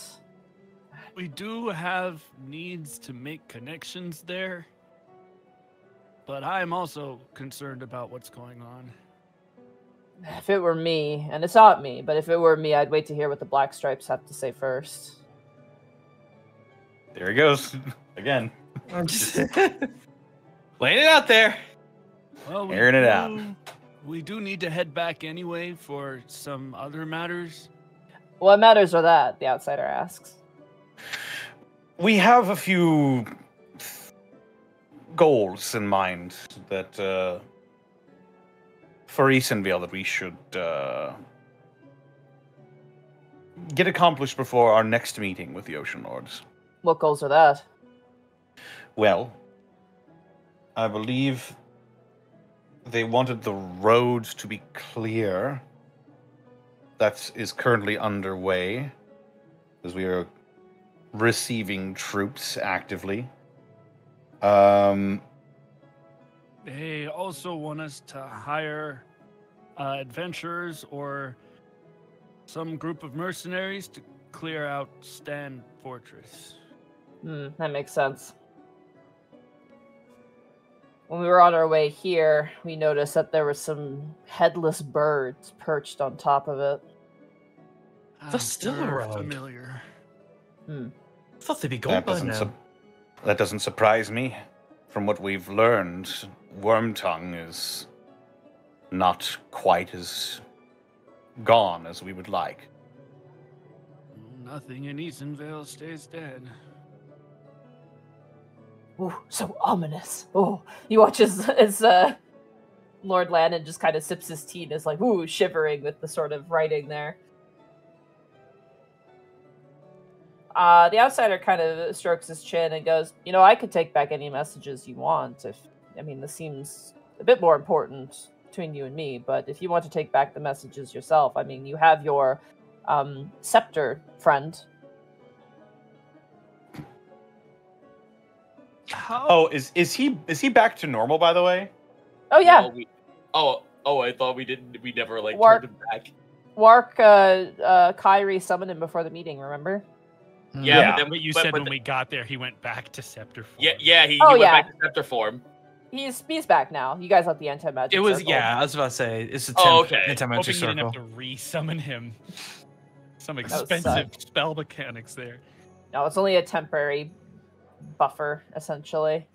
We do have needs to make connections there. But I'm also concerned about what's going on.
if it were me, and it's not me, but if it were me, I'd wait to hear what the Black Stripes have to say first.
there he goes again.
Laying it out there.
Well, we
Airing it out.
do- We do need to head back anyway for some other matters.
What matters are that? The outsider asks.
We have a few goals in mind that uh, for Eastonvale that we should uh, get accomplished before our next meeting with the Ocean Lords.
What goals are that?
Well, I believe they wanted the roads to be clear. That is currently underway, as we are receiving troops actively. Um,
They also want us to hire uh, adventurers or some group of mercenaries to clear out Stan Fortress.
Hmm, that makes sense. When we were on our way here, we noticed that there were some headless birds perched on top of it.
Ah,
They're still
they're
around.
Familiar.
thought they'd be gone
that
by now.
sup- that doesn't surprise me. From what we've learned, Wormtongue is not quite as gone as we would like.
Nothing in Eastonvale stays dead.
Ooh, so ominous. Oh, you watch as, as uh, Lord Lannon just kind of sips his tea and is like, ooh, shivering with the sort of writing there. Uh, the outsider kind of strokes his chin and goes, You know, I could take back any messages you want. If I mean, this seems a bit more important between you and me, but if you want to take back the messages yourself, I mean, you have your um, scepter friend.
How?
Oh, is is he is he back to normal? By the way,
Oh yeah,
No, we- oh, oh, I thought we didn't. We never like
Warp.
turned him back.
Wark, uh, uh, Kyrie summoned him before the meeting. Remember?
Yeah,
Yeah.
but then
What you
but-
said
but
when
the-
we got there, he went back to scepter form.
Yeah, yeah. He,
Oh,
he went
yeah.
back to scepter form.
He's he's back now. You guys have the anti magic.
It was yeah. I was about to say it's a
Oh,
ten,
okay.
anti-magic
Hoping you didn't have to re-summon him. Some expensive spell mechanics there.
No, it's only a temporary buffer, essentially.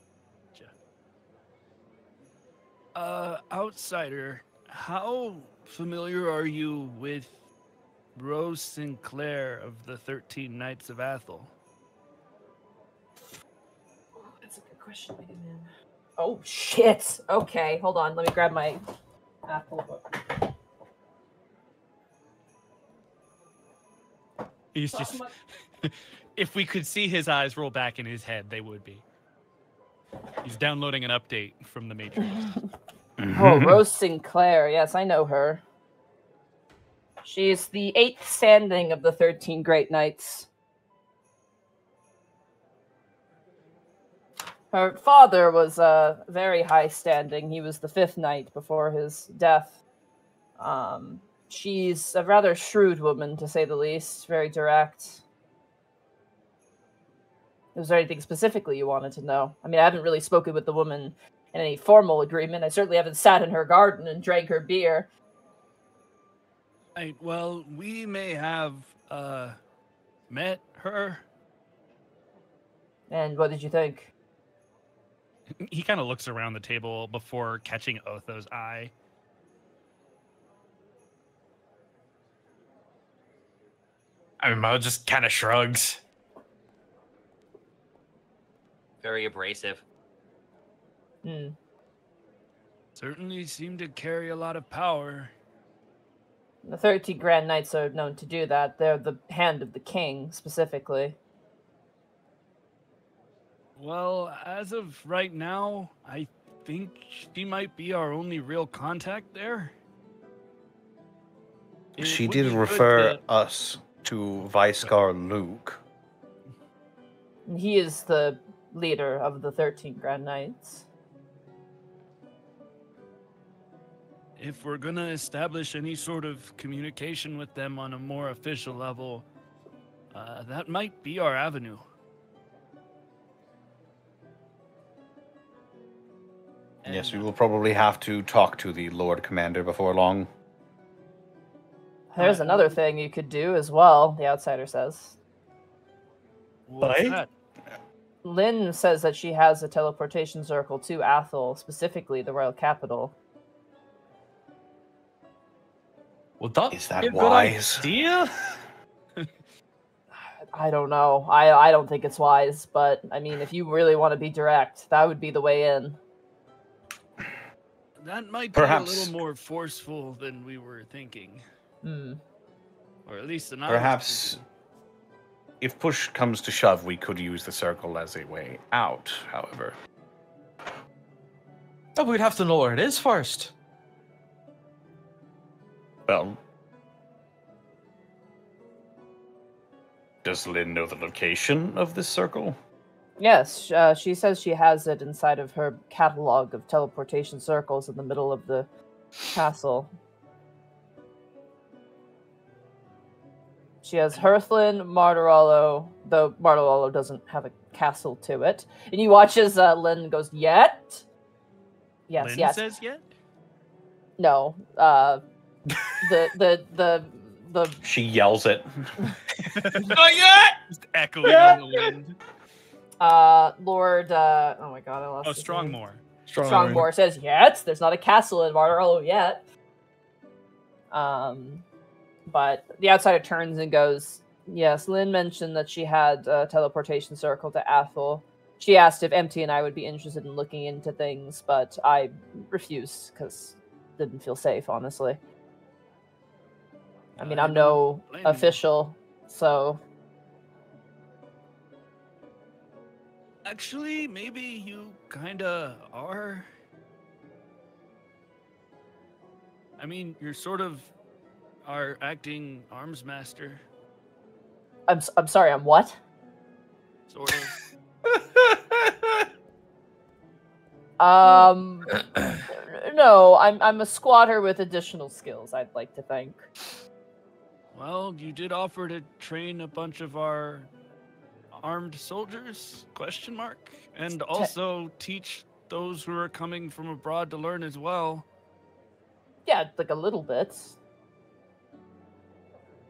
Uh, outsider, how familiar are you with Rose Sinclair of the Thirteen Knights of Athel?
That's a good question, man. Oh shit. Okay, hold on. Let me grab my Apple book.
He's just. if we could see his eyes roll back in his head, they would be. He's downloading an update from the Matrix.
Oh, Rose Sinclair. Yes, I know her. She's the eighth standing of the 13 Great Knights. Her father was uh, very high standing. He was the fifth knight before his death. Um, she's a rather shrewd woman, to say the least, very direct. Was there anything specifically you wanted to know? I mean, I haven't really spoken with the woman in any formal agreement. I certainly haven't sat in her garden and drank her beer.
Right, well, we may have uh, met her.
And what did you think?
He kind of looks around the table before catching Otho's eye.
I mean, Mo just kind of shrugs.
Very abrasive.
Hmm.
Certainly seemed to carry a lot of power.
The 13 Grand Knights are known to do that. They're the hand of the king, specifically.
Well, as of right now, I think she might be our only real contact there. It
She did refer
to-
us to Viskar Luke.
He is the leader of the 13 Grand Knights.
If we're gonna establish any sort of communication with them on a more official level, uh, that might be our avenue.
Yes, we will probably have to talk to the Lord Commander before long.
There's
Uh,
another thing you could do as well, the outsider says.
What's
Right?
Lynn says that she has a teleportation circle to Athel, specifically the royal capital.
Well, that
Is that
be a good
wise?
Idea?
I don't know. I I don't think it's wise, but I mean, if you really want to be direct, that would be the way in.
That might be
Perhaps-
a little more forceful than we were thinking,
Hmm.
or at least than I
Perhaps, if push comes to shove, we could use the circle as a way out, however.
Oh, we'd have to know where it is first.
Well, does Lynn know the location of this circle?
Yes, uh, she says she has it inside of her catalog of teleportation circles in the middle of the castle. She has Hearthlin, Martorallo, though Martorallo doesn't have a castle to it. And you watch as uh, Lynn goes, Yet? Yes,
Lynn
yes.
says yet.
No. Uh, the, the, the, the,
She yells it.
Not yet.
Just echoing on the wind.
uh, Lord, uh, oh my god, I lost
Oh,
his name.
Strongmore.
Strongmore says, yet. There's not a castle in Martorallo yet. Um, but the outsider turns and goes, Yes, Lynn mentioned that she had a teleportation circle to Athel. She asked if Empty and I would be interested in looking into things, but I refused because didn't feel safe, honestly. I mean,
I
I'm no
don't you.
official, so
Actually, maybe you kinda are. I mean, you're sort of our acting arms master,
I'm I'm sorry. I'm what?
sort of.
Um, no, I'm I'm a squatter with additional skills. I'd like to think.
Well, you did offer to train a bunch of our armed soldiers? Question mark. And also teach those who are coming from abroad to learn as well.
Yeah, like a little bit.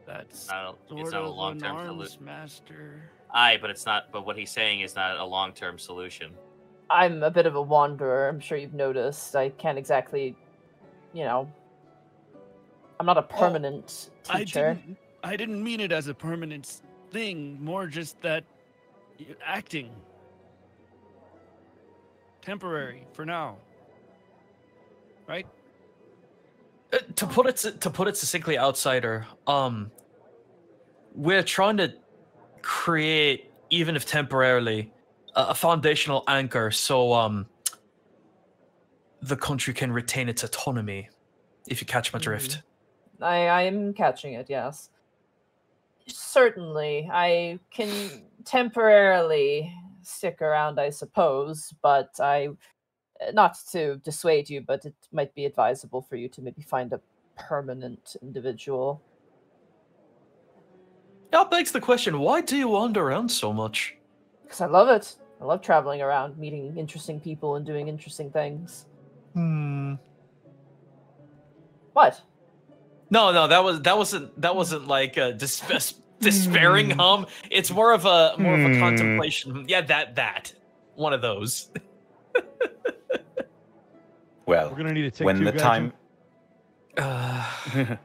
That's
Not a-
sort
it's not a
of an
long-term
arms
solution.
master.
Aye, but it's not. But what he's saying is not a long-term solution.
I'm a bit of a wanderer. I'm sure you've noticed. I can't exactly, you know. I'm not a permanent
I
teacher.
didn't. I didn't mean it as a permanent thing. More just that acting. Temporary for now. Right?
Uh, to put it to put it succinctly, outsider. Um, we're trying to create, even if temporarily, a, a foundational anchor so um the country can retain its autonomy. If you catch my drift.
I I am catching it. Yes. Certainly, I can temporarily stick around, I suppose, but I not to dissuade you, but it might be advisable for you to maybe find a permanent individual.
That begs the question: Why do you wander around so much?
Because I love it. I love traveling around, meeting interesting people, and doing interesting things.
Hmm.
What?
No, no, that was that wasn't that wasn't like a dis- despairing hum. It's more of a more of a
Hmm.
contemplation. Yeah, that that one of those.
Well,
We're gonna need to take
when
two
the
guys
time,
Uh,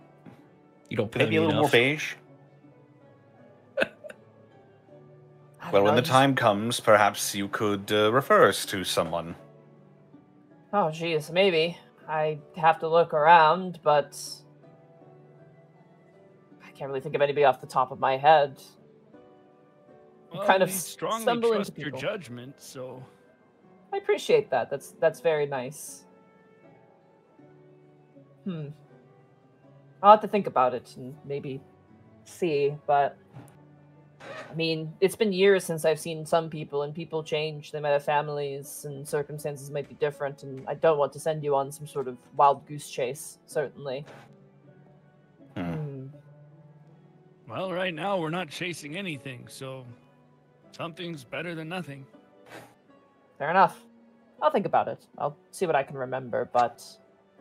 you don't pay
a
me
little more
enough.
beige. Well, when the time comes, perhaps you could uh, refer us to someone.
Oh, geez, maybe. I have to look around, but I can't really think of anybody off the top of my head.
Well,
kind of
strongly
stumble into
trust your judgment, so
I appreciate that. That's that's very nice. Hmm. I'll have to think about it and maybe see, but I mean, it's been years since I've seen some people and people change. They might have families and circumstances might be different, and I don't want to send you on some sort of wild goose chase, certainly.
Well, right now we're not chasing anything, so something's better than nothing.
Fair enough. I'll think about it. I'll see what I can remember, but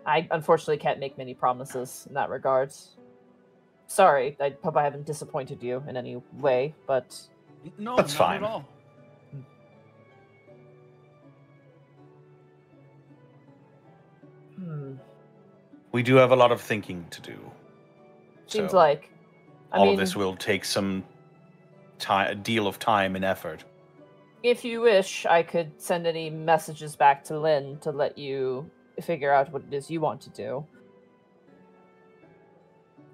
I unfortunately can't make many promises in that regard. Sorry, I hope I haven't disappointed you in any way, but
No,
That's
not
fine.
at all.
hmm,
We do have a lot of thinking to do.
seems
so
like I
all
mean,
of this will take some time, a deal of time and effort.
if you wish, I could send any messages back to Lynn to let you figure out what it is you want to do.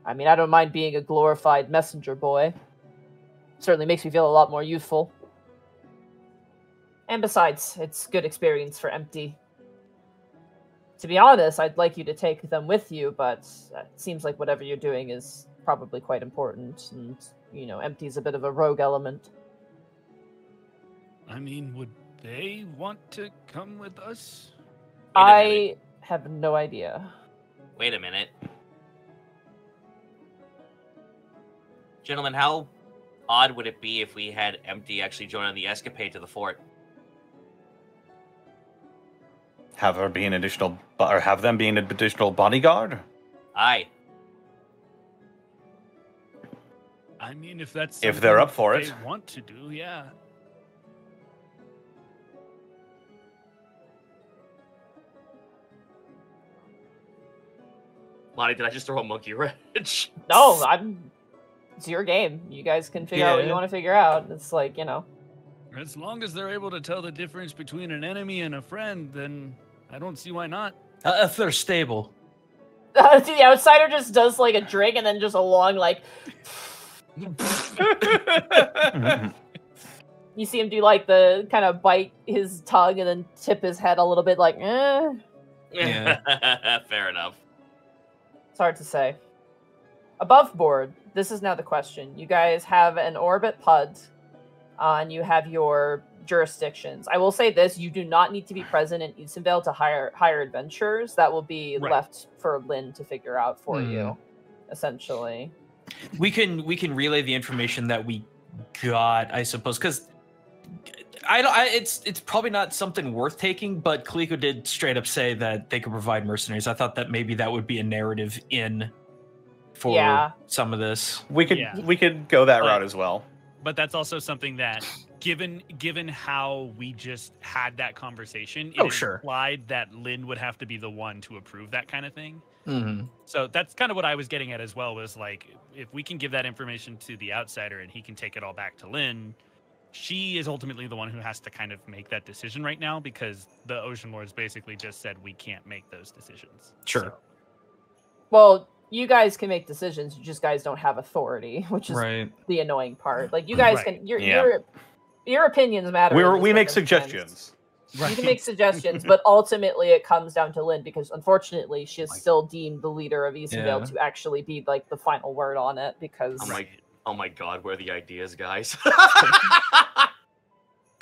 I mean, I don't mind being a glorified messenger boy. Certainly makes me feel a lot more youthful. And besides, it's good experience for Empty. To be honest, I'd like you to take them with you, but it seems like whatever you're doing is probably quite important, and, you know, Empty's a bit of a rogue element.
I mean, would they want to come with us?
I
minute.
have no idea.
Wait a minute. Gentlemen, how odd would it be if we had Empty actually join on the escapade to the fort?
Have her be an additional, or have them be an additional bodyguard.
Aye.
I mean, if that's
If they're up for
they
it.
want to do, yeah.
Lonnie, did I just throw a monkey wrench?
No, I'm. It's your game. You guys can figure out what you want to figure out. It's like you know.
As long as they're able to tell the difference between an enemy and a friend, then I don't see why not.
Uh, if they're stable.
the outsider just does like a drink and then just a long like. You see him do like the kind of bite his tongue and then tip his head a little bit, like, eh.
Yeah.
Fair enough.
It's hard to say. above board, this is now the question. You guys have an orbit PUD, uh, and you have your jurisdictions. I will say this: you do not need to be present in Eastonvale to hire hire adventurers. That will be
Right.
left for Lynn to figure out for
Hmm.
you, essentially.
We can we can relay the information that we got, I suppose, because I don't. I, it's it's probably not something worth taking, but Kaliko did straight up say that they could provide mercenaries. I thought that maybe that would be a narrative in for
Yeah.
some of this.
We could
Yeah.
we could go that
But-
route as well.
but that's also something that given given how we just had that conversation it
Oh, sure.
implied that lynn would have to be the one to approve that kind of thing
Mhm.
so that's kind of what i was getting at as well was like if we can give that information to the outsider and he can take it all back to lynn she is ultimately the one who has to kind of make that decision right now because the ocean lords basically just said we can't make those decisions
Sure.
So-
Well, you guys can make decisions. You just guys don't have authority, which is
Right.
the annoying part. Like you guys
Right.
can your
Yeah.
your your opinions matter.
We
in
we make
circumstance.
Suggestions.
You can make suggestions, but ultimately it comes down to Lynn because unfortunately she is
Like-
still deemed the leader of Eastonvale
Yeah.
to actually be like the final word on it because
Oh my, oh my god, where are the ideas, guys?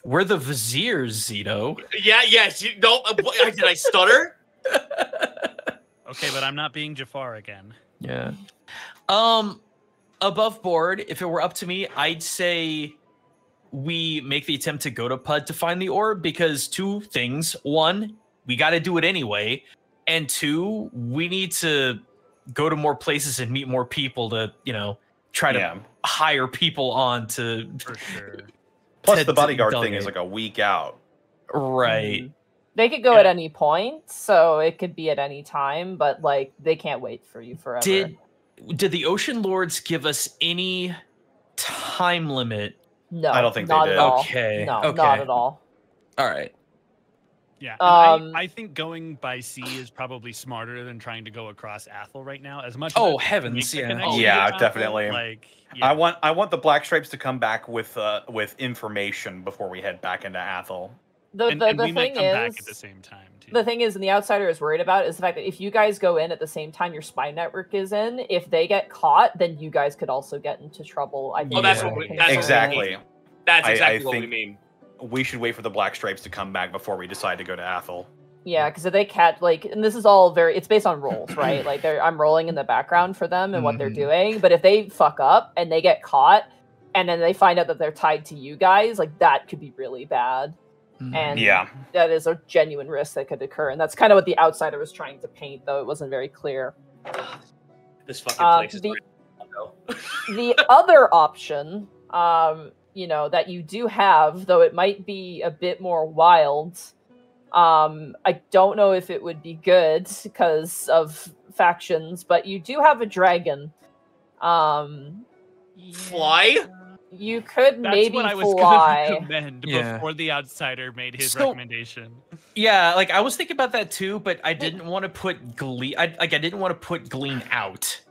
We're the viziers, Zito.
yeah, yes. You, no, uh, did I stutter?
okay but i'm not being jafar again
Yeah. Um, above board, if it were up to me, I'd say we make the attempt to go to Pud to find the orb because two things: one, we got to do it anyway, and two, we need to go to more places and meet more people to, you know, try to hire people on to
for sure
Plus,
to-
the bodyguard thing is like a week out.
right.
Mhm. They could go
Yeah.
at any point, so it could be at any time, but like they can't wait for you forever.
Did did the Ocean Lords give us any time limit?
No,
I don't think they did.
At all.
Okay,
no,
okay.
not at all.
All right.
Yeah,
Um,
I, I think going by sea is probably smarter than trying to go across Athel right now. As much
Oh,
as
heavens, yeah.
connection
Yeah,
with Athel,
definitely.
Like,
I want I want the black stripes to come back with uh with information before we head back into Athel.
The
and,
the,
and
the
we might
thing
come
is,
back at the same time too.
the thing is, and the outsider is worried about is the fact that if you guys go in at the same time your spy network is in, if they get caught, then you guys could also get into trouble. I think.
That's what we-
concern.
that's what we
Exactly.
mean. That's
I- I
exactly what we mean.
We should wait for the black stripes to come back before we decide to go to Athel.
Yeah, because if they catch like, and this is all very, it's based on rolls, right? Like they're, I'm rolling in the background for them and what they're
Mhm.
doing. But if they fuck up and they get caught, and then they find out that they're tied to you guys, like that could be really bad.
Mm-hmm.
And
Yeah.
that is a genuine risk that could occur. And that's kind of what the outsider was trying to paint, though it wasn't very clear.
This fucking
Uh,
place is.
the-
no.
the other option, um, you know, that you do have, though it might be a bit more wild. Um, I don't know if it would be good because of factions, but you do have a dragon. Um,
Fly?
You could
That's
maybe
what I was
fly.
going to recommend
Yeah.
before the outsider made his
So-
recommendation.
Yeah, like I was thinking about that too, but I didn't want to put Glean. I, like I didn't want to put Glean out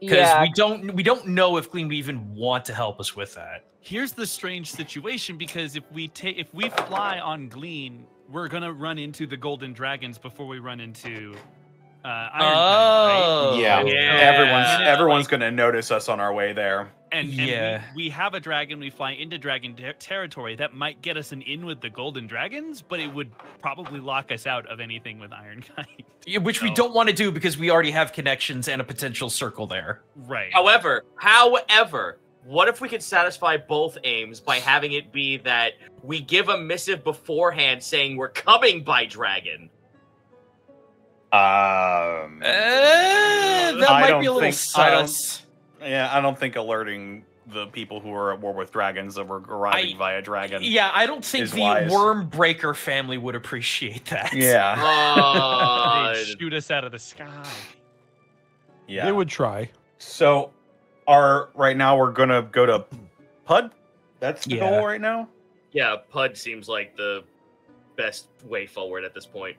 because
Yeah,
we don't we don't know if Glean would even want to help us with that.
Here's the strange situation because if we take if we fly on Glean, we're gonna run into the golden dragons before we run into uh, Iron
Oh,
Yeah.
And so-
Yeah.
Everyone's everyone's
like-
gonna notice us on our way there.
And, and we, we have a dragon. We fly into dragon ter- territory that might get us an in with the golden dragons, but it would probably lock us out of anything with Ironkind.
Yeah, which we don't want to do because we already have connections and a potential circle there.
right.
However, however, what if we could satisfy both aims by having it be that we give a missive beforehand saying we're coming by dragon?
Um,
Uh, that
I
might
don't
be a little
think- I don't-
sus.
Yeah, I don't think alerting the people who are at war with dragons that we're arriving
I-
via dragon.
Yeah, I don't think the
wise.
Worm Breaker family would appreciate that.
Yeah.
God.
They'd shoot us out of the sky.
Yeah.
They would try.
So, our right now we're gonna go to Pud. That's the
Yeah.
goal right now.
yeah, Pud seems like the best way forward at this point.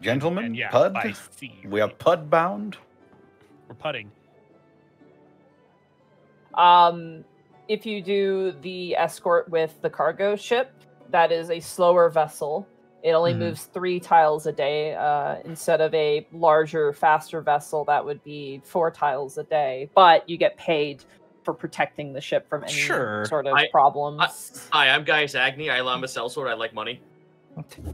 Gentlemen,
And yeah,
Pud.
by sea.
We are Pud bound.
We're putting.
Um, if you do the escort with the cargo ship, that is a slower vessel. It only
Mhm.
moves three tiles a day uh, instead of a larger, faster vessel that would be four tiles a day. But you get paid for protecting the ship from any
Sure.
sort of
I-
problems.
Hi, I'm Gaius Agni. I love a sellsword. I like money.
I
we could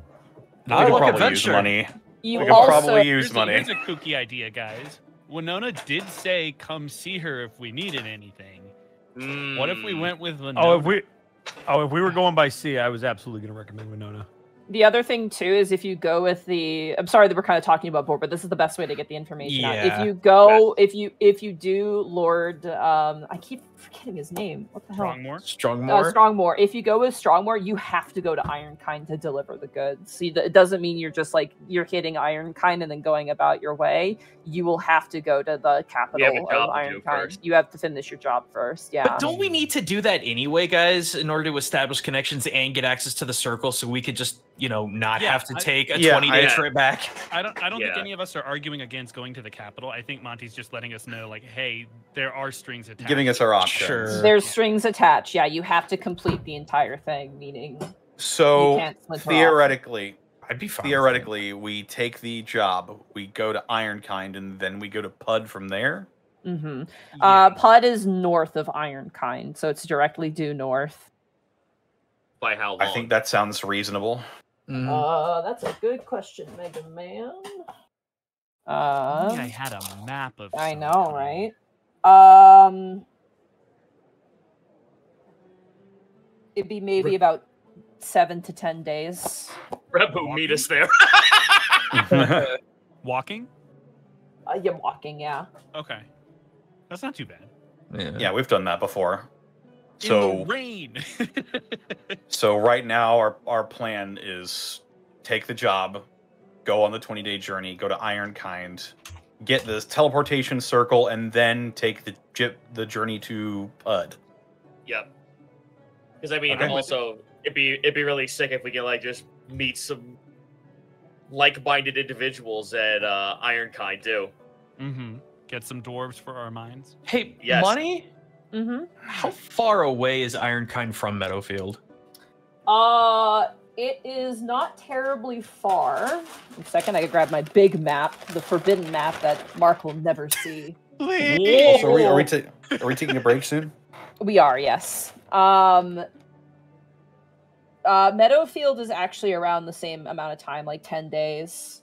like
probably
adventure.
use money.
you
We could
also
probably use
Here's a,
money.
here's a kooky idea, guys. Winona did say, "Come see her if we needed anything." What if we
Mm.
went with Winona?
Oh, if we, oh, if we were going by sea, I was absolutely going to recommend Winona.
The other thing too is if you go with the I'm sorry that we're kind of talking about board, but this is the best way to get the information out.
Yeah.
If you go if you if you do Lord um I keep forgetting his name. What the hell?
Strongmore.
Strong
Uh, Strongmore. If you go with Strongmore, you have to go to Ironkind to deliver the goods. See, it doesn't mean you're just like you're hitting Ironkind and then going about your way. You will have to go to the capital of Ironkind. You have to finish your job first. Yeah.
But don't we need to do that anyway, guys, in order to establish connections and get access to the circle so we could just, you know, not
Yeah,
have to
I-
take a
Yeah,
20 day
I-
trip back?
I don't. I don't think any of us are arguing against going to the capital. I think Monty's just letting us know, like, hey, there are strings attached.
Giving us our options.
Sure.
There's strings attached. Yeah, you have to complete the entire thing, meaning
So
can't splinter off.
theoretically,
I'd be fine.
theoretically, we take the job, we go to Ironkind, and then we go to Pud from there.
Mm-hmm.
Yeah.
Uh, Pud is north of Ironkind, so it's directly due north.
By how long?
I think that sounds reasonable.
Mhm.
Uh, that's a good question, Mega Man.
I think I
Uh,
had a map of.
I know,
kind.
right? Um, it'd be maybe about seven to ten days.
Rebu, meet us there.
Walking.
Uh, you're walking, yeah.
Okay, that's not too bad.
yeah, we've done that before.
In
So
the rain.
So right now, our our plan is take the job, go on the twenty day journey, go to Ironkind, get this teleportation circle, and then take the jip the journey to Pud.
yep. Because I mean,
Okay.
also it'd be it'd be really sick if we can like just meet some like-minded individuals at uh, Ironkind too.
mm-hmm. Get some dwarves for our minds.
Hey,
Yes.
money?
Mm-hmm.
How far away is Ironkind from Meadowfield?
Uh, it is not terribly far. In a second, I could grab my big map, the forbidden map that Mark will never see.
Oh, so are we are we, ta- are we taking a break soon?
We are, yes. Um, uh, Meadowfield is actually around the same amount of time, like 10 days.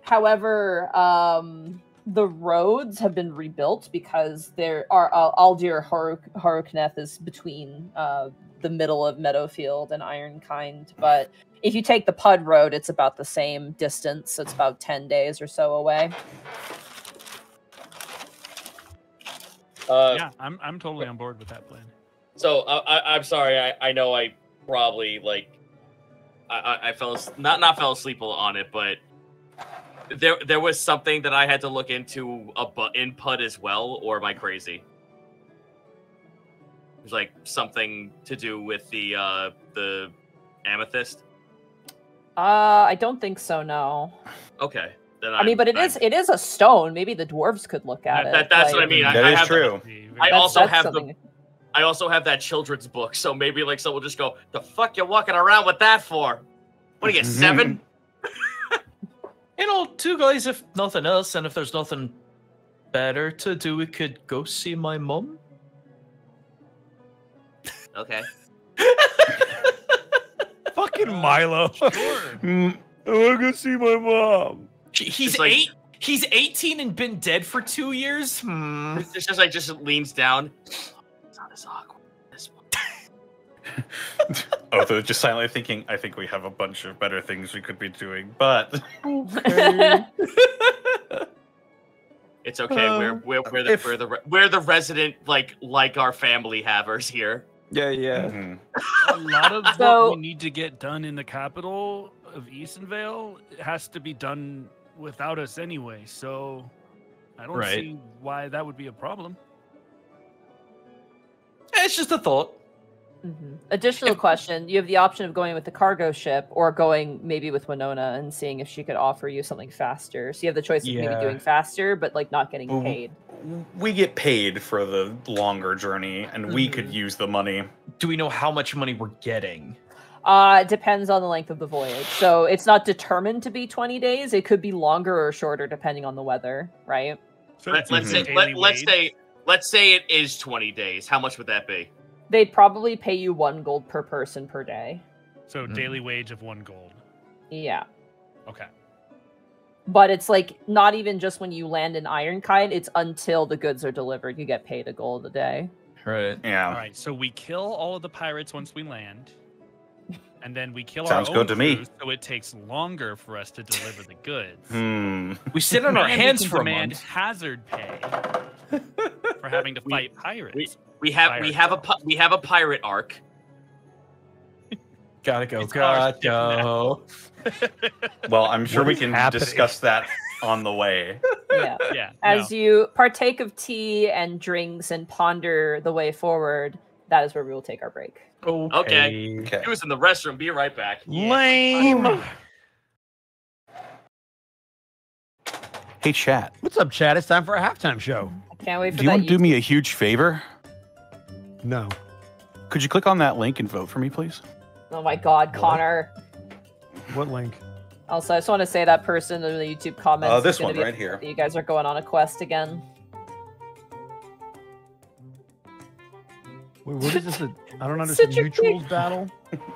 However, um, the roads have been rebuilt because there are uh, Aldir Haruk- Harukneth is between uh, the middle of Meadowfield and Ironkind. But if you take the Pud Road, it's about the same distance. It's about 10 days or so away.
Uh,
yeah, I'm I'm totally on board with that plan.
So uh, I, I'm sorry. I, I know I probably like I, I, I fell not not fell asleep on it, but there there was something that I had to look into a bu- in Pud as well, or am I crazy? There's like something to do with the uh the amethyst.
Uh, I don't think so, no.
Okay, then
I mean, but it
I'm-
is it is a stone. Maybe the dwarves could look at
That-
it.
that- that's what I mean. I-
That
I
is
have
true.
Be
I also
that's
have the
something-
I also have that children's book, so maybe like someone will just go, "The fuck you walking around with that for? What are you get seven?
You know, two guys, if nothing else, and if there's nothing better to do, we could go see my mom.
okay.
Fucking Milo.
Sure.
I want to go see my mom.
He's
like-
eight. He's 18 and been dead for two years. Hmm.
It's just like just leans down. It's as awkward. as This one.
Although just silently thinking, I think we have a bunch of better things we could be doing, but
It's okay.
Uh,
we're we're we're the,
if-
we're the re- we're the resident like like our family havers here.
Yeah, yeah.
Mhm.
a lot of
So-
what we need to get done in the capital of Eastonvale has to be done without us anyway. So I don't
Right.
see why that would be a problem.
It's just a thought.
Mhm. Additional question: You have the option of going with the cargo ship or going maybe with Winona and seeing if she could offer you something faster. So you have the choice of maybe doing faster, but like not getting
Well,
paid.
we get paid for the longer journey, and we could use the money.
Do we know how much money we're getting?
Uh, it depends on the length of the voyage. So it's not determined to be 20 days. It could be longer or shorter depending on the weather, right?
So
Let,
it's
let's say let, let's say let's say it is 20 days. How much would that be?
They'd probably pay you one gold per person per day.
so
Mhm.
daily wage of one gold.
Yeah.
Okay.
But it's like not even just when you land in Ironkind, it's until the goods are delivered. You get paid a gold a day.
Right.
Yeah.
All right. So we kill all of the pirates once we land, and then we kill
Sounds
our
good
own
to me.
So it takes longer for us to deliver the goods.
Hmm.
We sit on our
And we
hands
can
for a
demand
month.
hazard pay for having to
We-
fight pirates.
We have we
Pirates.
have a pi- we have a pirate arc.
Gotta go.
It's ours
Gotta go.
Well, I'm sure we
is
can
happening?
discuss that on the way.
Yeah.
yeah.
As
no.
you partake of tea and drinks and ponder the way forward, that is where we will take our break.
Okay.
Okay.
He was in the restroom. Be right back.
Lame.
Hey, chat.
What's up, Chad? It's time for a halftime show.
I can't wait for
Do you
that.
want to do me a huge favor?
No.
Could you click on that link and vote for me, please?
Oh my God, Connor.
What link?
Also, I just want to say that person in the YouTube comments.
Uh, this one
be
right here.
You guys are going on a quest again.
Wait, what is this? A, I don't understand.
Such a
Mutuals battle?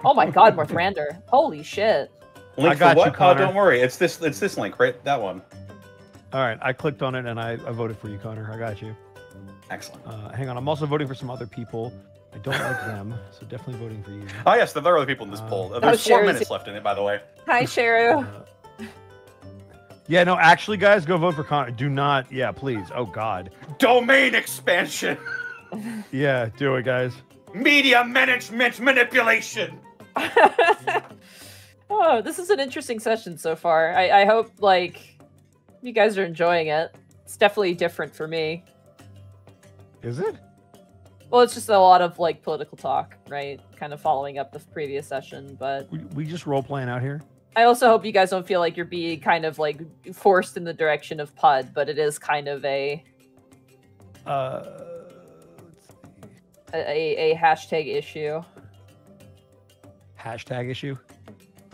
Oh my God, Morthrander. Holy shit.
Link
I got
for
you,
what? Oh,
Connor.
don't worry. It's this. It's this link, right? That one.
All right, I clicked on it and I, I voted for you, Connor. I got you.
Excellent.
Uh, hang on, I'm also voting for some other people. I don't like them, so definitely voting for you.
Oh yes, there are other people in this
Uh,
poll.
Oh,
There's four
Sherry's-
minutes left in it, by the way.
Hi, Sharu.
Uh, yeah, no, actually, guys, go vote for Connor. Do not, yeah, please. Oh God,
Domain expansion,
yeah, do it, guys.
media management manipulation.
oh, this is an interesting session so far. I, I hope like you guys are enjoying it. It's definitely different for me.
Is it?
Well, it's just a lot of like political talk, right? Kind of following up the previous session, but
We, we just role playing out here.
I also hope you guys don't feel like you're being kind of like forced in the direction of PUD, but it is kind of a
Uh, let's see.
A, a, a hashtag issue.
hashtag issue.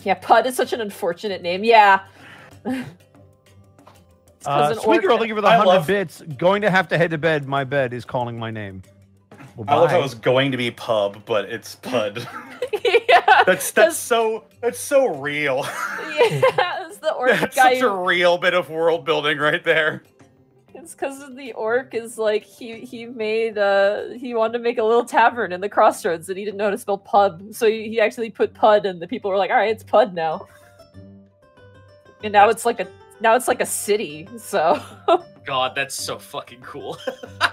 Yeah, PUD is such an unfortunate name. Yeah. It's 'cause
Uh,
an
sweet
orc-
girl, thank you for the
I
hundred
love-
bits. Going to have to head to bed. My bed is calling my name. Well,
I love how it was going to be pub, but it's pud.
yeah.
that's that's so that's so real.
Yeah, it's the orc
that's
guy.
such a real bit of world building right there.
It's because the orc is like he he made uh he wanted to make a little tavern in the crossroads and he didn't know how to spell pub, so he, he actually put pud and the people were like, all right, it's pud now. And now it's like a now it's like a city. So
God, that's so fucking cool.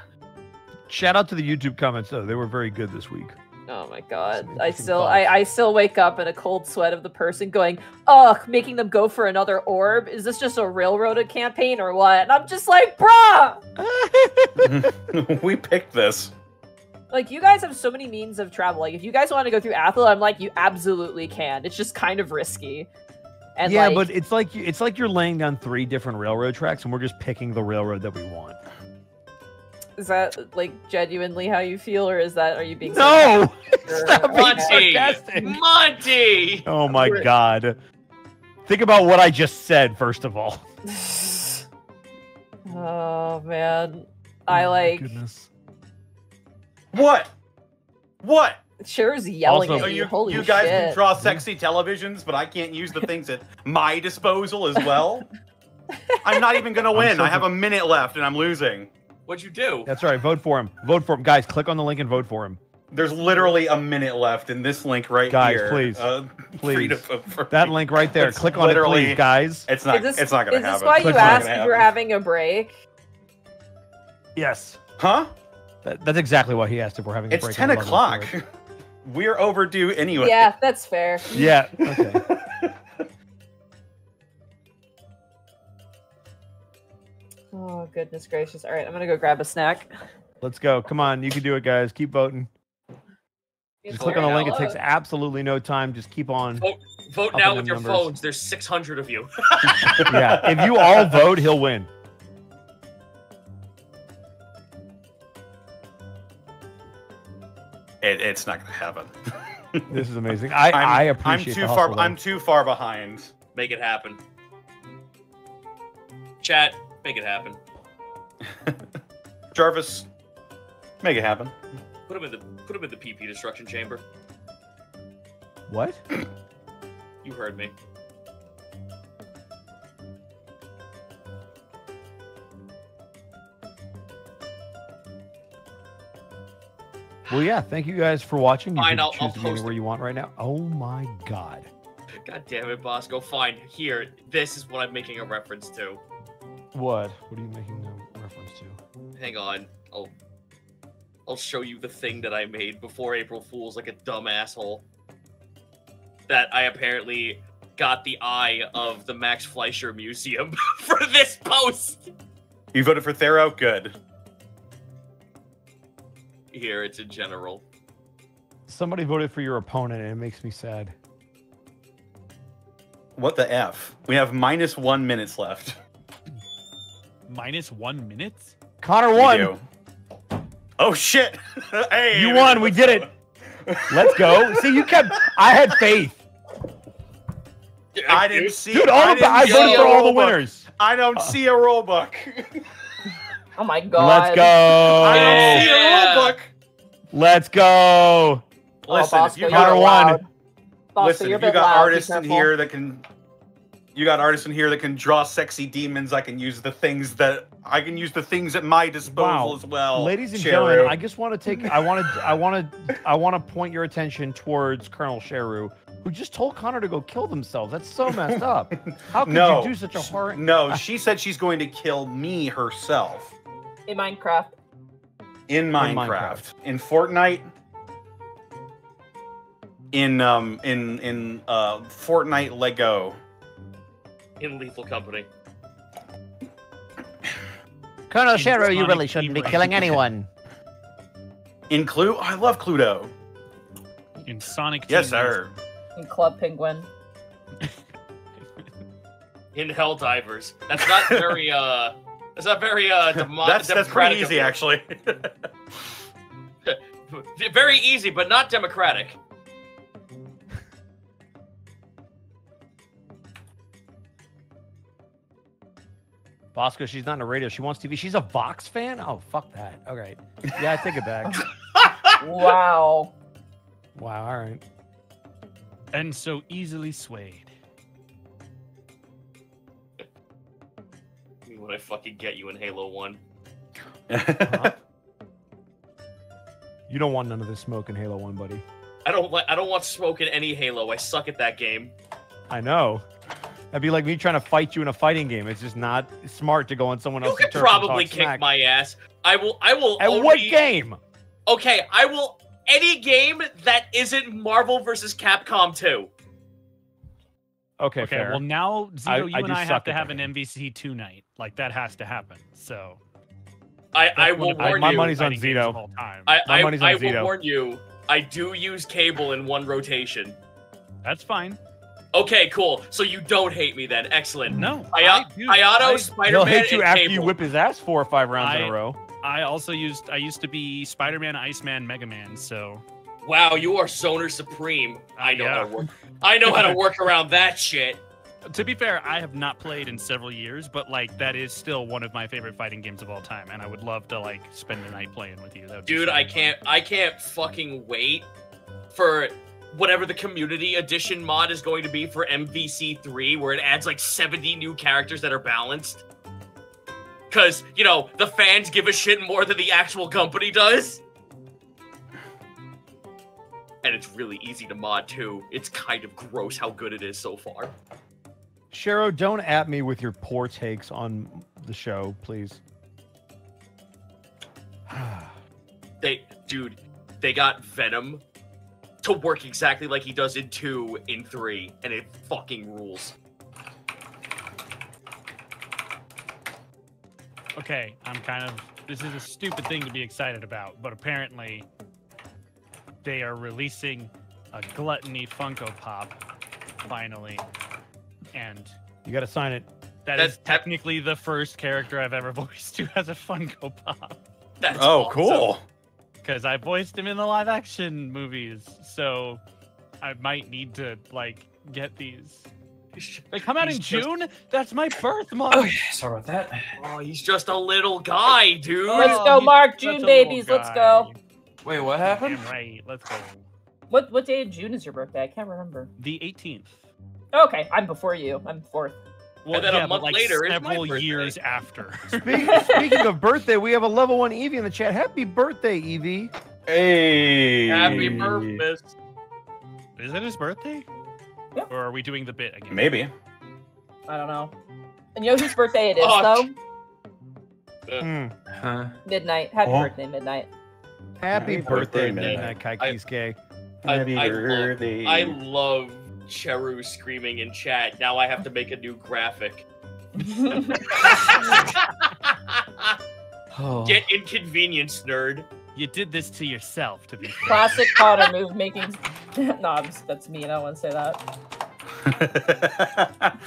Shout out to the YouTube comments though; they were very good this week.
Oh my god, I still I. I still wake up in a cold sweat of the person going, ugh, making them go for another orb. Is this just a railroaded campaign or what? And I'm just like, bruh.
we picked this.
Like you guys have so many means of travel. Like if you guys want to go through Athel, I'm like you absolutely can. It's just kind of risky. And
yeah,
like,
but it's like it's like you're laying down three different railroad tracks, and we're just picking the railroad that we want.
Is that like genuinely how you feel, or is that are you being
No,
Sure.
stop being
Monty!
sarcastic.
Monty!
Oh my
We're-
god! Think about what I just said first of all.
oh man, I
Oh
like
Goodness.
What? What?
Cher's yelling
Also-
at you.
you,
Holy
you guys
shit!
can draw sexy televisions, but I can't use the things at my disposal as well. I'm not even gonna win.
so
I have a minute left and I'm losing.
What'd you do?
That's right. Vote for him. Vote for him, guys. Click on the link and vote for him.
There's literally a minute left in this link right
Guys,
here.
please.
Uh,
Please. That link right there.
It's
Click on it, please, guys.
It's not.
this,
it's not gonna
is this why
It's
you asked if we're having a break?
Yes.
Huh?
That, that's exactly why he asked if we're having a
It's
break.
ten
and I love
o'clock. We're overdue anyway.
Yeah, that's fair.
Yeah. Okay.
Oh goodness gracious! All right, I'm gonna go grab a snack.
Let's go. Come on. You can do it, guys. Keep voting. Just click on the link. It takes absolutely no time. Just keep on.
Vote
Up
now with your
numbers.
phones. There's 600 of you.
Yeah. If you all vote, he'll win.
It, it's not gonna happen.
This is amazing. I,
I'm,
I appreciate
I'm too far.
though.
I'm too far behind.
Make it happen. Chat, make it happen.
Jarvis, make it happen.
Put him in the put him in the PP destruction chamber.
What?
You heard me.
Well, yeah. Thank you guys for watching. You
Fine,
can
I'll-
choose
I'll
to be
post
anywhere
it.
you want right now. Oh my god.
God damn it, Bosco. Fine. Here, this is what I'm making a reference to.
What? What are you making a reference to?
Hang on. I'll I'll show you the thing that I made before April Fool's like a dumb asshole. That I apparently got the eye of the Max Fleischer Museum for this post.
You voted for Thero. Good.
Here, it's in general.
Somebody voted for your opponent, and it makes me sad.
What the f? We have minus one minutes left.
Minus one minute.
Connor
We
won.
Oh shit! hey,
You won. We did it. Let's go. See, you kept. I had faith,
I didn't see.
dude. All
I,
the, I
didn't see
voted for all the
rule book.
winners.
I don't uh. see a rule book.
Oh my god.
Let's go.
I don't see a
Yeah.
rule book.
Let's go.
Oh,
Listen,
Bosco,
if you
Connor
got
won.
loud. Bosco,
listen,
you're
if you got
loud.
Artists in here that can, you got artists in here that can draw sexy demons. I can use the things that I can use the things at my disposal
Wow.
as well.
Ladies and
Cheru.
gentlemen, I just want to take. I want to. I want to. I want to point your attention towards Colonel Sheru, who just told Connor to go kill themselves. That's so messed up. How could
no,
you do such a horror?
No, she said she's going to kill me herself
in Minecraft.
in Minecraft,
Minecraft.
in Fortnite, in um, in in uh, Fortnite Lego.
In Lethal Company.
Colonel
In Sheru, you really shouldn't be killing
anyone.
In Clue, I love Cluedo.
In Sonic.
Yes,
Team
sir.
In Club Penguin.
In Helldivers. That's not very uh that's not very uh demo-
That's that's pretty easy, actually.
Very easy, but not democratic.
Bosco, she's not in a radio. She wants TV. She's a Vox fan. Oh, fuck that. All right. Yeah, I take it back.
wow.
wow. All right.
And so easily swayed.
When I fucking get you in Halo 1.
Huh? You don't want none of this smoke in Halo One, buddy.
I don't like I don't want smoke in any Halo. I suck at that game.
I know. That'd be like me trying to fight you in a fighting game. It's just not smart to go on someone
You
else's
could
turf and talk
probably kick
smack.
my ass. I will I will
At
only
what game?
Okay, I will any game that isn't Marvel versus Capcom 2.
Okay,
Okay,
fair.
well now Zito,
I-
you
I
and
do
I have to have
that
an MVC two night. Like that has to happen. So
I, I will
of the
warn
my money's on
fighting
Zito.
all.
I,
My
I,
money's on
I will warn you. I do use cable in one rotation.
That's fine.
Okay, cool. So you don't hate me then. Excellent.
No,
Aya-
I do.
Ayato,
I-
Spider
He'll
Man,
hit you after
cable.
you whip his ass four or five rounds in a row.
I also used I used to be Spider-Man, Iceman, Mega Man. So
Wow, you are Zoner Supreme. Uh, I know how to work. I know how to work around that shit.
to be fair, I have not played in several years, but like that is still one of my favorite fighting games of all time, and I would love to like spend the night playing with you. That would be
Dude,
so
I
fun.
can't I can't fucking wait for whatever the community edition mod is going to be for MVC3 where it adds like 70 new characters that are balanced. Cuz, you know, the fans give a shit more than the actual company does. And it's really easy to mod too. It's kind of gross how good it is so far.
Shero, don't at me with your poor takes on the show, please.
They dude, they got Venom to work exactly like he does in 2 in 3 and it fucking rules.
Okay, I'm kind of. This is a stupid thing to be excited about, but apparently, they are releasing a Gluttony Funko Pop finally, and
You got to sign it.
that
That's-
is technically the first character I've ever voiced who has a Funko Pop.
That's
Oh,
awesome.
cool.
Because I voiced him in the live action movies. So I might need to like get these. They come out
He's
in
just-
June. That's my birth oh, month.
Oh, sorry about that.
Oh, he's just a little guy, dude.
Let's
Oh,
go, Mark.
such
June babies. Let's go.
Wait, what happened?
Damn right. Let's go.
What what day in June is your birthday? I can't remember.
The 18th.
Okay, I'm before you. I'm fourth.
Well,
then a
yeah, but,
month
like
later is my
several years after.
Speak- Speaking of birthday, we have a level one Evie in the chat. Happy birthday, Evie.
Hey.
Happy birthday.
Is it his birthday?
Yeah.
Or are we doing the bit again?
Maybe.
I don't know. And you know whose birthday it is, though?
Hmm.
Huh?
Midnight. Happy
Oh.
birthday, Midnight.
Happy
Happy
birthday,
birthday,
Midnight Kaikisuke.
I-
Happy
I love-
birthday.
I love Cheru screaming in chat. Now I have to make a new graphic.
Oh.
Get inconvenience, nerd.
You did this to yourself, to be fair.
Classic Connor move making. no, that's me. I don't want to say that.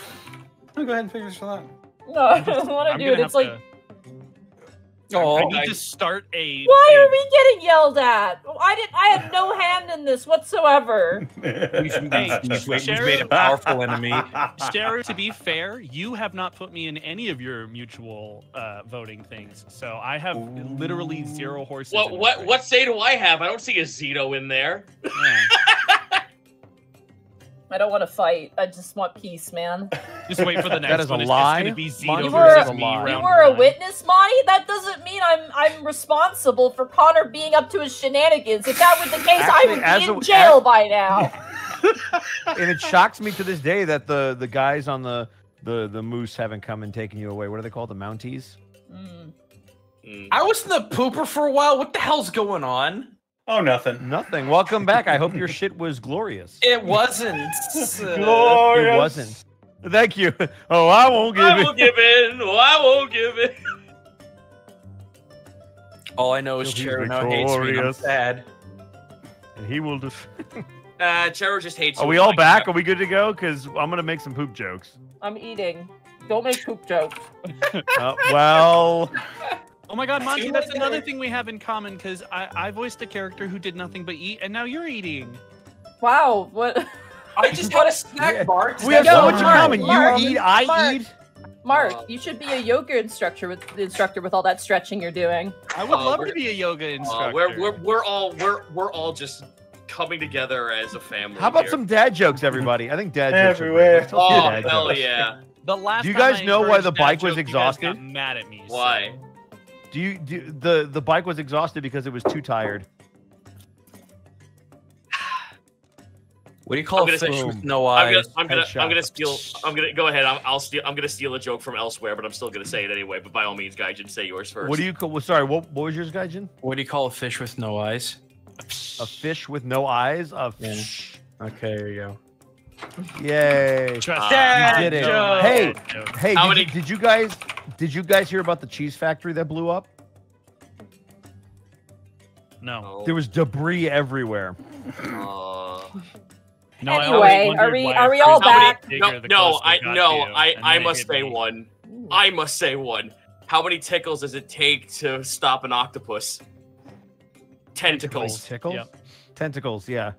I'll go ahead and finish for that.
No, I don't want to do it.
have
It's like,
to-
Oh,
I need
I-
to start a.
why
a-
are we getting yelled at? I didn't. I had no hand in this whatsoever.
You've, you've,
Hey,
you've, you've
Sharon-
made a powerful enemy.
Sharu, to be fair, you have not put me in any of your mutual uh, voting things, so I have literally zero horses.
What what
race.
what say do I have? I don't see a Zito in there.
Yeah.
I don't want to fight. I just want peace, man.
Just wait for the next
is a
one. It's
lie.
just gonna be Zito
Monty,
You were-
me.
you
You were a
one.
witness, Monty. That doesn't mean I'm I'm responsible for Connor being up to his shenanigans. If that was the case,
Actually,
I
as
would be
a-
in jail by now.
and it shocks me to this day that the the guys on the the the moose haven't come and taken you away. What are they called? The Mounties?
Mm.
Mm.
I was in the pooper for a while. What the hell's going on?
Oh, nothing.
Nothing. Welcome back. I hope your shit was glorious.
It wasn't. uh,
It wasn't. Thank you. Oh, I won't give
I
it.
won't give in. Oh, I won't give in.
all I know is
He's
Cheryl now hates me. I'm sad.
And he will just.
Uh, Cheryl just hates.
Are we all back? Are we good to go? Because I'm gonna make some poop jokes.
I'm eating. Don't make poop jokes.
Uh, well,
Oh my god, Monty, that's another thing we have in common because I, I voiced a character who did nothing but eat, and now you're eating.
Wow, what?
I just had a snack
Yeah.
bar.
we have
Yo,
so much in
Mark,
common.
Mark,
you eat, I
Mark.
eat.
Mark,
Uh,
you should be a yoga instructor with the instructor with all that stretching you're doing.
I would
Uh,
love to be a yoga
Uh,
instructor.
we're, we're we're all we're we're all just coming together as a family.
How about
here.
some dad jokes, everybody? I think dad jokes are great.
Everywhere.
Let's tell some
Oh hell
jokes.
yeah!
the last
Do you guys
I
know why the bike was
joke, you guys got
exhausted?
mad at me. so-
Why?
Do you do the the bike was exhausted because it was too tired?
What do you call
I'm
a
gonna
fish
say-
with no
I'm gonna
eyes?
I'm gonna I'm gonna steal. I'm gonna go ahead. I'm, I'll steal. I'm gonna steal a joke from elsewhere, but I'm still gonna say it anyway. But by all means, Gaijin, say yours first.
What do you call? Well, sorry, what, what was yours, Gaijin?
What do you call a fish with no eyes?
A fish with no eyes. A
Yeah.
fish.
Okay, there you go.
Yay!
Trust
Uh,
you did it.
joke.
Hey.
Dad.
Hey, did,
many-
you, did you guys did you guys hear about the cheese factory that blew up?
No.
There was debris everywhere.
uh,
No, I
Anyway, are we- are we all back?
no, no, I no,
you,
I I must say
me.
one. I must say one. How many tickles does it take to stop an octopus? Tentacles.
Tickles?
Yep.
Tentacles, yeah.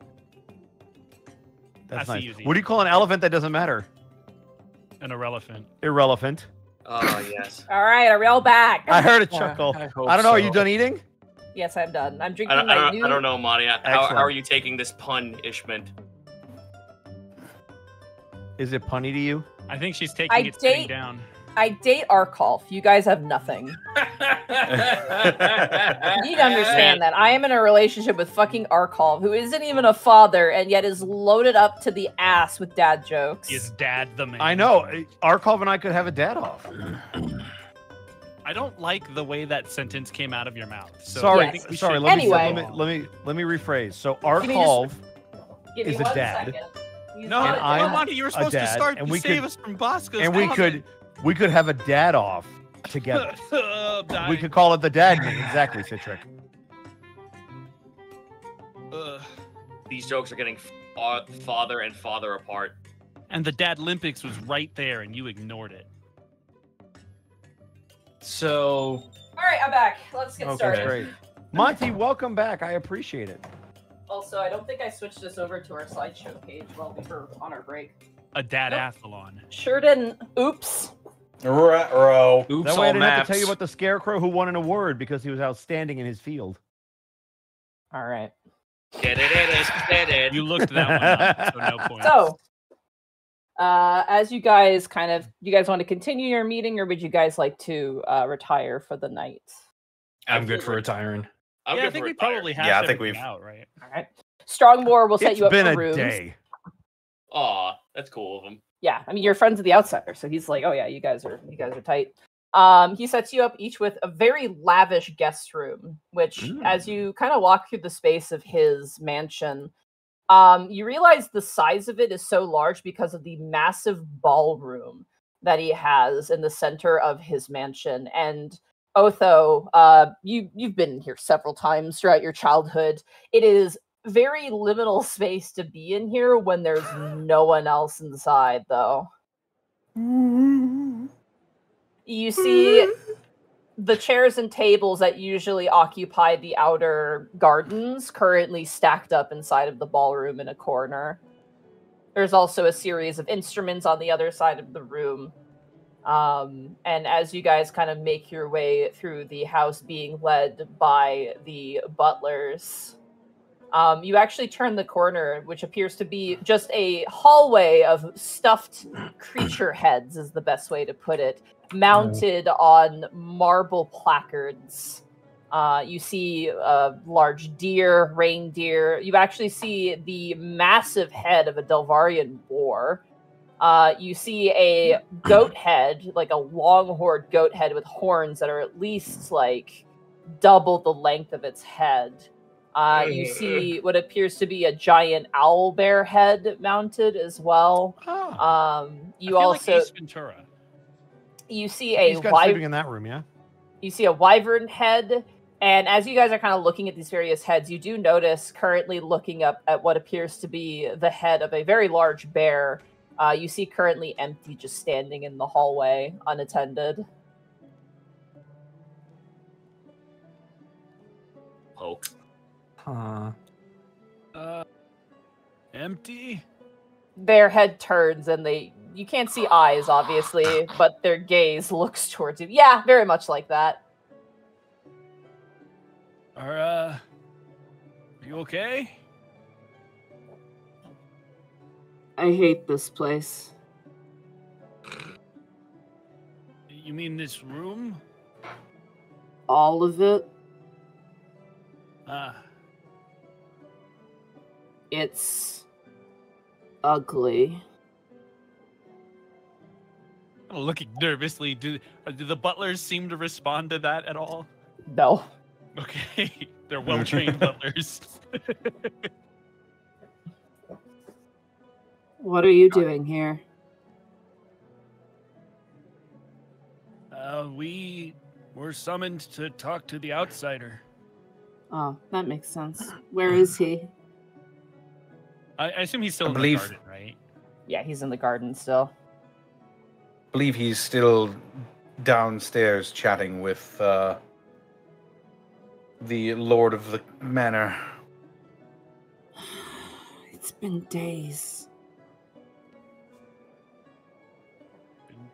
That's
That's
nice.
easy.
What do you call an elephant that doesn't matter?
An irrelevant.
Irrelevant.
Oh yes.
All right, are we all back?
I heard a
Yeah,
chuckle.
I
I don't know. Are you done eating?
yes, I'm done. I'm
I
drinking
don't, I don't,
new.
I don't know, Monty. How, how are you taking this pun, punishment?
Is it punny to you?
I think she's taking
I
it sitting
date-
down.
I date Arkolf. You guys have nothing. You need to understand that I am in a relationship with fucking Arkolf, who isn't even a father and yet is loaded up to the ass with dad jokes.
Is dad the man?
I know. Arkolv and I could have a dad off.
I don't like the way that sentence came out of your mouth. So
sorry,
I think we
sorry. Let, me,
Anyway.
let me let me let me rephrase. So
Give me just-
Arkolv
Give me
is a dad.
second. He's
No,
not
And
a
I'm-
Monty, you were supposed to start
and
and
we
save
could-
us from Bosco's
and we
comment.
could we could have a dad off together.
I'm
we could call it the dad me. Exactly, Citric.
Ugh.
These jokes are getting fa- father and father apart.
And the Dad Olympics was right there, and you ignored it.
So
All right, I'm back. Let's get
Okay,
started.
great. Monty, welcome back. I appreciate it.
Also, I don't think I switched this over to our slideshow page while we were on our break.
A dad
Nope.
athlon.
Sure didn't. Oops.
Ruh-roh.
Oops,
that way I didn't have to tell you about the scarecrow who won an award because he was outstanding in his field.
All right.
You looked that one up, so no points.
So, uh, as you guys kind of, you guys want to continue your meeting, or would you guys like to uh, retire for the night?
I'm good for retiring.
I'm
yeah, I think we
retire.
probably have
Yeah, I think we've-
out, right?
All right. Strongmore will set
It's
you up
been
for
a
rooms.
day.
Aw, that's cool of him.
Yeah, I mean, you're friends of the outsider, so he's like, oh yeah, you guys are, you guys are tight. Um, he sets you up each with a very lavish guest room, which, as you kind of walk through the space of his mansion, um, you realize the size of it is so large because of the massive ballroom that he has in the center of his mansion. And Otho, uh, you you've been here several times throughout your childhood. It is very liminal space to be in here when there's no one else inside, though. You see the chairs and tables that usually occupy the outer gardens currently stacked up inside of the ballroom in a corner. There's also a series of instruments on the other side of the room. Um, and as you guys kind of make your way through the house being led by the butlers, um, you actually turn the corner, which appears to be just a hallway of stuffed creature heads, is the best way to put it, mounted on marble placards. Uh, you see a large deer, reindeer. You actually see the massive head of a Delvarian boar. Uh, you see a goat head, like a long-horned goat head with horns that are at least like double the length of its head. Uh, you see what appears to be a giant owl bear head mounted as well.
Oh,
Um, you
I feel
also
like Ace Ventura.
you see a
he's got
wyvern
sleeping in that room, yeah.
you see a wyvern head and as you guys are kind of looking at these various heads you do notice currently looking up at what appears to be the head of a very large bear uh, you see currently empty just standing in the hallway unattended
Poke.
Huh.
Uh, empty.
their head turns and they you can't see eyes obviously but their gaze looks towards you yeah very much like that
Are uh, are you okay?
i hate this place
You mean this room?
all of it
Ah,
it's ugly
I'm looking nervously. Do uh, do the butlers seem to respond to that at all?
no
Okay, they're well trained butlers.
what are you doing here
Uh, we were summoned to talk to the outsider.
oh that makes sense where is he
I, I assume he's still
I
in
believe-
the garden, right?
yeah he's in the garden still
believe he's still downstairs chatting with uh, the lord of the manor.
it's been days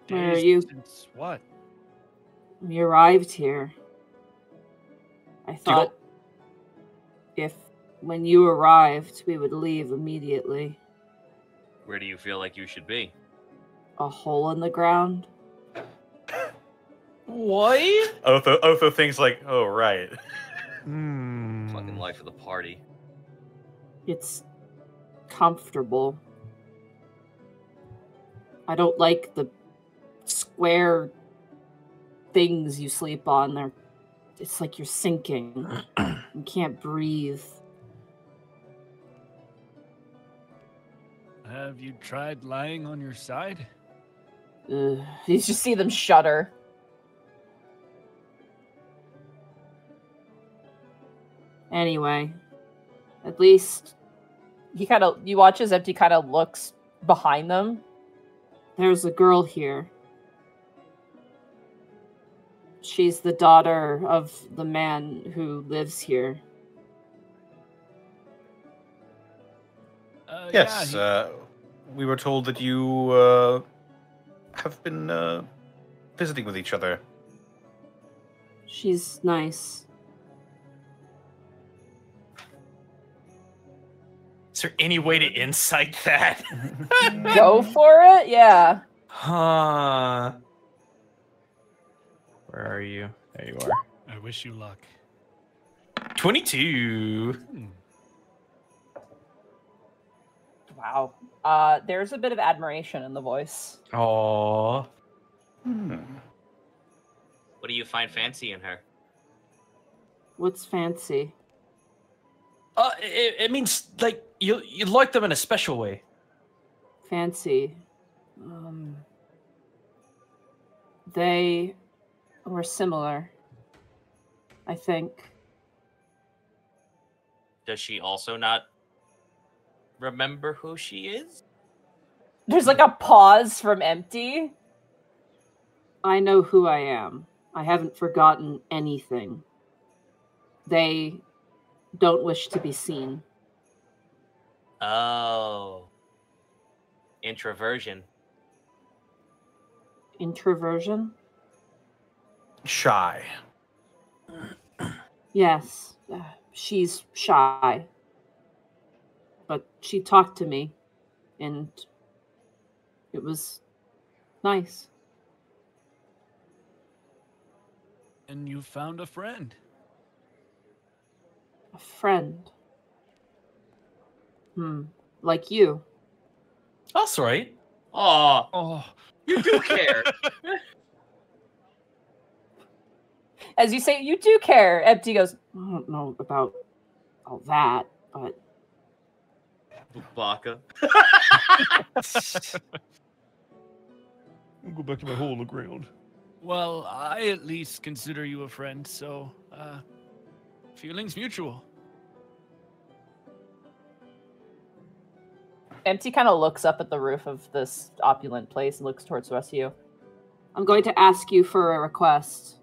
Been
Where are you?
Since what?
We arrived here. I thought if when you arrived, we would leave immediately.
Where do you feel like you should be?
A hole in the ground?
What?
Otho, Otho thinks like, oh right.
Hmm.
Fucking life of the party.
It's comfortable. I don't like the square things you sleep on. They're it's like you're sinking. you can't breathe.
Have you tried lying on your side?
Ugh. You just see them shudder. Anyway, at least he kind of you watch as Empty kind of looks behind them. There's a girl here. She's the daughter of the man who lives here.
Uh,
Yes,
yeah,
uh, we were told that you uh, have been uh, visiting with each other.
She's nice.
Is there any way to insight that?
Go for it? Yeah.
Huh. Where are you? There you are.
I wish you luck.
22.
Hmm.
Wow. Uh, there's a bit of admiration in the voice.
Oh.
Hmm.
What do you find fancy in her?
What's fancy?
Uh, it, it means like you you like them in a special way.
Fancy. Um, they were similar. I think.
Does she also not remember who she is?
There's like a pause from empty.
I know who I am. I haven't forgotten anything. They don't wish to be seen.
Oh. Introversion.
Introversion?
Shy.
Yes, uh, she's shy. But she talked to me, and it was nice.
And you found a friend.
A friend. Hmm, like you.
That's right.
Aw,
Oh,
you do care.
As you say, you do care. Empty goes,
I don't know about all that, but
Baka.
I'll go back to my hole in the ground.
well, I at least consider you a friend, so uh, feelings mutual.
Empty kind of looks up at the roof of this opulent place and looks towards the rest of you.
I'm going to ask you for a request.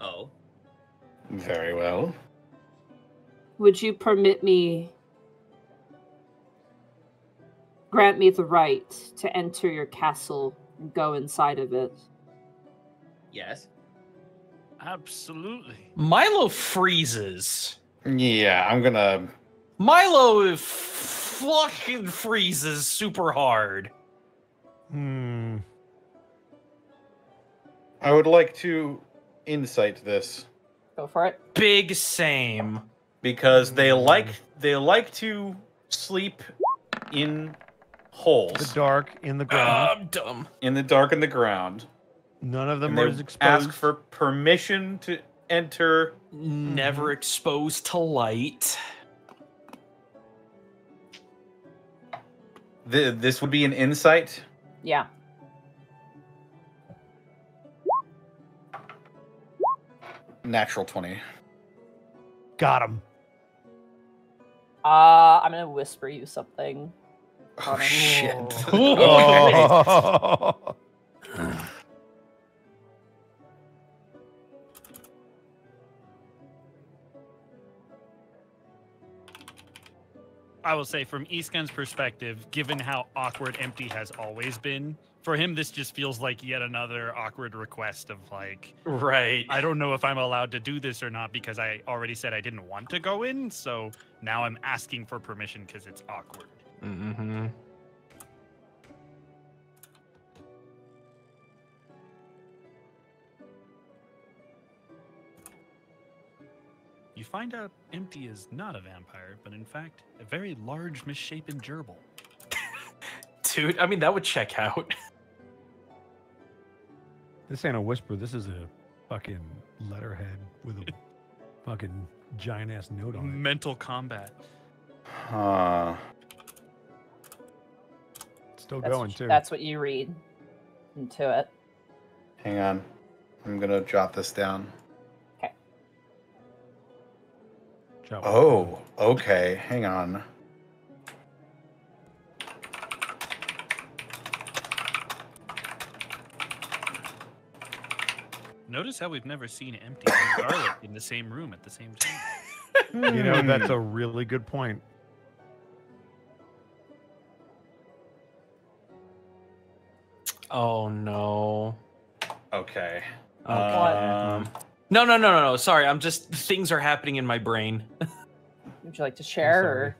Oh.
Very well.
Would you permit me grant me the right to enter your castle and go inside of it?
Yes.
Absolutely.
Milo freezes.
Yeah, I'm gonna.
Milo fucking freezes super hard.
Hmm.
I would like to insight this
Go for it.
Big same.
because they like they like to sleep in
The
holes
dark in the ground.
I'm dumb.
in the dark in the ground.
None of them
And
are exposed.
ask for permission to enter.
Never exposed to light.
Th- this would be an insight.
Yeah.
Natural twenty.
Got him.
Uh, I'm gonna whisper you something.
Oh shit.
Oh.
I will say, from Escan's perspective, given how awkward Empty has always been, for him, this just feels like yet another awkward request of like,
Right.
I don't know if I'm allowed to do this or not because I already said I didn't want to go in. So now I'm asking for permission because it's awkward.
Mm-hmm.
You find out Empty is not a vampire, but in fact, a very large, misshapen gerbil.
Dude, I mean that would check out.
This ain't a whisper. This is a fucking letterhead with a fucking giant ass note on it.
Mental combat.
Huh.
Still
That's,
going too.
that's what you read into it.
Hang on. I'm gonna jot this down.
Job.
Oh, okay. Hang on.
Notice how we've never seen empty and garlic in the same room at the same time.
You know, that's
Hmm.
a really good point.
Oh no.
Okay.
Okay.
Um,
No, no, no, no, no. Sorry, I'm just things are happening in my brain.
Would you like to share? Or...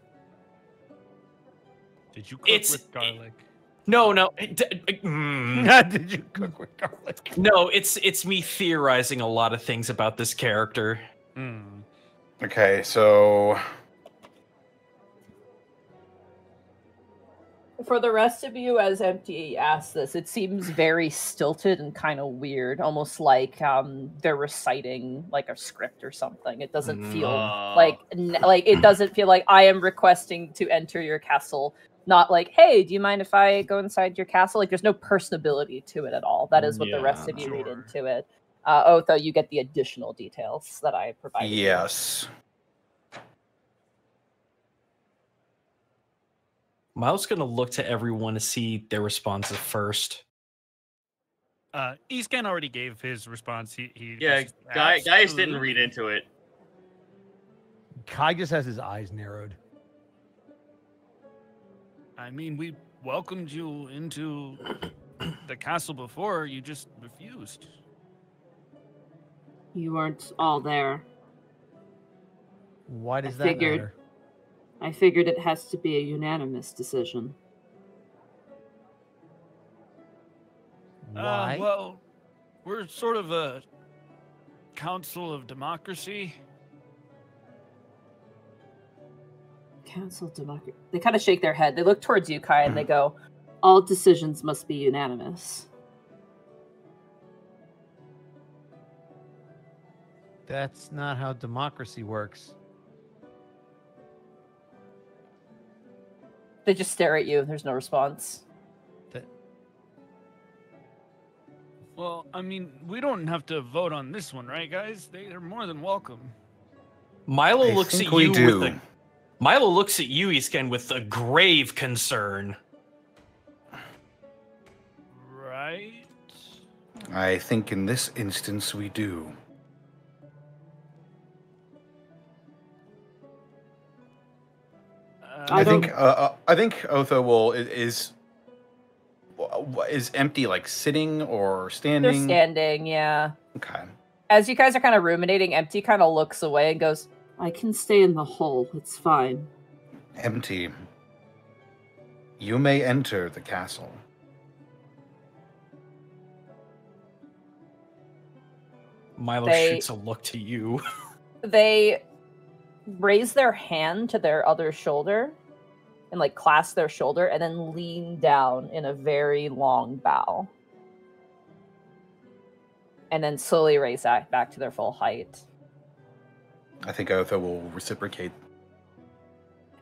Did you cook
It's-
with garlic?
No, no. it- d- mm.
Did you cook with garlic?
No, it's it's me theorizing a lot of things about this character.
Hmm.
okay, so
For the rest of you, as Empty asks this, it seems very stilted and kind of weird, almost like um, they're reciting like a script or something. It doesn't feel
Uh,
like like it doesn't feel like I am requesting to enter your castle. Not like, hey, do you mind if I go inside your castle? Like, there's no personability to it at all. That is what the rest of you read into it. Uh, Otho, you get the additional details that I provided. you.
Miles gonna look to everyone to see their responses first.
Uh, Escan already gave his response. He, he
Yeah,
was just,
guy, guys didn't read into it.
Kai just has his eyes narrowed.
I mean, we welcomed you into the castle before. You just refused.
You weren't all there.
Why does
I
that
figured.
matter?
I figured it has to be a unanimous decision.
Why?
Uh, well, we're sort of a council of democracy.
Council democracy.
They kind of shake their head. They look towards you, Kai, and they go,
All decisions must be unanimous.
That's not how democracy works.
They just stare at you. There's no response.
Well, I mean, we don't have to vote on this one, right, guys? They are more than welcome.
Milo
I
looks at you
do.
with a Milo looks at you, Escan, with a grave concern.
Right?
I think in this instance we do.
Uh,
I
I, think uh, uh, I think Otho will is is empty like sitting or standing.
They're
standing.
standing, yeah.
Okay.
As you guys are kind of ruminating, Empty kind of looks away and goes,
I can stay in the hole. It's fine.
Empty. You may enter the castle.
Milo
They-
shoots a look to you.
they raise their hand to their other shoulder and like clasp their shoulder and then lean down in a very long bow. And then slowly raise that back to their full height.
I think Otho will reciprocate.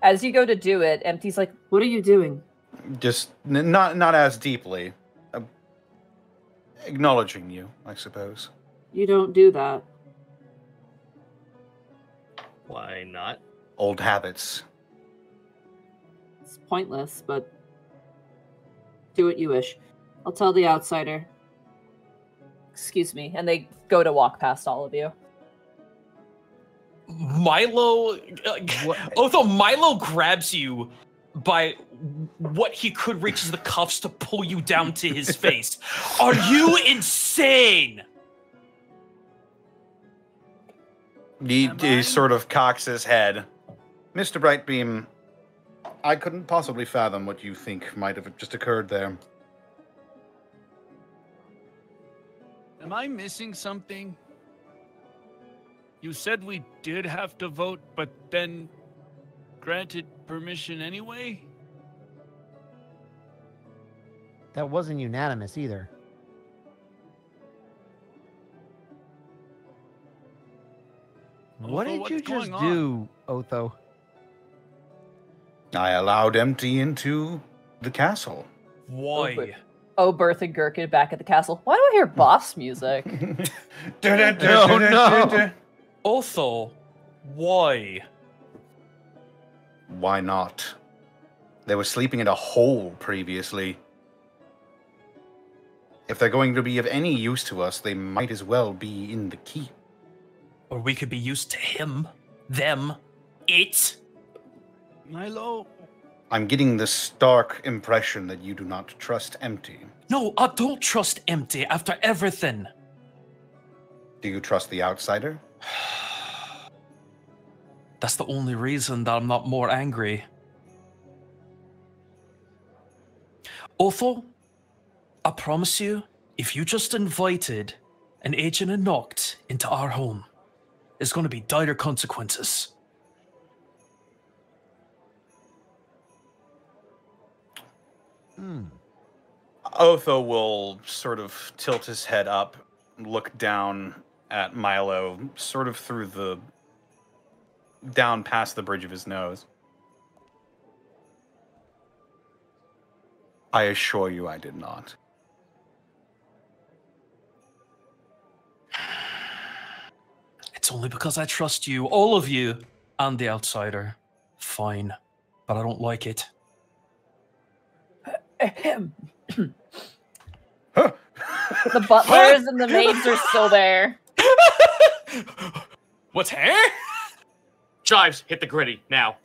As you go to do it, Empty's like,
What are you doing?
Just n- not not as deeply. Uh, acknowledging you, I suppose.
You don't do that.
Why not?
Old habits.
It's pointless, but do what you wish. I'll tell the outsider.
excuse me. And they go to walk past all of you.
Milo, uh,
What-
although Milo grabs you by what he could reach as the cuffs to pull you down to his face. Are you insane?
He,
Am
he sort of cocks his head. Mr. Brightbeam, I couldn't possibly fathom what you think might have just occurred there.
Am I missing something? You said we did have to vote, but then granted permission anyway?
That wasn't unanimous either. What
Otho,
did you just do, Otho?
I allowed Empty into the castle.
Why?
Oh, Bertha and Gherkin back at the castle. Why do I hear boss music?
No, no.
Otho, why?
Why not? They were sleeping in a hole previously. If they're going to be of any use to us, they might as well be in the keep.
Or we could be used to him, them, it.
Milo.
I'm getting the stark impression that you do not trust Empty.
No, I don't trust Empty after everything.
Do you trust the outsider?
That's the only reason that I'm not more angry. Otho, I promise you, if you just invited an agent and knocked into our home, there's going to be dire consequences.
Hmm.
Otho will sort of tilt his head up, look down at Milo, sort of through the down past the bridge of his nose. I assure you I did not.
It's only because I trust you, all of you, and the outsider. Fine, but I don't like it.
Ahem. the butlers and the maids are still there.
What's hair?
Chives, hit the gritty now.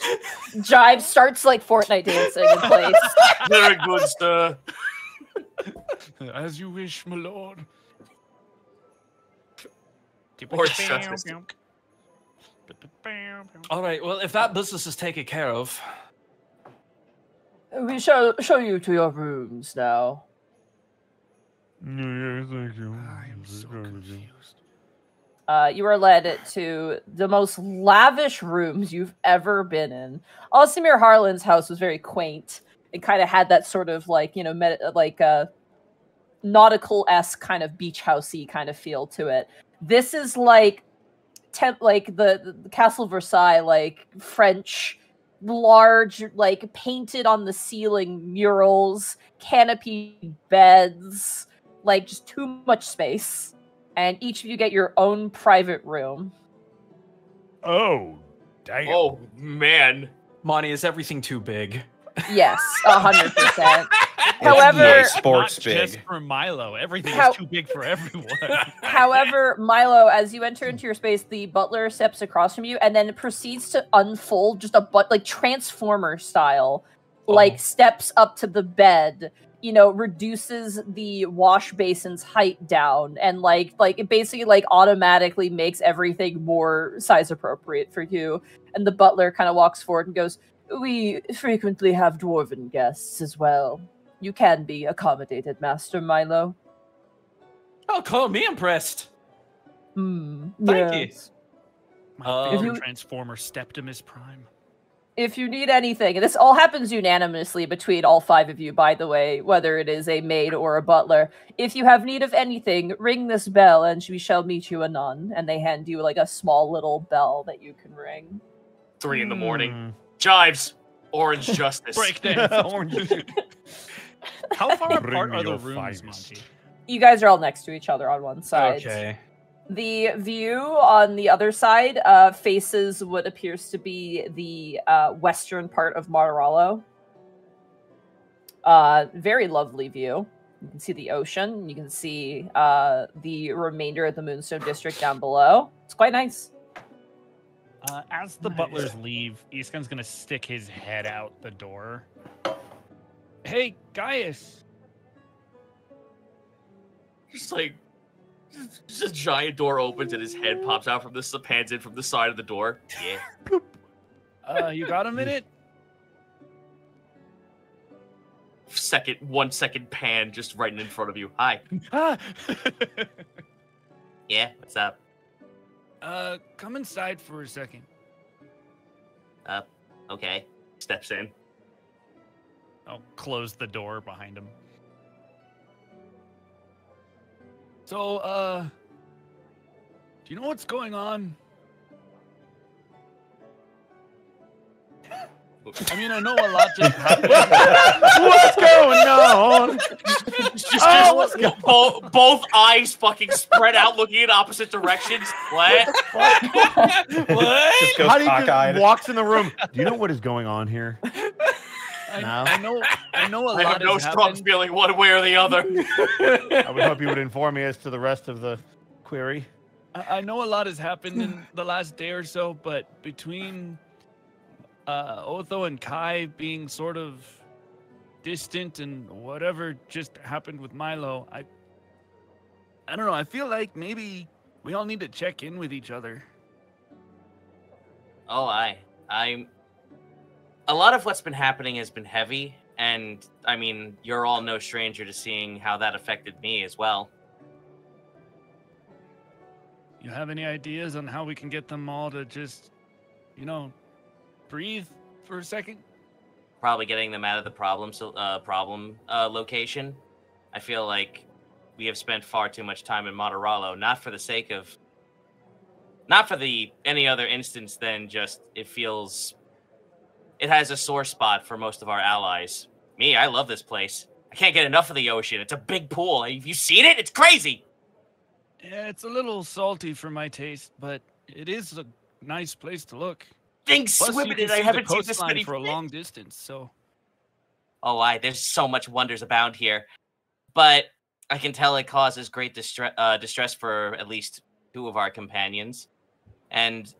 Jive starts like Fortnite dancing in place.
Very good, sir.
As you wish, my lord.
Or it's
All right, well, if that business is taken care of,
we shall show you to your rooms now.
Yeah, thank you.
I am so confused.
Uh, you are led to the most lavish rooms you've ever been in. Alcimir Harland's house was very quaint. It kind of had that sort of like you know, med- like a nautical esque kind of beach housey kind of feel to it. This is like temp, like the, the Castle Versailles, like French, large, like painted on the ceiling murals, canopy beds, like just too much space and each of you get your own private room.
Oh, damn.
Oh man.
Monty, is everything too big?
Yes, a hundred percent.
EA
However,
Sports
Not
big.
just for Milo. Everything
How-
is too big for everyone.
however, Milo, as you enter into your space, the butler steps across from you and then proceeds to unfold just a but like transformer style, oh. like
Oh.
steps up to the bed. You know, reduces the wash basin's height down, and like like it basically like automatically makes everything more size appropriate for you. And the butler kind of walks forward and goes, "We frequently have dwarven guests as well. You can be accommodated, Master Milo."
Oh, call me impressed.
Hmm.
Thank you.
My
Um,
favorite
you-
Transformer, Septimus Prime.
If you need anything, and this all happens unanimously between all five of you, by the way, whether it is a maid or a butler. If you have need of anything, ring this bell and we shall meet you anon. And they hand you like a small little bell that you can ring.
Three in the morning.
Hmm.
Chives. Orange Justice.
Breakdance.
Orange.
How far apart
me
are the rooms,
finest.
Monty?
You guys are all next to each other on one side.
Okay.
The view on the other side uh, faces what appears to be the uh, western part of Martorallo. Uh, very lovely view. You can see the ocean. You can see uh, the remainder of the Moonstone District down below. It's quite nice.
Uh, as the butlers leave, Escan's gonna stick his head out the door. Hey, Gaius.
Just like just a giant door opens and his head pops out from the pans in from the side of the door. Yeah.
Uh, you got a minute?
Second one second pan just right in front of you. Hi.
Ah.
Yeah, what's up?
Uh, come inside for a second.
Okay. Steps in.
I'll close the door behind him. So, uh, do you know what's going on? I mean, I know a lot just happened.
What's going on?
Just,
Oh,
just
what's
bo- both eyes fucking spread out looking in opposite directions. What?
what?
Just
How do you just walks in the room? Do you know what is going on here?
I,
No?
I know. I know a
I
lot I
have no strong
happened.
feeling one way or the other.
I would hope you would inform me as to the rest of the query.
I I know a lot has happened in the last day or so, but between uh, Otho and Kai being sort of distant and whatever just happened with Milo, I I don't know. I feel like maybe we all need to check in with each other.
Oh, I, I'm. A lot of what's been happening has been heavy, and I mean, you're all no stranger to seeing how that affected me as well.
You have any ideas on how we can get them all to just, you know, breathe for a second?
Probably getting them out of the problem so uh, problem uh, location. I feel like we have spent far too much time in Martorallo, not for the sake of, not for the any other instance than just it feels. It has a sore spot for most of our allies. Me, I love this place. I can't get enough of the ocean. It's a big pool. Have you seen it? It's crazy.
Yeah, it's a little salty for my taste, but it is a nice place to look.
Swimming
can.
I haven't seen this many
for a long distance. So
Oh, I there's so much wonders abound here, but I can tell it causes great distress uh, distress for at least two of our companions, and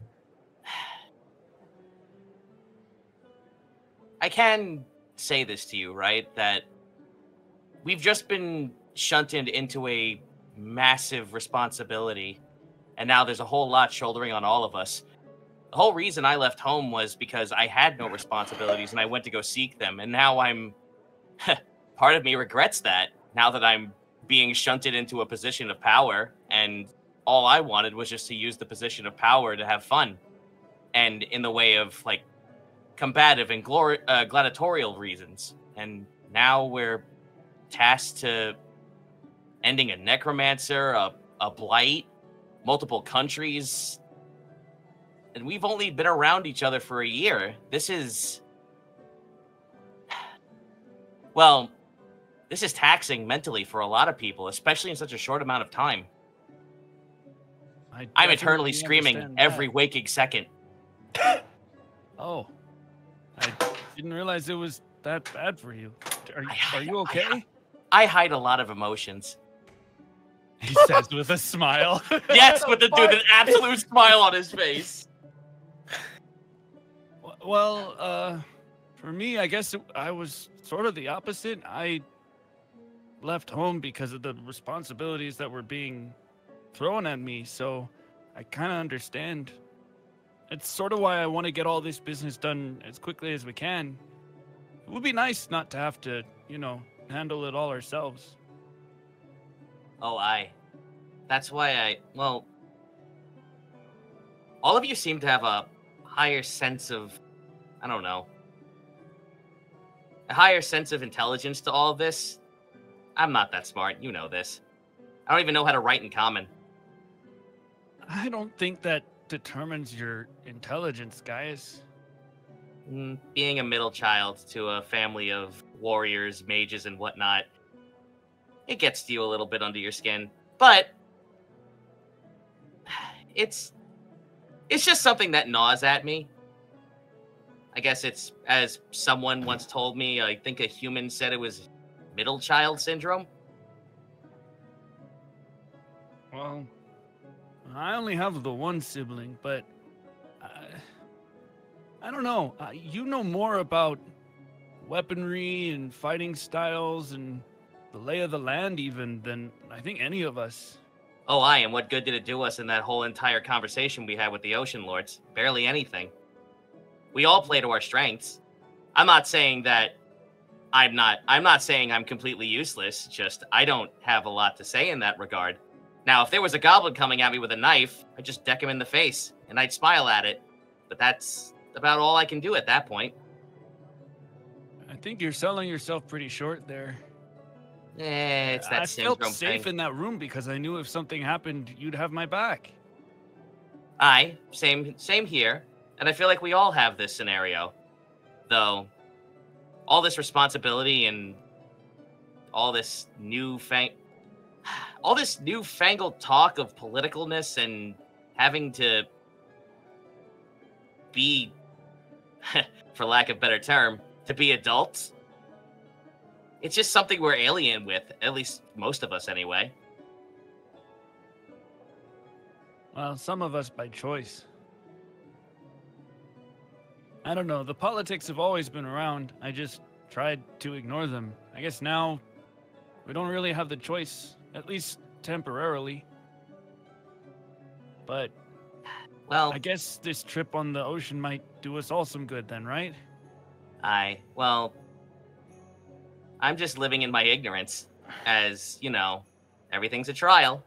I can say this to you, right? That we've just been shunted into a massive responsibility, and now there's a whole lot shouldering on all of us. The whole reason I left home was because I had no responsibilities and I went to go seek them. And now I'm. part of me regrets that now that I'm being shunted into a position of power. And all I wanted was just to use the position of power to have fun. And in the way of like combative and glor- uh, gladiatorial reasons. And now we're tasked to ending a necromancer, a, a blight, multiple countries, and we've only been around each other for a year. This is well, this is taxing mentally for a lot of people, especially in such a short amount of time.
I
I'm eternally screaming every
that.
waking second.
Oh, I didn't realize it was that bad for you. Are, you- are you
I-
okay?
I hide a lot of emotions.
He says with a smile.
Yes, with the dude, an absolute smile on his face.
Well, uh, for me, I guess it, I was sort of the opposite. I left home because of the responsibilities that were being thrown at me, so I kind of understand. It's sort of why I want to get all this business done as quickly as we can. It would be nice not to have to, you know, handle it all ourselves.
Oh, I. That's why I. Well, all of you seem to have a higher sense of. I don't know. A higher sense of intelligence to all of this. I'm not that smart. You know this. I don't even know how to write in common.
I don't think that determines your intelligence, guys.
Mm, Being a middle child to a family of warriors, mages, and whatnot, it gets to you a little bit under your skin. But it's it's just something that gnaws at me. I guess it's as someone once told me. I think a human said it was middle child syndrome.
Well, I only have the one sibling, but I, I don't know. Uh, you know more about weaponry and fighting styles and the lay of the land, even than I think any of us.
Oh, I and what good did it do us in that whole entire conversation we had with the Ocean Lords? Barely anything. We all play to our strengths. I'm not saying that I'm not I'm not saying I'm completely useless, just I don't have a lot to say in that regard. Now, if there was a goblin coming at me with a knife, I'd just deck him in the face and I'd smile at it. But that's about all I can do at that point.
I think you're selling yourself pretty short there.
Eh, it's that
I
syndrome
felt safe
thing.
in that room because I knew if something happened, you'd have my back.
I same same here, and I feel like we all have this scenario, though. All this responsibility and all this new fang, all this newfangled talk of politicalness and having to be, for lack of better term, to be adults. It's just something we're alien with, at least most of us anyway.
Well, some of us by choice. I don't know. The politics have always been around. I just tried to ignore them. I guess now we don't really have the choice, at least temporarily. But
Well,
I guess this trip on the ocean might do us all some good then, right?
I, well, I'm just living in my ignorance as, you know, everything's a trial.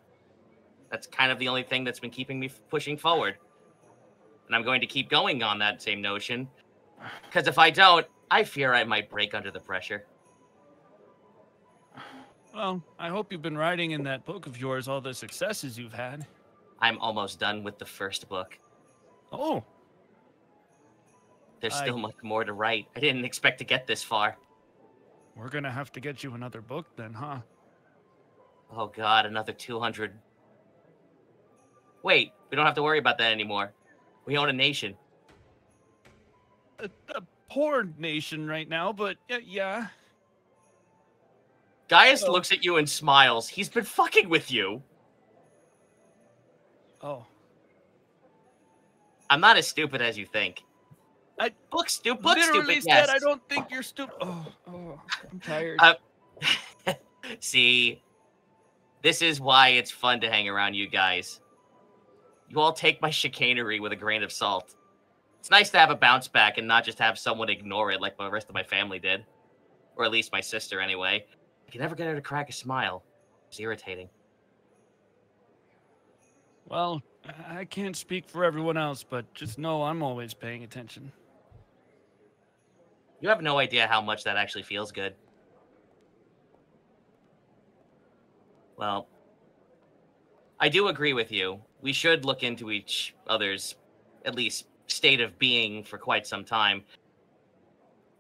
That's kind of the only thing that's been keeping me f- pushing forward. And I'm going to keep going on that same notion. Because if I don't, I fear I might break under the pressure.
Well, I hope you've been writing in that book of yours all the successes you've had.
I'm almost done with the first book.
Oh,
There's
I-
still much more to write. I didn't expect to get this far.
we're gonna have to get you another book then, huh?
Oh god, another 200. Wait, we don't have to worry about that anymore. We own a nation.
A, a poor nation right now, but yeah, yeah.
Gaius
Oh.
looks at you and smiles. He's been fucking with you.
Oh,
I'm not as stupid as you think.
I-
book stupid. Book
literally
stupid.
said
Yes.
I don't think you're stupid. Oh, oh, I'm tired.
Uh, See, this is why it's fun to hang around you guys. You all take my chicanery with a grain of salt. It's nice to have a bounce back and not just have someone ignore it like the rest of my family did. Or at least my sister, anyway. I can never get her to crack a smile. It's irritating.
well, I I can't speak for everyone else, but just know I'm always paying attention.
You have no idea how much that actually feels good. Well, I do agree with you. We should look into each other's, at least, state of being for quite some time.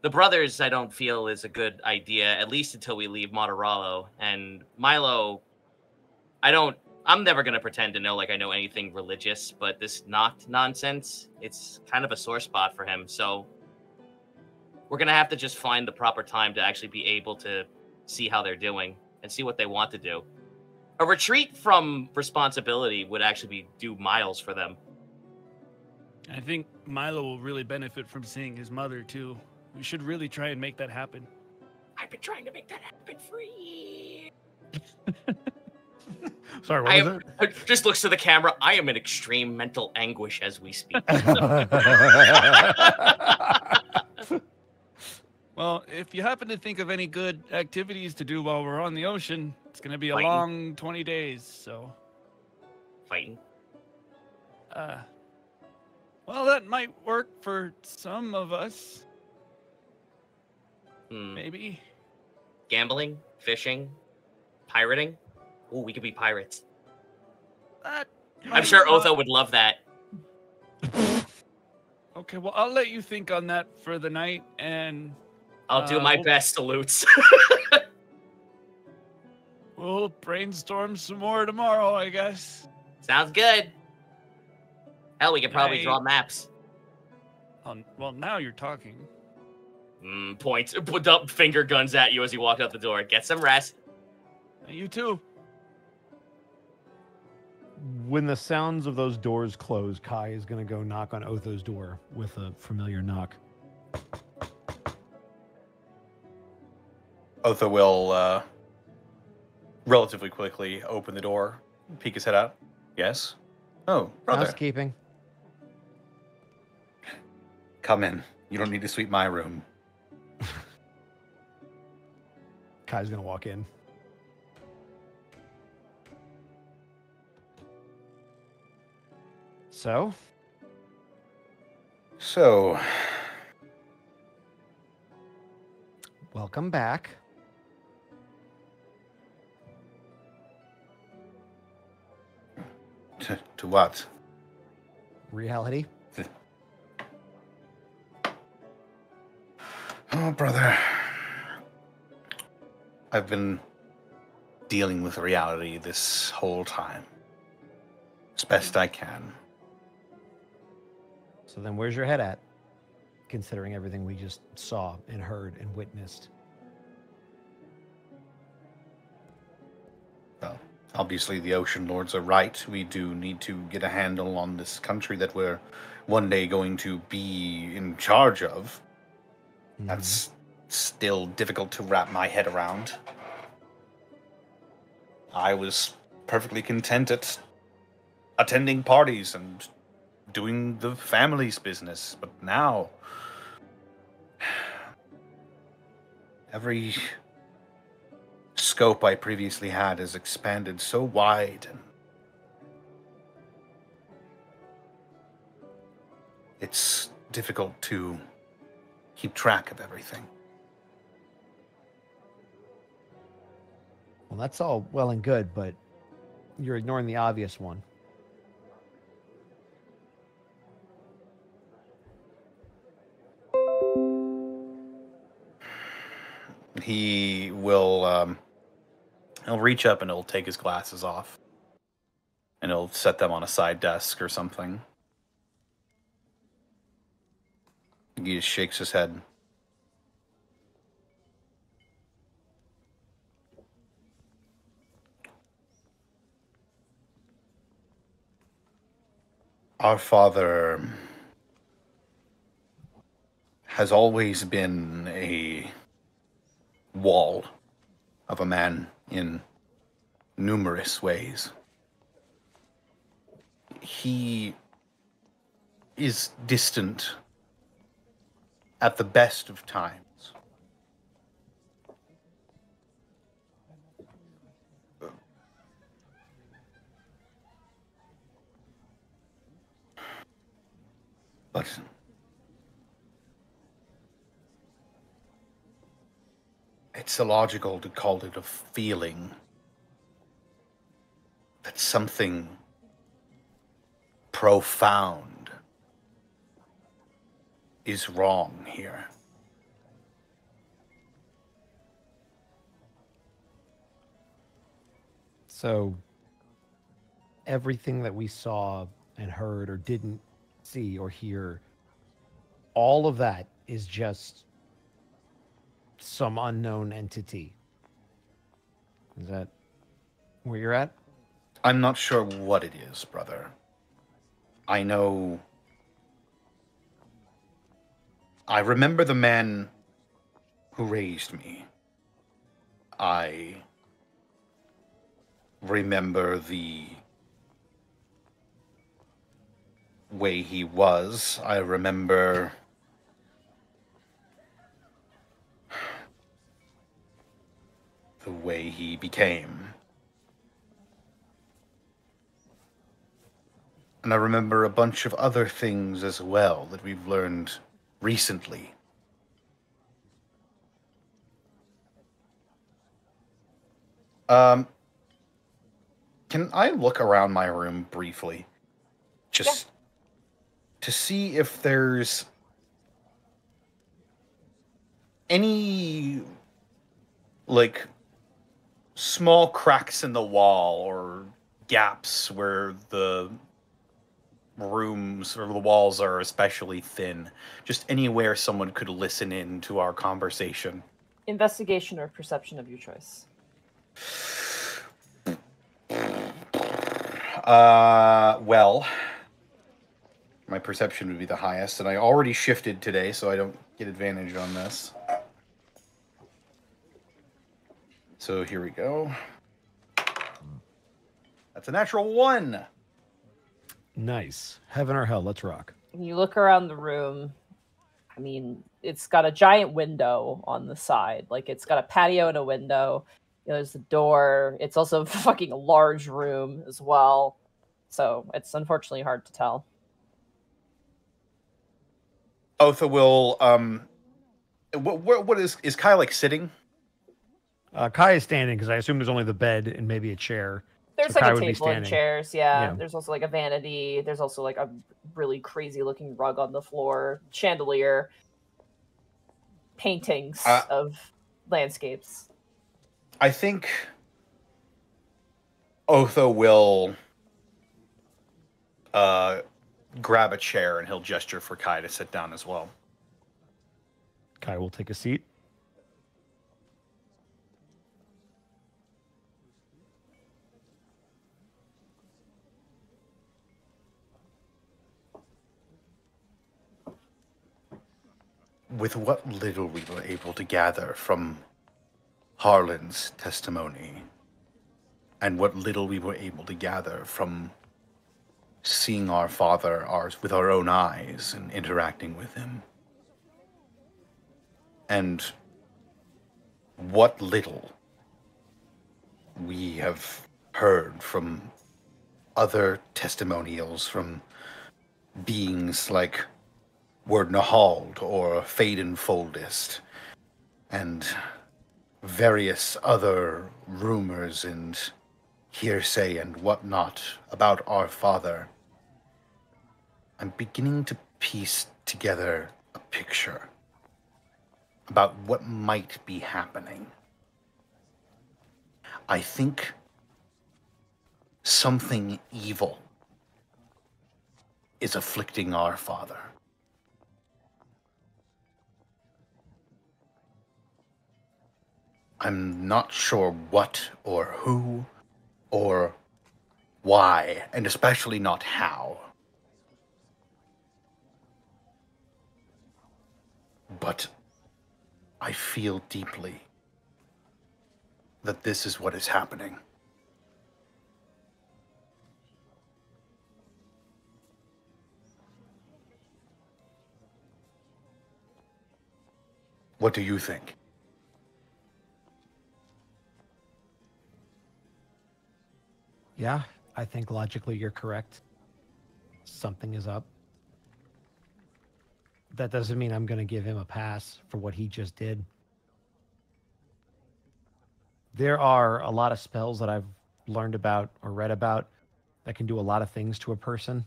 The brothers, I don't feel, is a good idea, at least until we leave Martorallo. And Milo, I don't. I'm never going to pretend to know like I know anything religious, but this knocked nonsense, it's kind of a sore spot for him. So we're gonna have to just find the proper time to actually be able to see how they're doing and see what they want to do. A retreat from responsibility would actually be do miles for them.
I think Milo will really benefit from seeing his mother too. We should really try and make that happen.
I've been trying to make that happen for years.
Sorry, what
I
was
am, just looks to the camera. I am in extreme mental anguish as we speak.
Well, if you happen to think of any good activities to do while we're on the ocean, it's going to be a
Fighting.
long 20 days. So,
Fighting.
uh, well, that might work for some of us,
Hmm.
maybe.
Gambling, fishing, pirating. Ooh, we could be pirates.
That
I'm sure
not-
Otho would love that.
Okay, well, I'll let you think on that for the night, and
I'll do
Uh,
my
we'll-
best. Salutes.
we'll brainstorm some more tomorrow, I guess.
Sounds good. Hell, we could probably
I-
draw maps.
Um, well, now you're talking.
Mm, points, put up finger guns at you as you walk out the door. Get some rest.
You too.
when the sounds of those doors close, Kai is going to go knock on Otho's door with a familiar knock.
Otho will uh, relatively quickly open the door, peek his head out. Yes. Oh, brother,
Housekeeping.
come in. You don't need to sweep my room.
Kai's going to walk in. So,
So,
welcome back.
To, to what?
Reality.
Oh, brother. I've been dealing with reality this whole time. As best I can.
So then where's your head at? considering everything we just saw and heard and witnessed.
Well, obviously the Ocean Lords are right. We do need to get a handle on this country that we're one day going to be in charge of.
Mm-hmm.
That's still difficult to wrap my head around. I was perfectly content at attending parties and doing the family's business, but now every scope I previously had has expanded so wide and it's difficult to keep track of everything.
Well, that's all well and good, but you're ignoring the obvious one.
He will um he'll reach up and he'll take his glasses off. And he'll set them on a side desk or something. He just shakes his head. Our father has always been a wall of a man in numerous ways. He is distant at the best of times. But it's illogical to call it a feeling that something profound is wrong here.
So everything that we saw and heard or didn't see or hear, all of that is just some unknown entity. Is that where you're at?
I'm not sure what it is, brother. I know. I remember the man who raised me. I remember the way he was. I remember the way he became. And I remember a bunch of other things as well that we've learned recently. Um, can I look around my room briefly? Just to see if there's any like small cracks in the wall or gaps where the rooms or the walls are especially thin. Just anywhere someone could listen in to our conversation.
Investigation or perception of your choice.
Uh, well, my perception would be the highest, and I already shifted today, so I don't get advantage on this. So here we go. That's a natural one.
Nice. Heaven or hell, let's rock.
When you look around the room, I mean, it's got a giant window on the side. Like it's got a patio and a window. You know, there's the door. It's also a fucking large room as well. So it's unfortunately hard to tell.
Otho will um what what, what is is Kai like sitting?
Uh, Kai is standing because I assume there's only the bed and maybe a chair.
There's
So Kai
like a table and chairs, yeah.
Yeah.
There's also like a vanity. There's also like a really crazy looking rug on the floor, chandelier, paintings
Uh,
of landscapes.
I think Otho will uh grab a chair and he'll gesture for Kai to sit down as well.
Kai will take a seat.
With what little we were able to gather from Harland's testimony, and what little we were able to gather from seeing our father with our own eyes and interacting with him, and what little we have heard from other testimonials from beings like were Nahald or Faden Foldist, and various other rumors and hearsay and whatnot about our father, I'm beginning to piece together a picture about what might be happening. I think something evil is afflicting our father. I'm not sure what or who or why, and especially not how. But I feel deeply that this is what is happening. What do you think?
Yeah, I think logically you're correct. Something is up. That doesn't mean I'm going to give him a pass for what he just did. There are a lot of spells that I've learned about or read about that can do a lot of things to a person,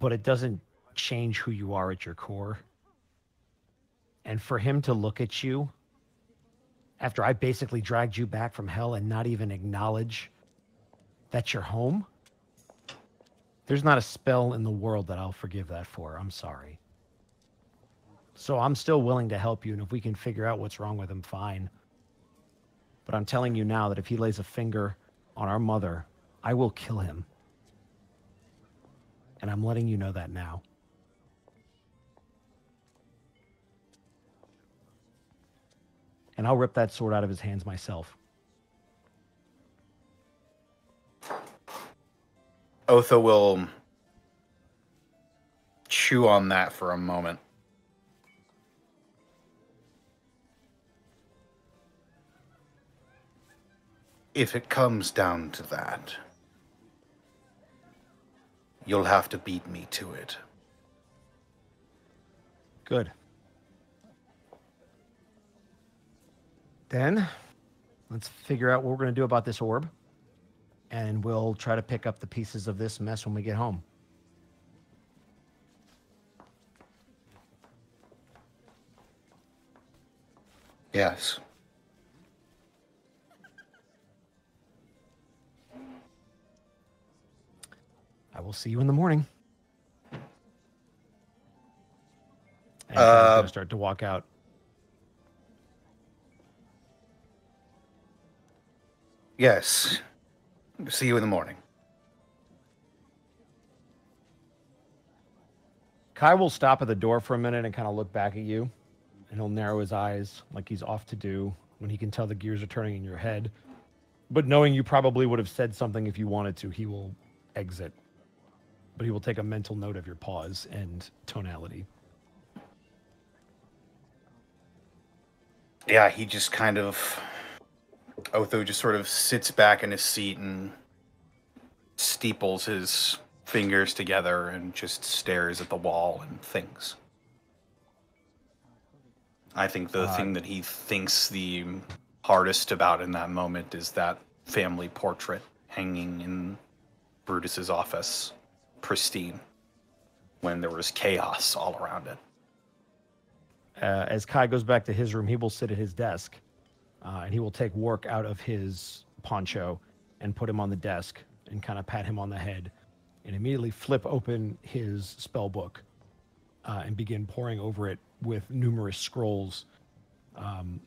but it doesn't change who you are at your core. And for him to look at you after I basically dragged you back from hell and not even acknowledge that's your home? There's not a spell in the world that I'll forgive that for. I'm sorry. So I'm still willing to help you, and if we can figure out what's wrong with him, fine. But I'm telling you now that if he lays a finger on our mother, I will kill him. And I'm letting you know that now. And I'll rip that sword out of his hands myself.
Otho will chew on that for a moment. If it comes down to that, you'll have to beat me to it.
Good. Then, let's figure out what we're going to do about this orb and we'll try to pick up the pieces of this mess when we get home.
Yes.
I will see you in the morning. And
Uh,
start to walk out.
Yes. See you in the morning.
Kai will stop at the door for a minute and kind of look back at you, and he'll narrow his eyes like he's off to do when he can tell the gears are turning in your head. But knowing you probably would have said something if you wanted to, he will exit. But he will take a mental note of your pause and tonality.
Yeah, he just kind of. Otho just sort of sits back in his seat and steeples his fingers together and just stares at the wall and thinks. I think the
Uh,
thing that he thinks the hardest about in that moment is that family portrait hanging in Brutus's office, pristine, when there was chaos all around it.
Uh, as Kai goes back to his room, he will sit at his desk uh, and he will take work out of his poncho and put him on the desk and kind of pat him on the head and immediately flip open his spell book uh, and begin poring over it with numerous scrolls, um,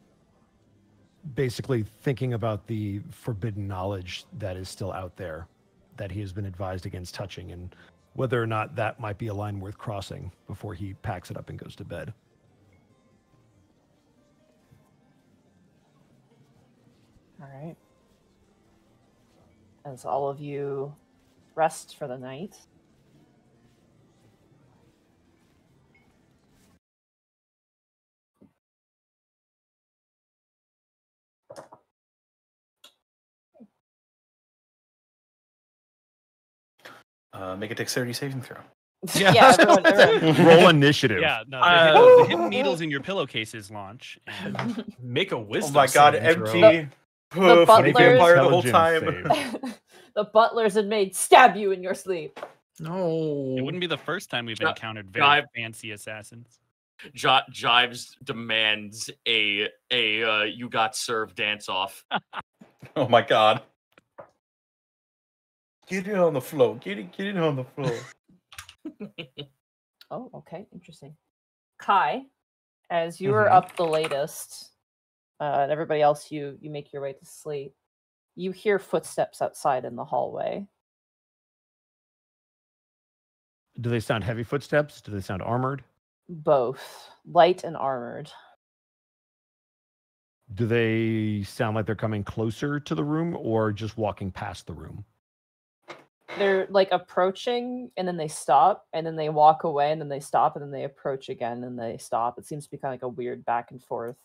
basically thinking about the forbidden knowledge that is still out there that he has been advised against touching and whether or not that might be a line worth crossing before he packs it up and goes to bed.
All right. As all of you rest for the night.
Uh, make a dexterity saving throw.
Yeah.
yeah, everyone, everyone-
Roll initiative.
Yeah, no, the,
Uh,
hidden, the hidden needles in your pillowcases launch. And
Make a wisdom.
Oh my god,
saving throw.
empty. Poof,
butlers-
vampire the whole time.
the butlers and maids stab you in your sleep.
No.
it wouldn't be the first time we've
Ji-
encountered very
jive.
fancy assassins.
J- Jives demands a a uh, you got served dance off.
Oh my god. Get it on the floor. Get it, get it on the floor.
Oh, okay, interesting. Kai, as you are
Mhm.
up the latest, uh, and everybody else, you you make your way to sleep. You hear footsteps outside in the hallway.
Do they sound heavy footsteps? Do they sound armored?
Both light and armored.
Do they sound like they're coming closer to the room or just walking past the room?
They're like approaching, and then they stop, and then they walk away, and then they stop, and then they approach again, and they stop. It seems to be kind of like a weird back and forth.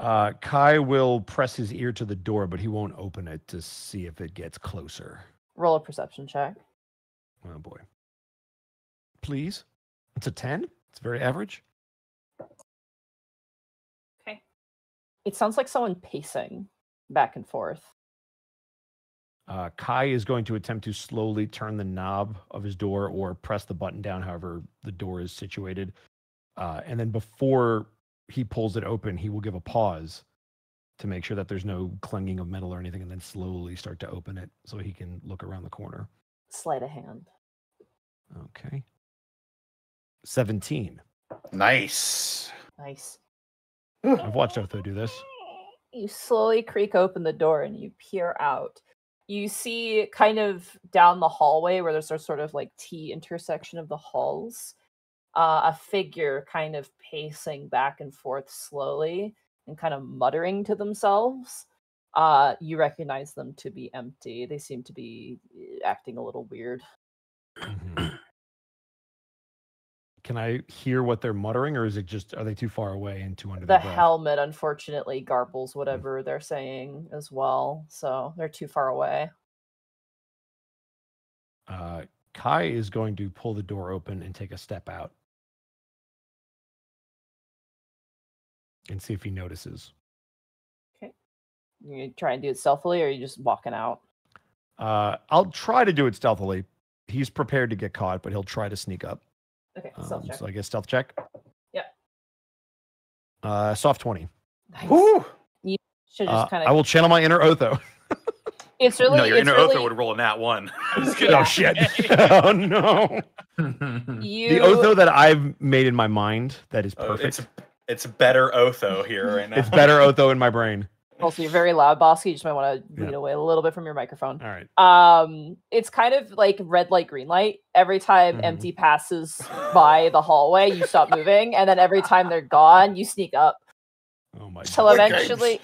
Uh, Kai will press his ear to the door, but he won't open it to see if it gets closer.
Roll a perception check.
Oh boy. Please. It's a 10. It's very average.
Okay. It sounds like someone pacing back and forth.
Uh, Kai is going to attempt to slowly turn the knob of his door or press the button down, however the door is situated. Uh, and then before he pulls it open, he will give a pause to make sure that there's no clanging of metal or anything, and then slowly start to open it so he can look around the corner.
Sleight of hand.
Okay. 17.
nice.
Nice.
I've watched Otho do this.
You slowly creak open the door and you peer out. You see kind of down the hallway where there's a sort of like T intersection of the halls, uh, a figure kind of pacing back and forth slowly and kind of muttering to themselves. Uh, you recognize them to be Empty. They seem to be eh, acting a little weird.
Mhm. Can I hear what they're muttering, or is it just are they too far away and too under
the
breath?
helmet unfortunately garbles whatever they're saying as well so they're too far away
Uh, Kai is going to pull the door open and take a step out and see if he notices.
Okay. You try and do it stealthily or are you just walking out
Uh, I'll try to do it stealthily. He's prepared to get caught, but he'll try to sneak up.
okay stealth
Um,
check.
so I guess stealth check.
Yep.
Uh, soft twenty.
Nice.
Woo!
should
Uh,
just kind
I will channel my inner Otho.
it's really
no, your
it's
inner
really,
Otho would roll a nat one.
Yeah.
Oh shit! oh no!
you
The Otho that I've made in my mind that is
Oh,
perfect.
it's it's better Otho here right now.
it's better Otho in my brain.
also you're very loud bossy you just might want to
Yeah.
away a little bit from your microphone
All right.
um it's kind of like red light green light every time
Mhm.
Empty passes by the hallway you stop moving and then every time they're gone you sneak up
Oh my
till
god.
Okay.
eventually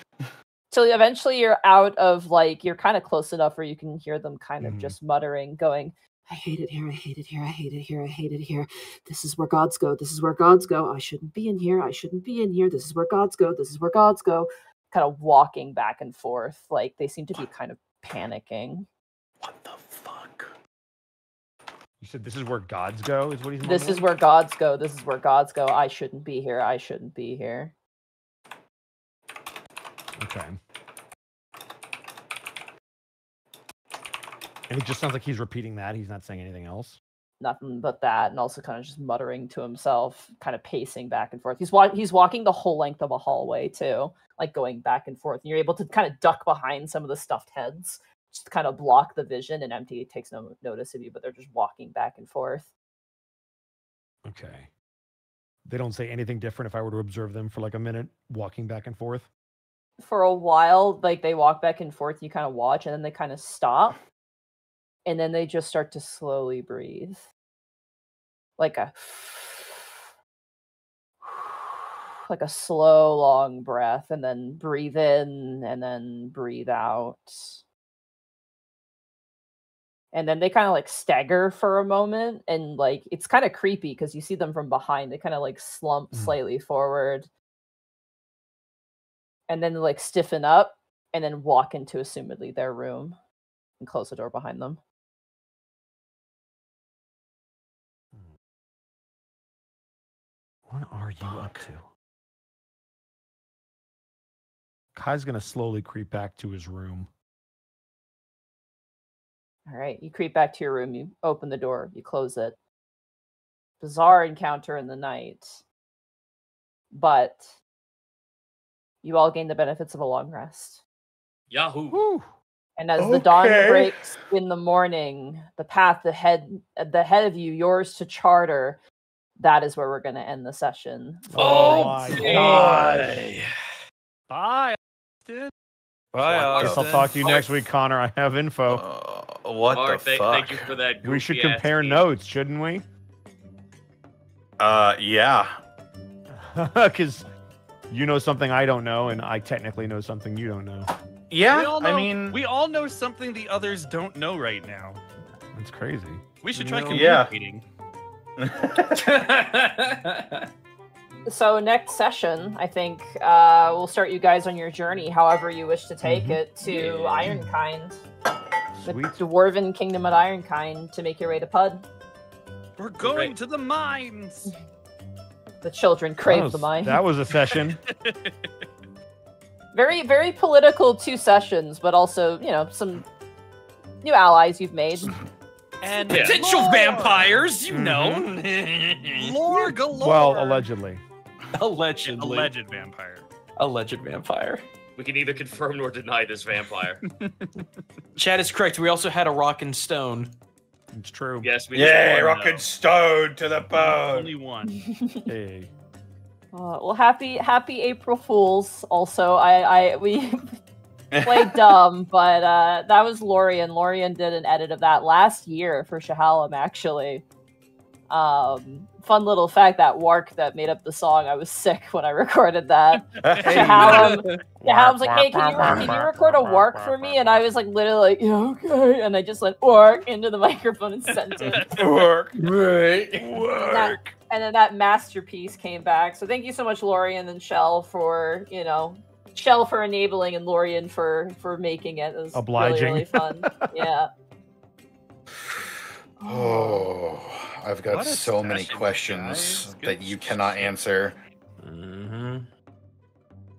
till eventually you're out of like you're kind of close enough where you can hear them kind of
Mhm.
just muttering going
I hate it here. I hate it here. I hate it here. I hate it here. This is where gods go. This is where gods go. I shouldn't be in here. I shouldn't be in here. This is where gods go. This is where gods go.
kind of walking back and forth like they seem to be kind of panicking
What the fuck?
You said this is where gods go. Is what he's.
this is where gods go this is where gods go i shouldn't be here i shouldn't be here
Okay. And it just sounds like he's repeating that. He's not saying anything else.
nothing but that and also kind of just muttering to himself kind of pacing back and forth he's wa- he's walking the whole length of a hallway too like going back and forth and you're able to kind of duck behind some of the stuffed heads just kind of block the vision and Empty takes no notice of you but they're just walking back and forth
Okay. they don't say anything different if I were to observe them for like a minute walking back and forth.
For a while, like they walk back and forth, you kind of watch, and then they kind of stop, and then they just start to slowly breathe, like a like a slow, long breath, and then breathe in, and then breathe out. And then they kind of like stagger for a moment and like it's kind of creepy because you see them from behind they kind of like slump
Mm.
slightly forward. And then like stiffen up and then walk into assumedly their room and close the door behind them
are you up to? Kai's gonna slowly creep back to his room.
all right you creep back to your room you open the door you close it bizarre encounter in the night but you all gain the benefits of a long rest
Yahoo!
Whew.
And as the dawn breaks in the morning, the path ahead the ahead of you, yours to charter, that is where we're going to end the session.
Oh,
my
boy.
God.
Bye. Austin.
Bye,
What the
Guess I'll talk to you next week, Connor. I have info.
Uh, what
Mark,
the
thank,
fuck?
thank you for that.
we should compare
meme.
notes, shouldn't we?
Uh, yeah.
Because you know something I don't know, and I technically know something you don't know.
Yeah,
know,
I mean,
we all know something the others don't know right now.
That's crazy.
We should try
No.
Yeah.
Communicating.
So next session, I think uh, we'll start you guys on your journey, however you wish to take
Mhm.
it to
Yeah.
Ironkind, the dwarven kingdom at Ironkind, to make your way to Pud.
We're going
Great.
to the mines.
The children crave
was,
the mines.
that was a session.
very very political two sessions but also you know some new allies you've made
and
Yeah.
Potential
lore.
vampires, you
Mm-hmm.
know.
Lore galore.
well, allegedly.
Allegedly.
Alleged vampire.
Alleged vampire.
We can neither confirm nor deny this vampire.
Chad is correct. We also had a rock and stone.
It's true.
yes, we
yeah,
just
rock and stone to the bone.
Only one.
Hey.
Uh, well happy happy april fools also i i we played dumb but uh that was lorian. Lorian did an edit of that last year for shahalem actually. Um fun little fact that wark that made up the song i was sick when i recorded that. Shahalem, Shahalem's like hey can you, can you record a wark for me? and i was like literally like yeah okay. And i just went wark into the microphone and sent it.
Work.
Right.
that, and then that masterpiece came back. So thank you so much, Lorian and Shell, for you know, Shell for enabling and Lorian for for making it. It was
Obliging.
really, really fun. yeah.
Oh, I've got
What
so many questions that you cannot answer.
Mm-hmm.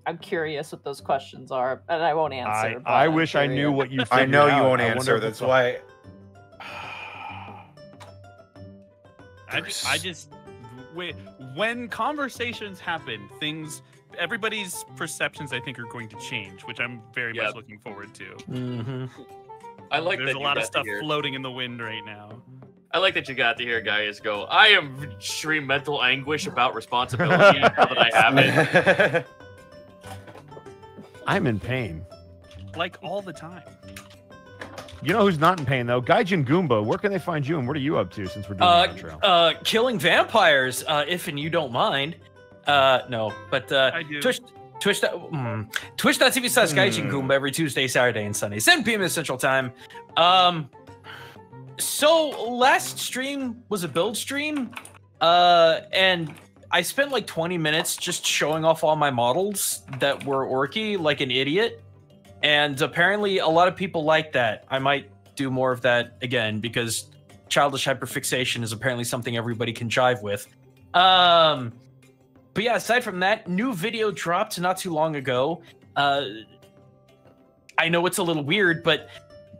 I'm curious what those questions are, and I won't answer.
I,
but
I
I'm
wish I knew what you
I
figured
know you won't
I
answer. That's why.
I, ju- I just wait, when conversations happen, things everybody's perceptions I think are going to change, which I'm very
Yeah.
much looking forward to.
Mm-hmm.
I like
There's
that
a lot of stuff floating in the wind right now.
I like that you got to hear guys go. I am in extreme mental anguish about responsibility now that I have it.
I'm in pain.
Like all the time.
You know who's not in pain though? Gaijin Goomba. Where can they find you, and what are you up to since we're doing
Uh,
the outro?
uh, killing vampires, uh, if and you don't mind. Uh, no, but uh,
I do.
Twitch, Twitch, mm, Twitch.tv slash Gaijin
Hmm.
Goomba every Tuesday, Saturday, and Sunday, 7 p.m. in Central Time. Um, so last stream was a build stream, uh, and I spent like 20 minutes just showing off all my models that were orky like an idiot. And apparently, a lot of people like that. I might do more of that again because childish hyperfixation is apparently something everybody can jive with. Um, but yeah, aside from that, new video dropped not too long ago. Uh, I know it's a little weird, but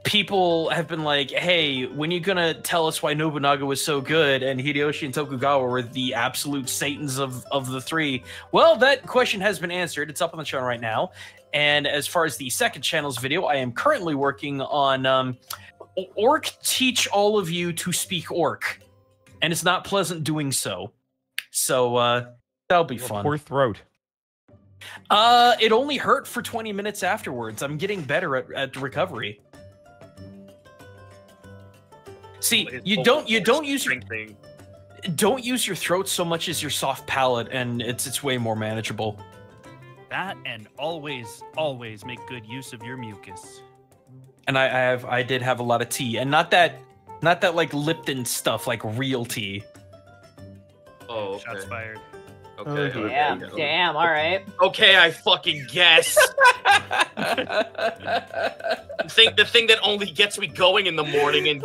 people have been like, "Hey, when you gonna tell us why Nobunaga was so good and Hideyoshi and Tokugawa were the absolute satans of of the three? Well, that question has been answered. It's up on the channel right now. And as far as the second channel's video, I am currently working on um, Orc teach all of you to speak Orc, and it's not pleasant doing so. So uh, That'll be
Your
fun.
Poor throat.
Uh, it only hurt for 20 minutes afterwards. I'm getting better at, at recovery. See,
His
you don't you don't use your
strengthening.
don't use your throat so much as your soft palate, and it's it's way more manageable.
That and always, always make good use of your mucus.
And I, I have I did have a lot of tea, and not that not that like Lipton stuff, like real tea.
Oh, okay.
Shots fired.
Okay.
Oh,
Damn,
okay.
damn, all right.
Okay, I fucking guess. the thing, the thing that only gets me going in the morning, and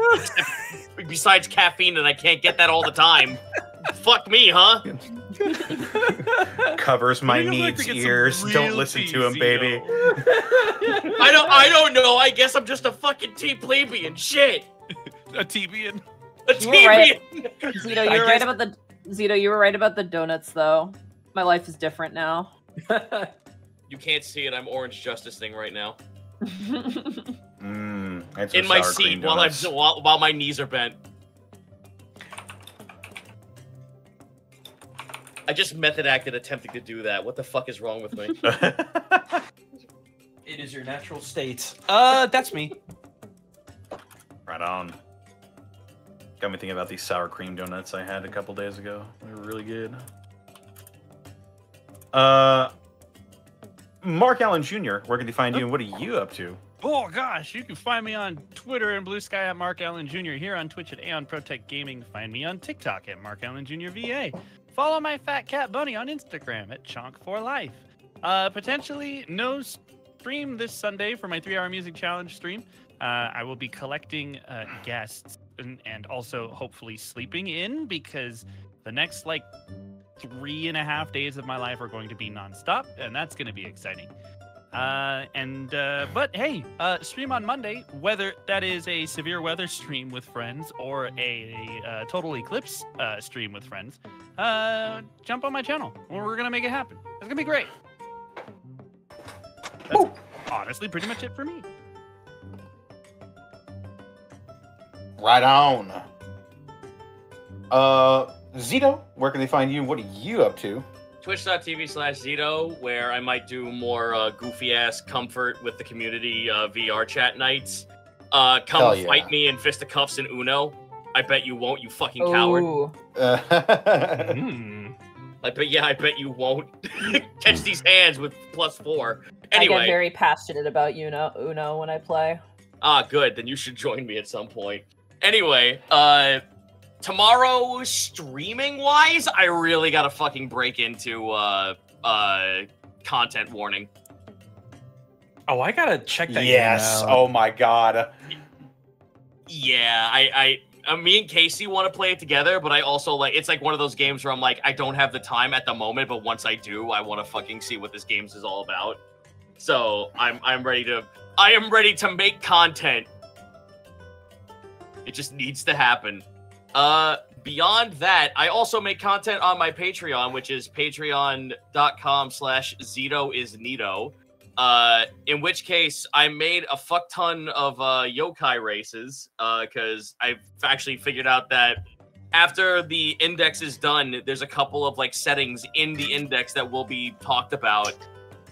besides caffeine, and I can't get that all the time. Fuck me, huh?
Covers my
I'd like
needs
to get some
ears. Don't listen to him, baby.
I don't, I don't know. I guess I'm just a fucking tea plebeian. Shit,
A TBN.
a
You were right.
plebeian.
Zito,
I
you were right
guess-
about the Zito, you were right about the donuts though. My life is different now.
You can't see it. I'm orange justice thing right now
Mm, I had some
in my seat while I'm while, while my knees are bent. I just method acted attempting to do that. What the fuck is wrong with me?
it is your natural state. Uh, that's me.
right on. Got me thinking about these sour cream donuts I had a couple days ago. They were really good. Uh, Mark Allen Jr., where can they find you and what are you up to?
Oh gosh, you can find me on Twitter and Blue Sky at Mark Allen Jr. Here on Twitch at Aeon Protect Gaming. Find me on TikTok at Mark Allen Jr. VA. Follow my fat cat bunny on Instagram at Chonk for Life. Uh, potentially no stream this Sunday for my three-hour music challenge stream. Uh, I will be collecting uh, guests and, and also hopefully sleeping in because the next like three and a half days of my life are going to be nonstop, and that's going to be exciting. Uh, and uh, but hey, uh, stream on Monday, whether that is a severe weather stream with friends or a, uh, total eclipse uh, stream with friends, uh, jump on my channel. We're gonna make it happen. It's gonna be great. That's honestly pretty much it for me.
Right on. Uh, Zito, where can they find you what are you up to?
Twitch.tv slash Zito, where I might do more uh, goofy ass comfort with the community uh, VR chat nights. Uh, come
Hell yeah.
fight me in fisticuffs and Uno. I bet you won't, you fucking coward.
Ooh.
Uh,
Hmm.
I bet, yeah, I bet you won't. Catch these hands with plus four.
I get
Anyway,
very passionate about Uno Uno when I play.
ah, good. Then you should join me at some point. Anyway, uh, tomorrow streaming wise, I really gotta fucking break into uh uh content warning.
Oh, I gotta check that.
yes. Oh my god.
Yeah, I, I, uh, me and Casey want to play it together, but I also like it's like one of those games where I'm like, I don't have the time at the moment, but once I do, I want to fucking see what this game's is all about. So I'm, I'm ready to, I am ready to make content. It just needs to happen. Uh, beyond that, I also make content on my Patreon, which is patreon.com slash Zito is Nito. Uh, in which case, I made a fuck ton of uh, yokai races because I've actually figured out that after the index is done, there's a couple of like settings in the index that will be talked about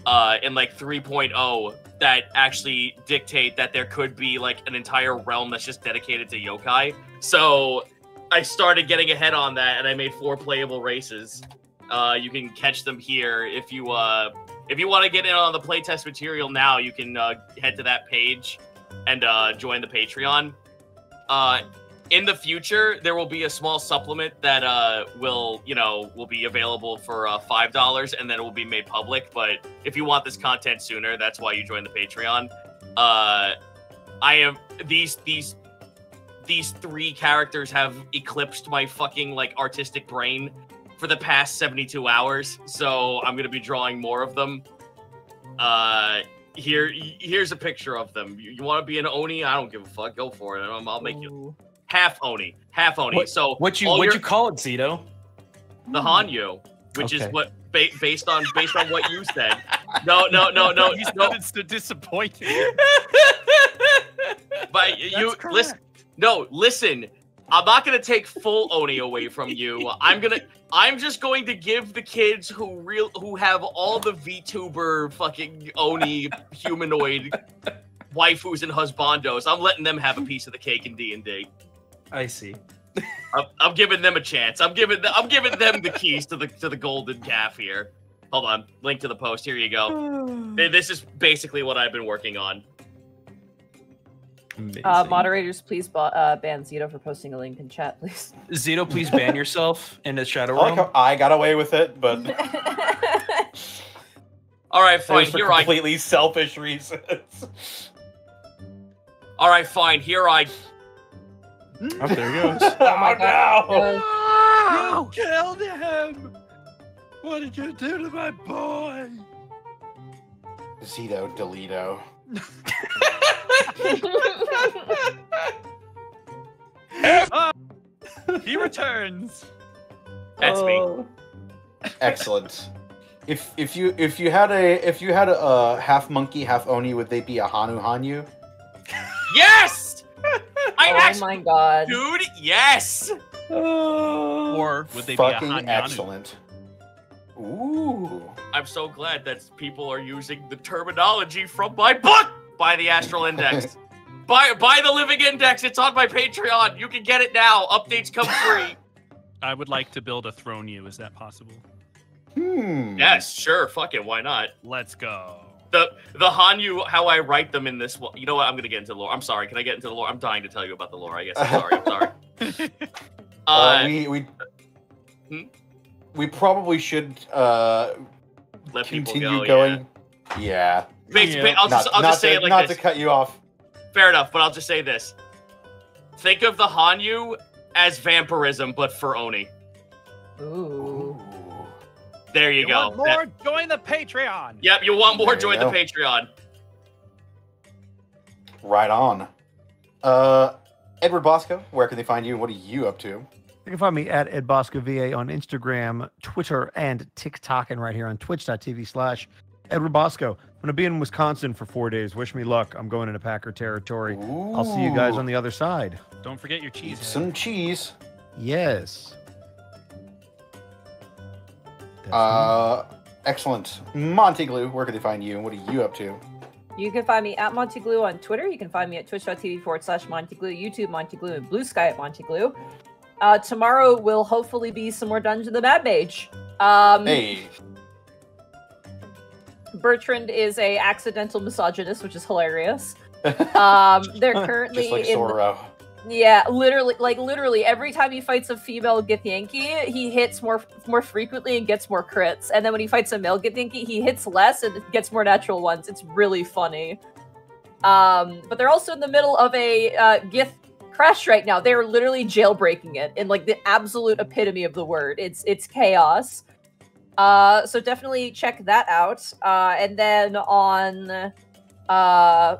uh, in like 3.0 that actually dictate that there could be like an entire realm that's just dedicated to yokai. So I started getting ahead on that, and I made four playable races. Uh, you can catch them here if you uh, if you want to get in on the playtest material now, you can uh, head to that page and uh, join the Patreon. In the future, there will be a small supplement that uh, will, you know, will be available for uh, five dollars, and then it will be made public. But if you want this content sooner, that's why you join the Patreon. Uh, I am these these these three characters have eclipsed my fucking like artistic brain for the past 72 hours so i'm gonna be drawing more of them uh here here's a picture of them you, you want to be an oni i don't give a fuck go for it i'll, I'll make you. Half oni half oni
What-
so
What you what
your-
you call it, Zito?
the hanyu which is what ba- based on based on what you said no no no no
you
no
sounded so disappointed.
but you
That's
listen no listen I'm not gonna take full Oni away from you. I'm gonna I'm just going to give the kids who real who have all the VTuber fucking Oni humanoid waifus and husbandos. I'm letting them have a piece of the cake in D and D.
I see.
I'm, I'm giving them a chance. I'm giving them, I'm giving them the keys to the to the golden calf here. Hold on, link to the post. Here you go. This is basically what I've been working on.
Uh, moderators, please ba- uh, ban Zito for posting a link in chat, please.
Zito, please ban yourself in the shadow
I like I got away with it, but
All right, fine.
was for
Here I.
completely selfish reasons.
All right, fine. Here I.
Oh, there he goes.
oh
my
no!
Uh,
You killed him! What did you do to my boy?
Zito Delito.
He returns.
That's me.
Oh.
Excellent. If if you if you had a if you had a uh, half monkey half oni, would they be a Hanu Hanyu?
Yes. I
Oh
actually,
my god.
dude. Yes.
Or would they
Fucking
be a Hanyanu?
excellent. Ooh.
I'm so glad that people are using the terminology from my book. Buy the Astral Index. buy buy the Living Index. It's on my Patreon. You can get it now. Updates come free.
I would like to build a throne you. Is that possible?
Hmm.
yes, sure. Fuck it. Why not?
Let's go.
The the Hanyu, how I write them in this one. You know what? I'm gonna get into the lore. I'm sorry. Can I get into the lore? I'm dying to tell you about the lore. I guess. I'm sorry. I'm sorry.
Uh,
Uh,
we we
Hmm?
we probably should uh,
let people
continue
go.
going. Yeah.
Yeah. Bas-
Yeah.
I'll
not
just I'll just say
to,
it like
not
this.
to cut you off.
Fair enough, but I'll just say this. Think of the Hanyu as vampirism, but for Oni.
Ooh.
There you,
You
go.
want more?
That-
Join the Patreon.
yep, you want more?
There
Join the
go.
Patreon.
Right on. Uh, Edward Bosco, where can they find you? and What are you up to?
You can find me at Ed Bosco VA on Instagram, Twitter, and TikTok, and right here on twitch.tv slash Edward Bosco. I'm going to be in Wisconsin for four days. Wish me luck. I'm going into Packer territory. I'll see you guys on the other side.
Don't forget your
Eat
cheese.
some cheese.
Yes. That's.
Uh, excellent. MontyGlu, where can they find you? and What are you up to?
You can find me at MontyGlu on Twitter. You can find me at twitch.tv forward slash MontyGlu, YouTube MontyGlu, and Blue Sky at MontyGlu. Uh, tomorrow will hopefully be some more Dungeon the Mad Mage. Um,
Hey,
Bertrand is a accidental misogynist, which is hilarious. Um, they're currently
just like
in
Zoro.
Yeah, literally, like literally, every time he fights a female Githyanki, he hits more more frequently and gets more crits. And then when he fights a male Githyanki, he hits less and gets more natural ones. It's really funny. Um, but they're also in the middle of a uh, Gith crash right now. They're literally jailbreaking it in like the absolute epitome of the word. It's it's chaos. Uh, so definitely check that out. Uh, and then on uh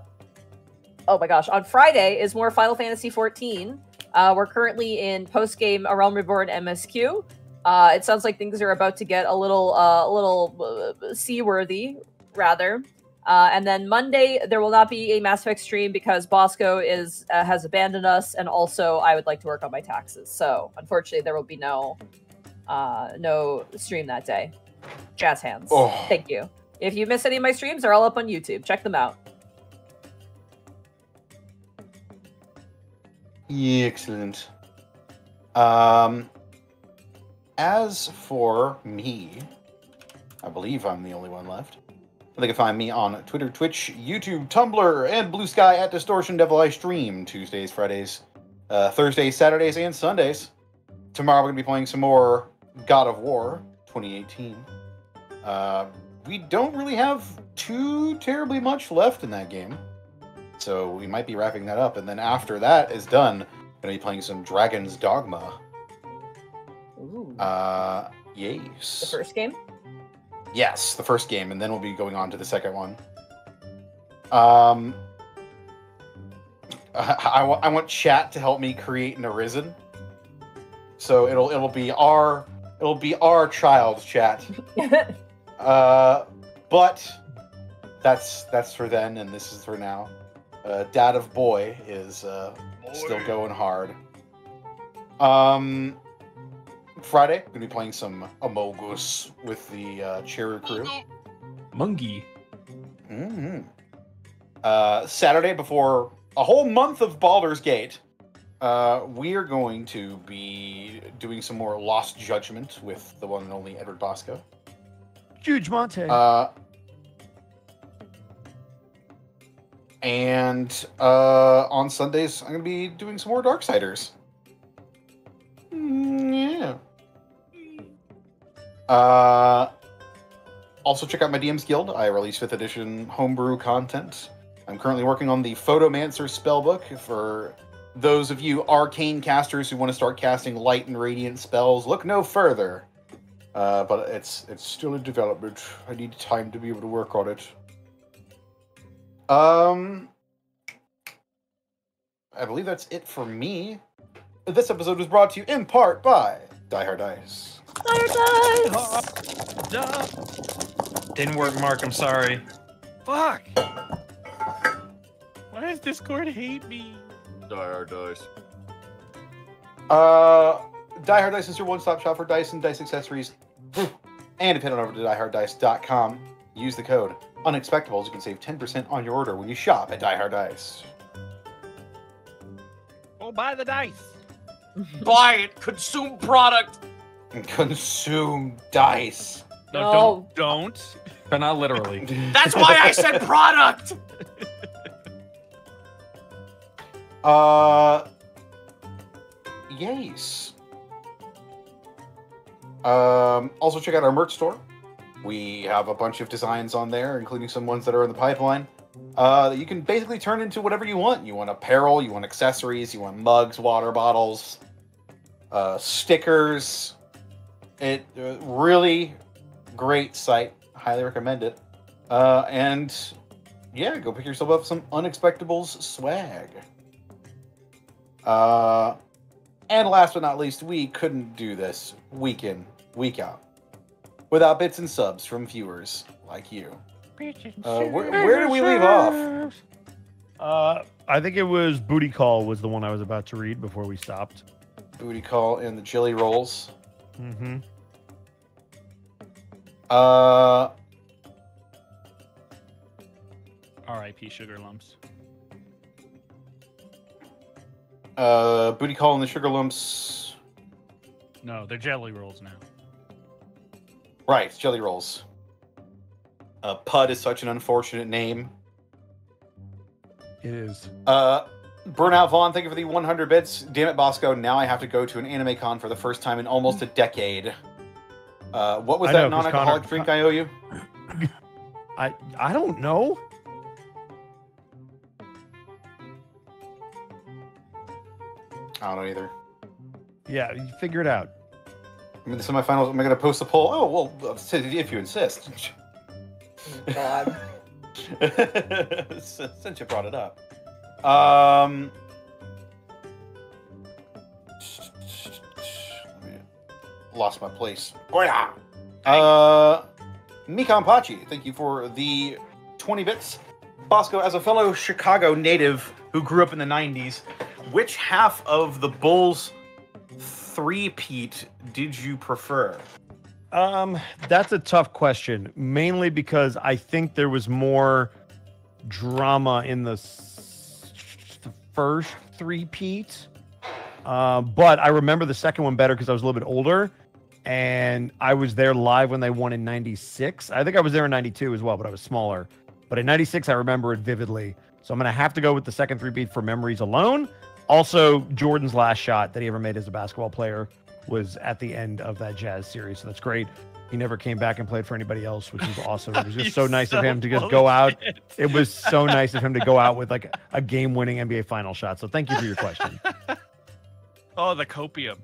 oh my gosh, on Friday is more Final Fantasy 14. Uh, we're currently in post game A Realm Reborn MSQ. Uh, it sounds like things are about to get a little, uh, a little uh, seaworthy, rather. Uh, and then Monday there will not be a Mass Effect stream because Bosco is uh, has abandoned us, and also I would like to work on my taxes. So unfortunately, there will be no, uh, no stream that day. Jazz hands.
Oh.
Thank you. If you miss any of my streams, they're all up on YouTube. Check them out.
Excellent. Um, as for me, I believe I'm the only one left. They can find me on Twitter, Twitch, YouTube, Tumblr, and Blue Sky at Distortion Devil I stream Tuesdays, Fridays, uh, Thursdays, Saturdays, and Sundays. Tomorrow we're going to be playing some more God of War 2018. Uh, we don't really have too terribly much left in that game. So we might be wrapping that up. And then after that is done, going to be playing some Dragon's Dogma.
Ooh.
Uh, yes.
the first game.
Yes, the first game, and then we'll be going on to the second one. Um, I, I, I want chat to help me create an Arisen. So it'll it'll be our it'll be our child chat. Uh, but that's that's for then, and this is for now. Uh, Dad of Boy is uh, still going hard. Um, Friday, gonna be playing some Amogus with the uh, Cherry crew.
Mungie.
hmm Uh, Saturday, before a whole month of Baldur's Gate, uh, we are going to be doing some more Lost Judgment with the one and only Edward Bosco.
Huge Monte.
Uh, and uh, on Sundays, I'm going to be doing some more Darksiders. Mm, yeah. Uh, also, check out my DM's Guild. I release 5th edition homebrew content. I'm currently working on the Photomancer spellbook for those of you arcane casters who want to start casting light and radiant spells. Look no further. Uh, but it's it's still in development. I need time to be able to work on it. Um, I believe that's it for me. This episode was brought to you in part by Die Hard Dice.
Fire dice!
Didn't work, Mark. I'm sorry.
Fuck. Why does Discord hate me?
Die Hard dice.
Uh, Die Hard Dice is your one-stop shop for dice and dice accessories. and if you head on over to dieharddice.com, use the code Unexpectables. You can save 10% on your order when you shop at Die Hard Dice.
Oh, buy the dice.
Buy it. Consume product.
And consume dice.
No,
No.
don't. Don't.
But not literally.
That's why I said product.
Uh, yes. Um, also check out our merch store. We have a bunch of designs on there, including some ones that are in the pipeline. Uh, that you can basically turn into whatever you want. You want apparel, you want accessories, you want mugs, water bottles, uh, stickers. It uh, really great site. Highly recommend it. Uh, and yeah, go pick yourself up some Unexpectables swag. Uh, and last but not least, we couldn't do this week in, week out without bits and subs from viewers like you. Uh, where, where did we leave off?
Uh, I think it was Booty Call was the one I was about to read before we stopped.
Booty call and the jelly rolls.
Mm-hmm.
Uh,
R.I.P. Sugar lumps.
uh, booty call and the sugar lumps.
No, they're jelly rolls now.
Right, jelly rolls. Uh, Pud is such an unfortunate name.
It is.
Uh, Burnout Vaughn, thank you for the 100 bits. Damn it, Bosco. Now I have to go to an anime con for the first time in almost a decade. Uh, what was
I
that
know, 'cause
non-alcoholic
Connor-
drink I owe you?
I I don't know.
I don't know either.
Yeah, you figure it out.
I mean, the semifinals. Am I going to post a poll? Oh well, if you insist.
God.
Since you brought it up. Um. Lost my place. Oh yeah. Uh, Mikan Pachi, thank you for the 20 bits. Bosco, as a fellow Chicago native who grew up in the 90s, which half of the Bulls three-peat did you prefer?
Um, that's a tough question. Mainly because I think there was more drama in the, the first three-peat. Uh, but I remember the second one better because I was a little bit older, and I was there live when they won in '96. I think I was there in '92 as well, but I was smaller. But in '96, I remember it vividly. So I'm gonna have to go with the second three-peat for memories alone. Also, Jordan's last shot that he ever made as a basketball player was at the end of that Jazz series. So that's great. He never came back and played for anybody else, which is awesome. It was just so nice of him to just go out. It was so nice of him to go out with like a game-winning NBA final shot. So thank you for your question.
Oh, the copium.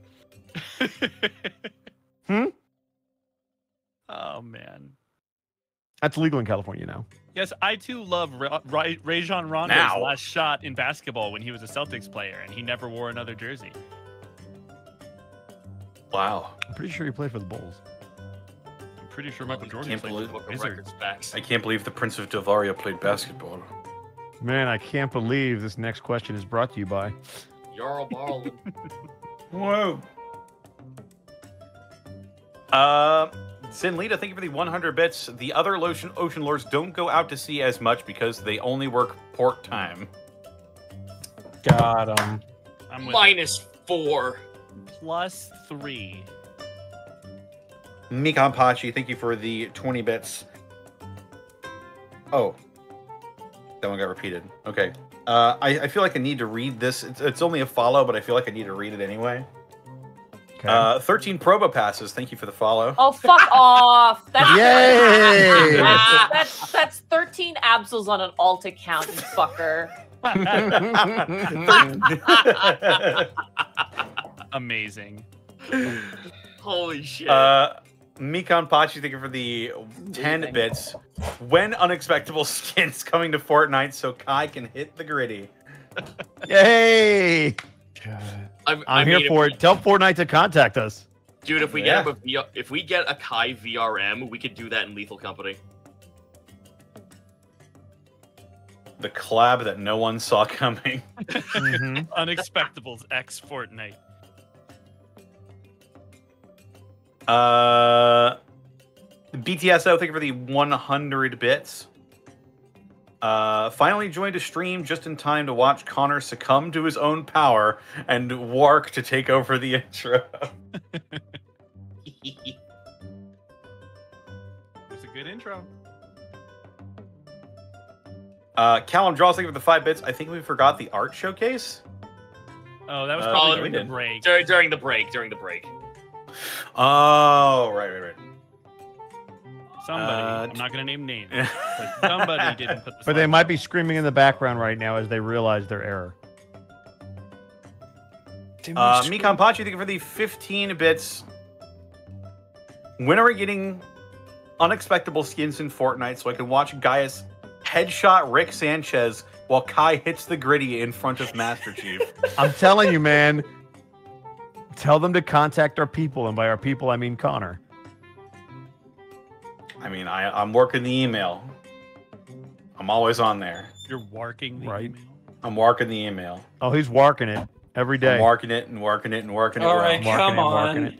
Hmm?
Oh man.
That's legal in California now.
Yes, I too love Ra- Ra- Rajon Rondo's
Now.
last shot in basketball when he was a Celtics player and he never wore another jersey.
Wow.
I'm pretty sure he played for the Bulls.
I'm pretty sure Michael
You
Jordan
can't
played
believe-
for the
of
Wizards.
I can't believe the Prince of Davaria played basketball.
Man, I can't believe this next question is brought to you by.
Jarl Barlin.
Whoa. Uh, Sinlita, thank you for the 100 bits. The other ocean, ocean lords don't go out to sea as much because they only work port time.
Got him.
I'm with
Minus four.
plus three.
Mikan Pachi, thank you for the 20 bits. Oh. That one got repeated. Okay. Uh, I, I feel like I need to read this. It's, it's only a follow, but I feel like I need to read it anyway.
Okay.
Uh, 13 Probo passes. Thank you for the follow.
Oh, fuck off. That's,
Yay!
that's, that's, that's 13 Absols on an alt account, you fucker.
Amazing.
Holy shit.
uh, Mikan Pachi, thank you for the 10 bits. When unexpectable skins coming to Fortnite so Kai can hit the gritty.
Yay!
I,
I'm
I
here
mean,
for it. Tell Fortnite to contact us.
Dude, if we
Yeah.
get him a V- if we get a Kai VRM, we could do that in Lethal Company.
The collab that no one saw coming.
Mhm.
Unexpectables X Fortnite.
Uh, BTSO, thank you for the 100 bits. Uh, finally joined a stream just in time to watch Connor succumb to his own power and Wark to take over the intro.
It was a good intro.
Uh, Callum Draws, thank you for the five bits. I think we forgot the art showcase.
Oh, that was
Uh,
probably
we
during the break.
during, during the break, during the break.
Oh, right, right, right.
Somebody,
Uh,
I'm not going to name names, but somebody didn't put the
But they might
up.
be screaming in the background right now as they realize their error.
Uh, Mikan Pachi, thank you for the 15 bits. When are we getting unexpectable skins in Fortnite so I can watch Gaius headshot Rick Sanchez while Kai hits the gritty in front of Master Chief?
I'm telling you, man. Tell them to contact our people, and by our people, I mean Connor.
I mean, I, I'm working the email. I'm always on there.
You're working the
Right.
email.
I'm working the email.
Oh, he's working it every day.
I'm working it and working it and working it.
All
well.
right, come
it,
on.
it.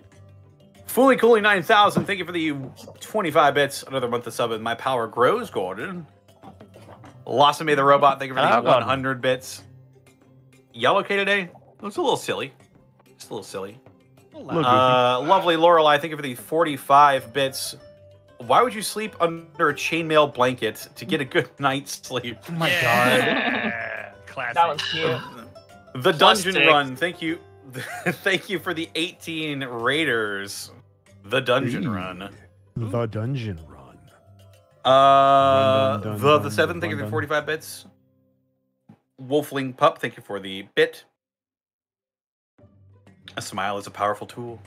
Fully Cooley 9000, thank you for the 25 bits. Another month of sub and my power grows, Gordon. Lossamy the Robot, thank you for the
Oh,
100 bits. Yellow K today? Looks a little silly. Just a little silly.
Look,
Uh, lovely Lorelei, thank you for the 45 bits. Why would you sleep under a chainmail blanket to get a good night's sleep?
oh my god.
Classic.
That was cute.
The Dungeon
Plastic.
Run, thank you. thank you for the 18 Raiders. The Dungeon
Ooh.
Run.
The dungeon run.
Uh,
Dun, dun,
the
dun,
the seven,
dun,
thank you for
dun.
45 bits. Wolfling Pup, thank you for the bit. A smile is a powerful tool.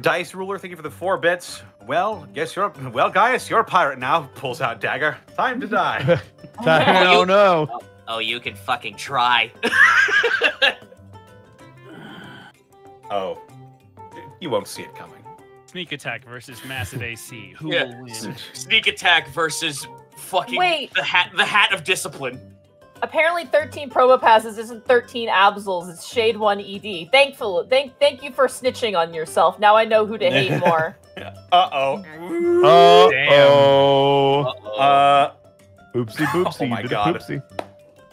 Dice Ruler, thank you for the four bits. Well, guess you're well, Gaius, you're a pirate now. Pulls out dagger. Time to die.
oh no.
Oh, oh, you can fucking try.
oh, you won't see it coming.
Sneak attack versus massive AC. Who
Yeah.
will win?
Sneak attack versus fucking
Wait.
the hat the hat of discipline.
Apparently, 13 promo passes isn't 13 Absols. It's Shade 1 ED. Thankful. Thank, thank you for snitching on yourself. Now I know who to hate more.
Uh oh.
Uh oh.
Uh,
Oopsie boopsie.
Oh my God.
a poopsie.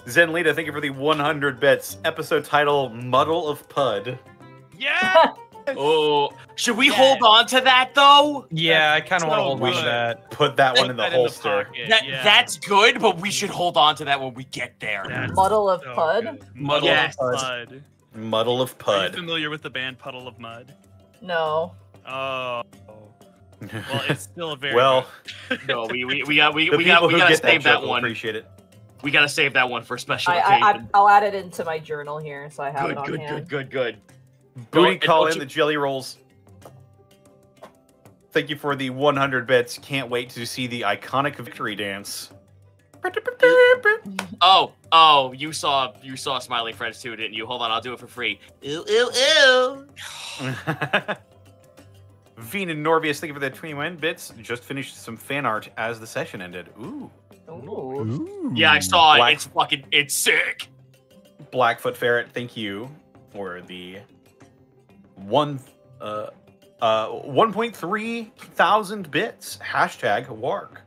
Zen thank you for the 100 bits. Episode title: Muddle of Pud.
Yeah.
Oh, should we
Yeah.
hold on to that though?
Yeah, I kind of want to hold on to that.
Put that one in the
that
holster.
pocket,
That
yeah.
that's good, but we should hold on to that when we get there.
That's
Muddle of
so
Pud?
good.
Muddle
Muddle
of
of
Pud.
Pud.
Muddle of
Are you
Pud.
familiar with the band Puddle of Mud?
No.
Oh. Well, it's still a very
well,
No, we we we got we, we got we gotta
get that
save that
joke will
one.
appreciate it.
We gotta save that one for special
I, I, I,
occasion.
I'll add it into my journal here so I have
Good,
it on
good,
hand.
good, good, good.
Booty
and
call in
you-
the jelly rolls. Thank you for the 100 bits. Can't wait to see the iconic victory dance.
Oh, oh, you saw you saw Smiling Friends too, didn't you? Hold on, I'll do it for free. Ew, ew, ew.
Veen and Norvius, thank you for the 21 bits. Just finished some fan art as the session ended. Ooh.
Ooh.
Ooh.
Yeah, I saw
Black-
it. It's fucking it's sick.
Blackfoot Ferret, thank you for the one uh uh 1.3 thousand bits. Hashtag Wark.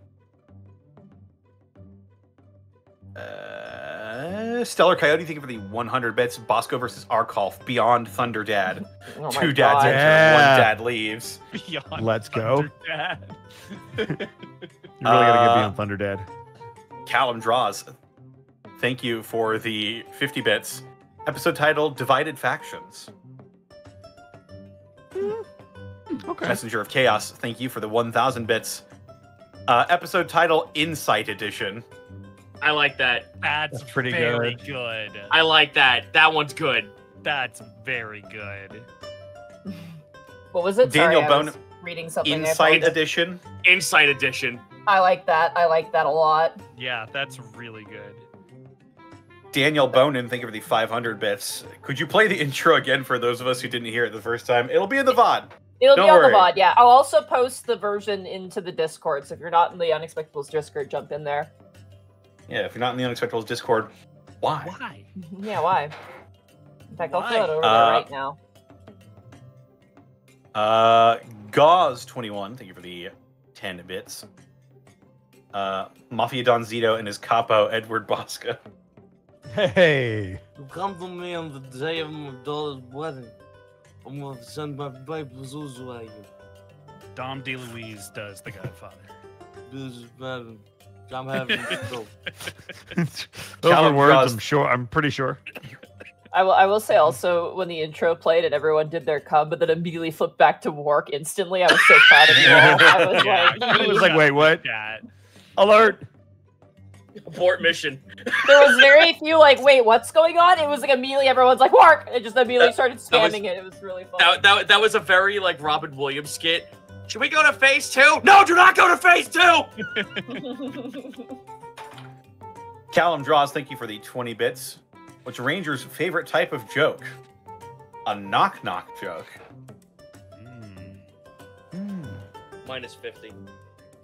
Uh, Stellar Coyote, thank you for the 100 bits. Bosco versus Arkolf, Beyond Thunder Dad.
Oh my
Two dads
God.
enter,
Yeah.
one dad leaves.
Beyond
Let's go.
Thunderdad.
You really gotta get me
Uh,
on Thunder Dad.
Callum Draws, thank you for the 50 bits. Episode title Divided Factions.
Okay.
Messenger of Chaos, thank you for the 1000 bits. Uh, episode title Insight Edition.
I like that.
That's,
That's pretty
very good.
I like that. That one's good.
That's very good.
What was it?
Daniel
Sorry, I was
Bone-
reading something. I
Insight. Edition.
Insight edition.
I like that. I like that a lot.
Yeah, that's really good.
Daniel Bonin, thank you for the 500 bits. Could you play the intro again for those of us who didn't hear it the first time? It'll be in the VOD.
It'll
Don't
be on
worry.
the VOD, yeah. I'll also post the version into the Discord. So if you're not in the Unexpectables Discord, jump in there.
Yeah, if you're not in the Unexpectables Discord, why?
Why?
Yeah, why? In fact, I'll
Why?
throw it over
Uh,
there right now.
Uh, Gauze21, thank you for the 10 bits. Uh, Mafia Don Zito and his capo, Edward Bosca.
Hey.
You come to me on the day of my daughter's wedding. I'm gonna send my baby Zuzu at you.
Dom DeLuise does The Godfather.
This is bad. I'm having to go.
Those words,
Draws-
I'm sure. I'm pretty sure.
I will. I will say also when the intro played and everyone did their cum, but then immediately flipped back to work instantly. I was so proud of you all. I was
Yeah,
like,
It was like, wait, what?
That.
Alert!
Abort mission.
there was very few like, wait, what's going on? It was like immediately everyone's like, work. It just immediately
That-
started
that was-
spamming it. It was really fun.
That, that, that was a very like Robin Williams skit. Should we go to phase two? No, do not go to phase two.
Callum Draws, thank you for the 20 bits. What's Ranger's favorite type of joke? A knock knock joke.
Mm.
Minus fifty.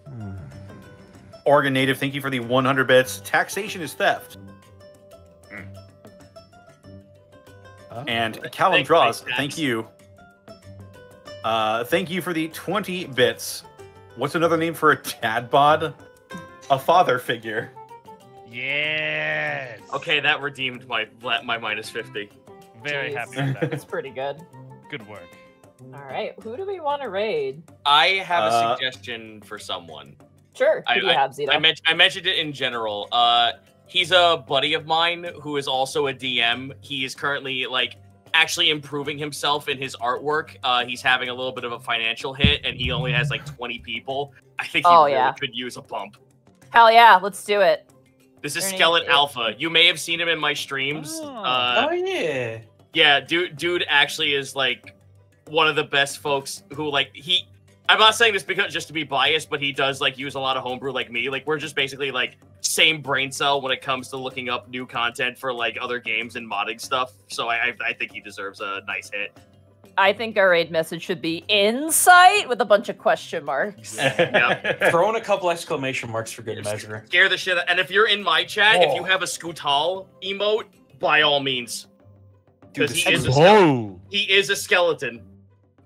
Hmm.
Oregon Native, thank you for the 100 bits. Taxation is theft. Hmm. And Callum
Thanks,
Draws, thank you. Uh, thank you for the 20 bits. What's another name for a dad bod? A father figure.
Yes.
Okay, that redeemed my my minus fifty.
Very
Jeez.
happy with that.
It's pretty good.
Good work.
All right, who do we want to raid?
I have a
Uh,
suggestion for someone.
Sure. Who
I-
do you have, Zito?
I, men- I mentioned it in general. Uh, he's a buddy of mine who is also a DM. He is currently like actually improving himself in his artwork. Uh, he's having a little bit of a financial hit, and he only has like 20 people. I think he
Oh,
really
yeah.
could use a bump.
Hell yeah, let's do it.
This is
Ernie,
Skeleton Alpha. You may have seen him in my streams.
Oh.
Uh,
oh yeah.
yeah, dude, dude actually is like one of the best folks who like he. I'm not saying this because just to be biased, but he does like use a lot of homebrew like me. Like we're just basically like same brain cell when it comes to looking up new content for like other games and modding stuff. So I I, I think he deserves a nice hit.
I think our raid message should be insight with a bunch of question marks.
Throw in a couple exclamation marks for good
Just
measure.
Scare the shit. out- And if you're in my chat, if you
Oh.
have a Scootal emote, by all means,
Dude,
because he is a skeleton. He is a skeleton.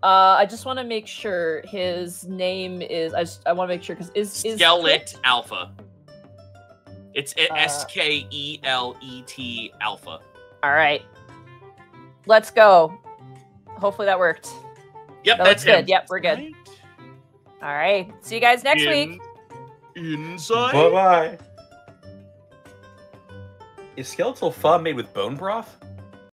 Uh, I just want to make sure his name is. I, just, I want to make sure because is is
Skelet Alpha. It's
Uh,
S K E L E T Alpha.
All right, let's go. Hopefully that worked.
Yep,
That
that's
looks
him.
good. Yep, we're good.
Right?
All right, see you guys next
In-
week.
Inside.
Bye bye. Is skeletal pho made with bone broth?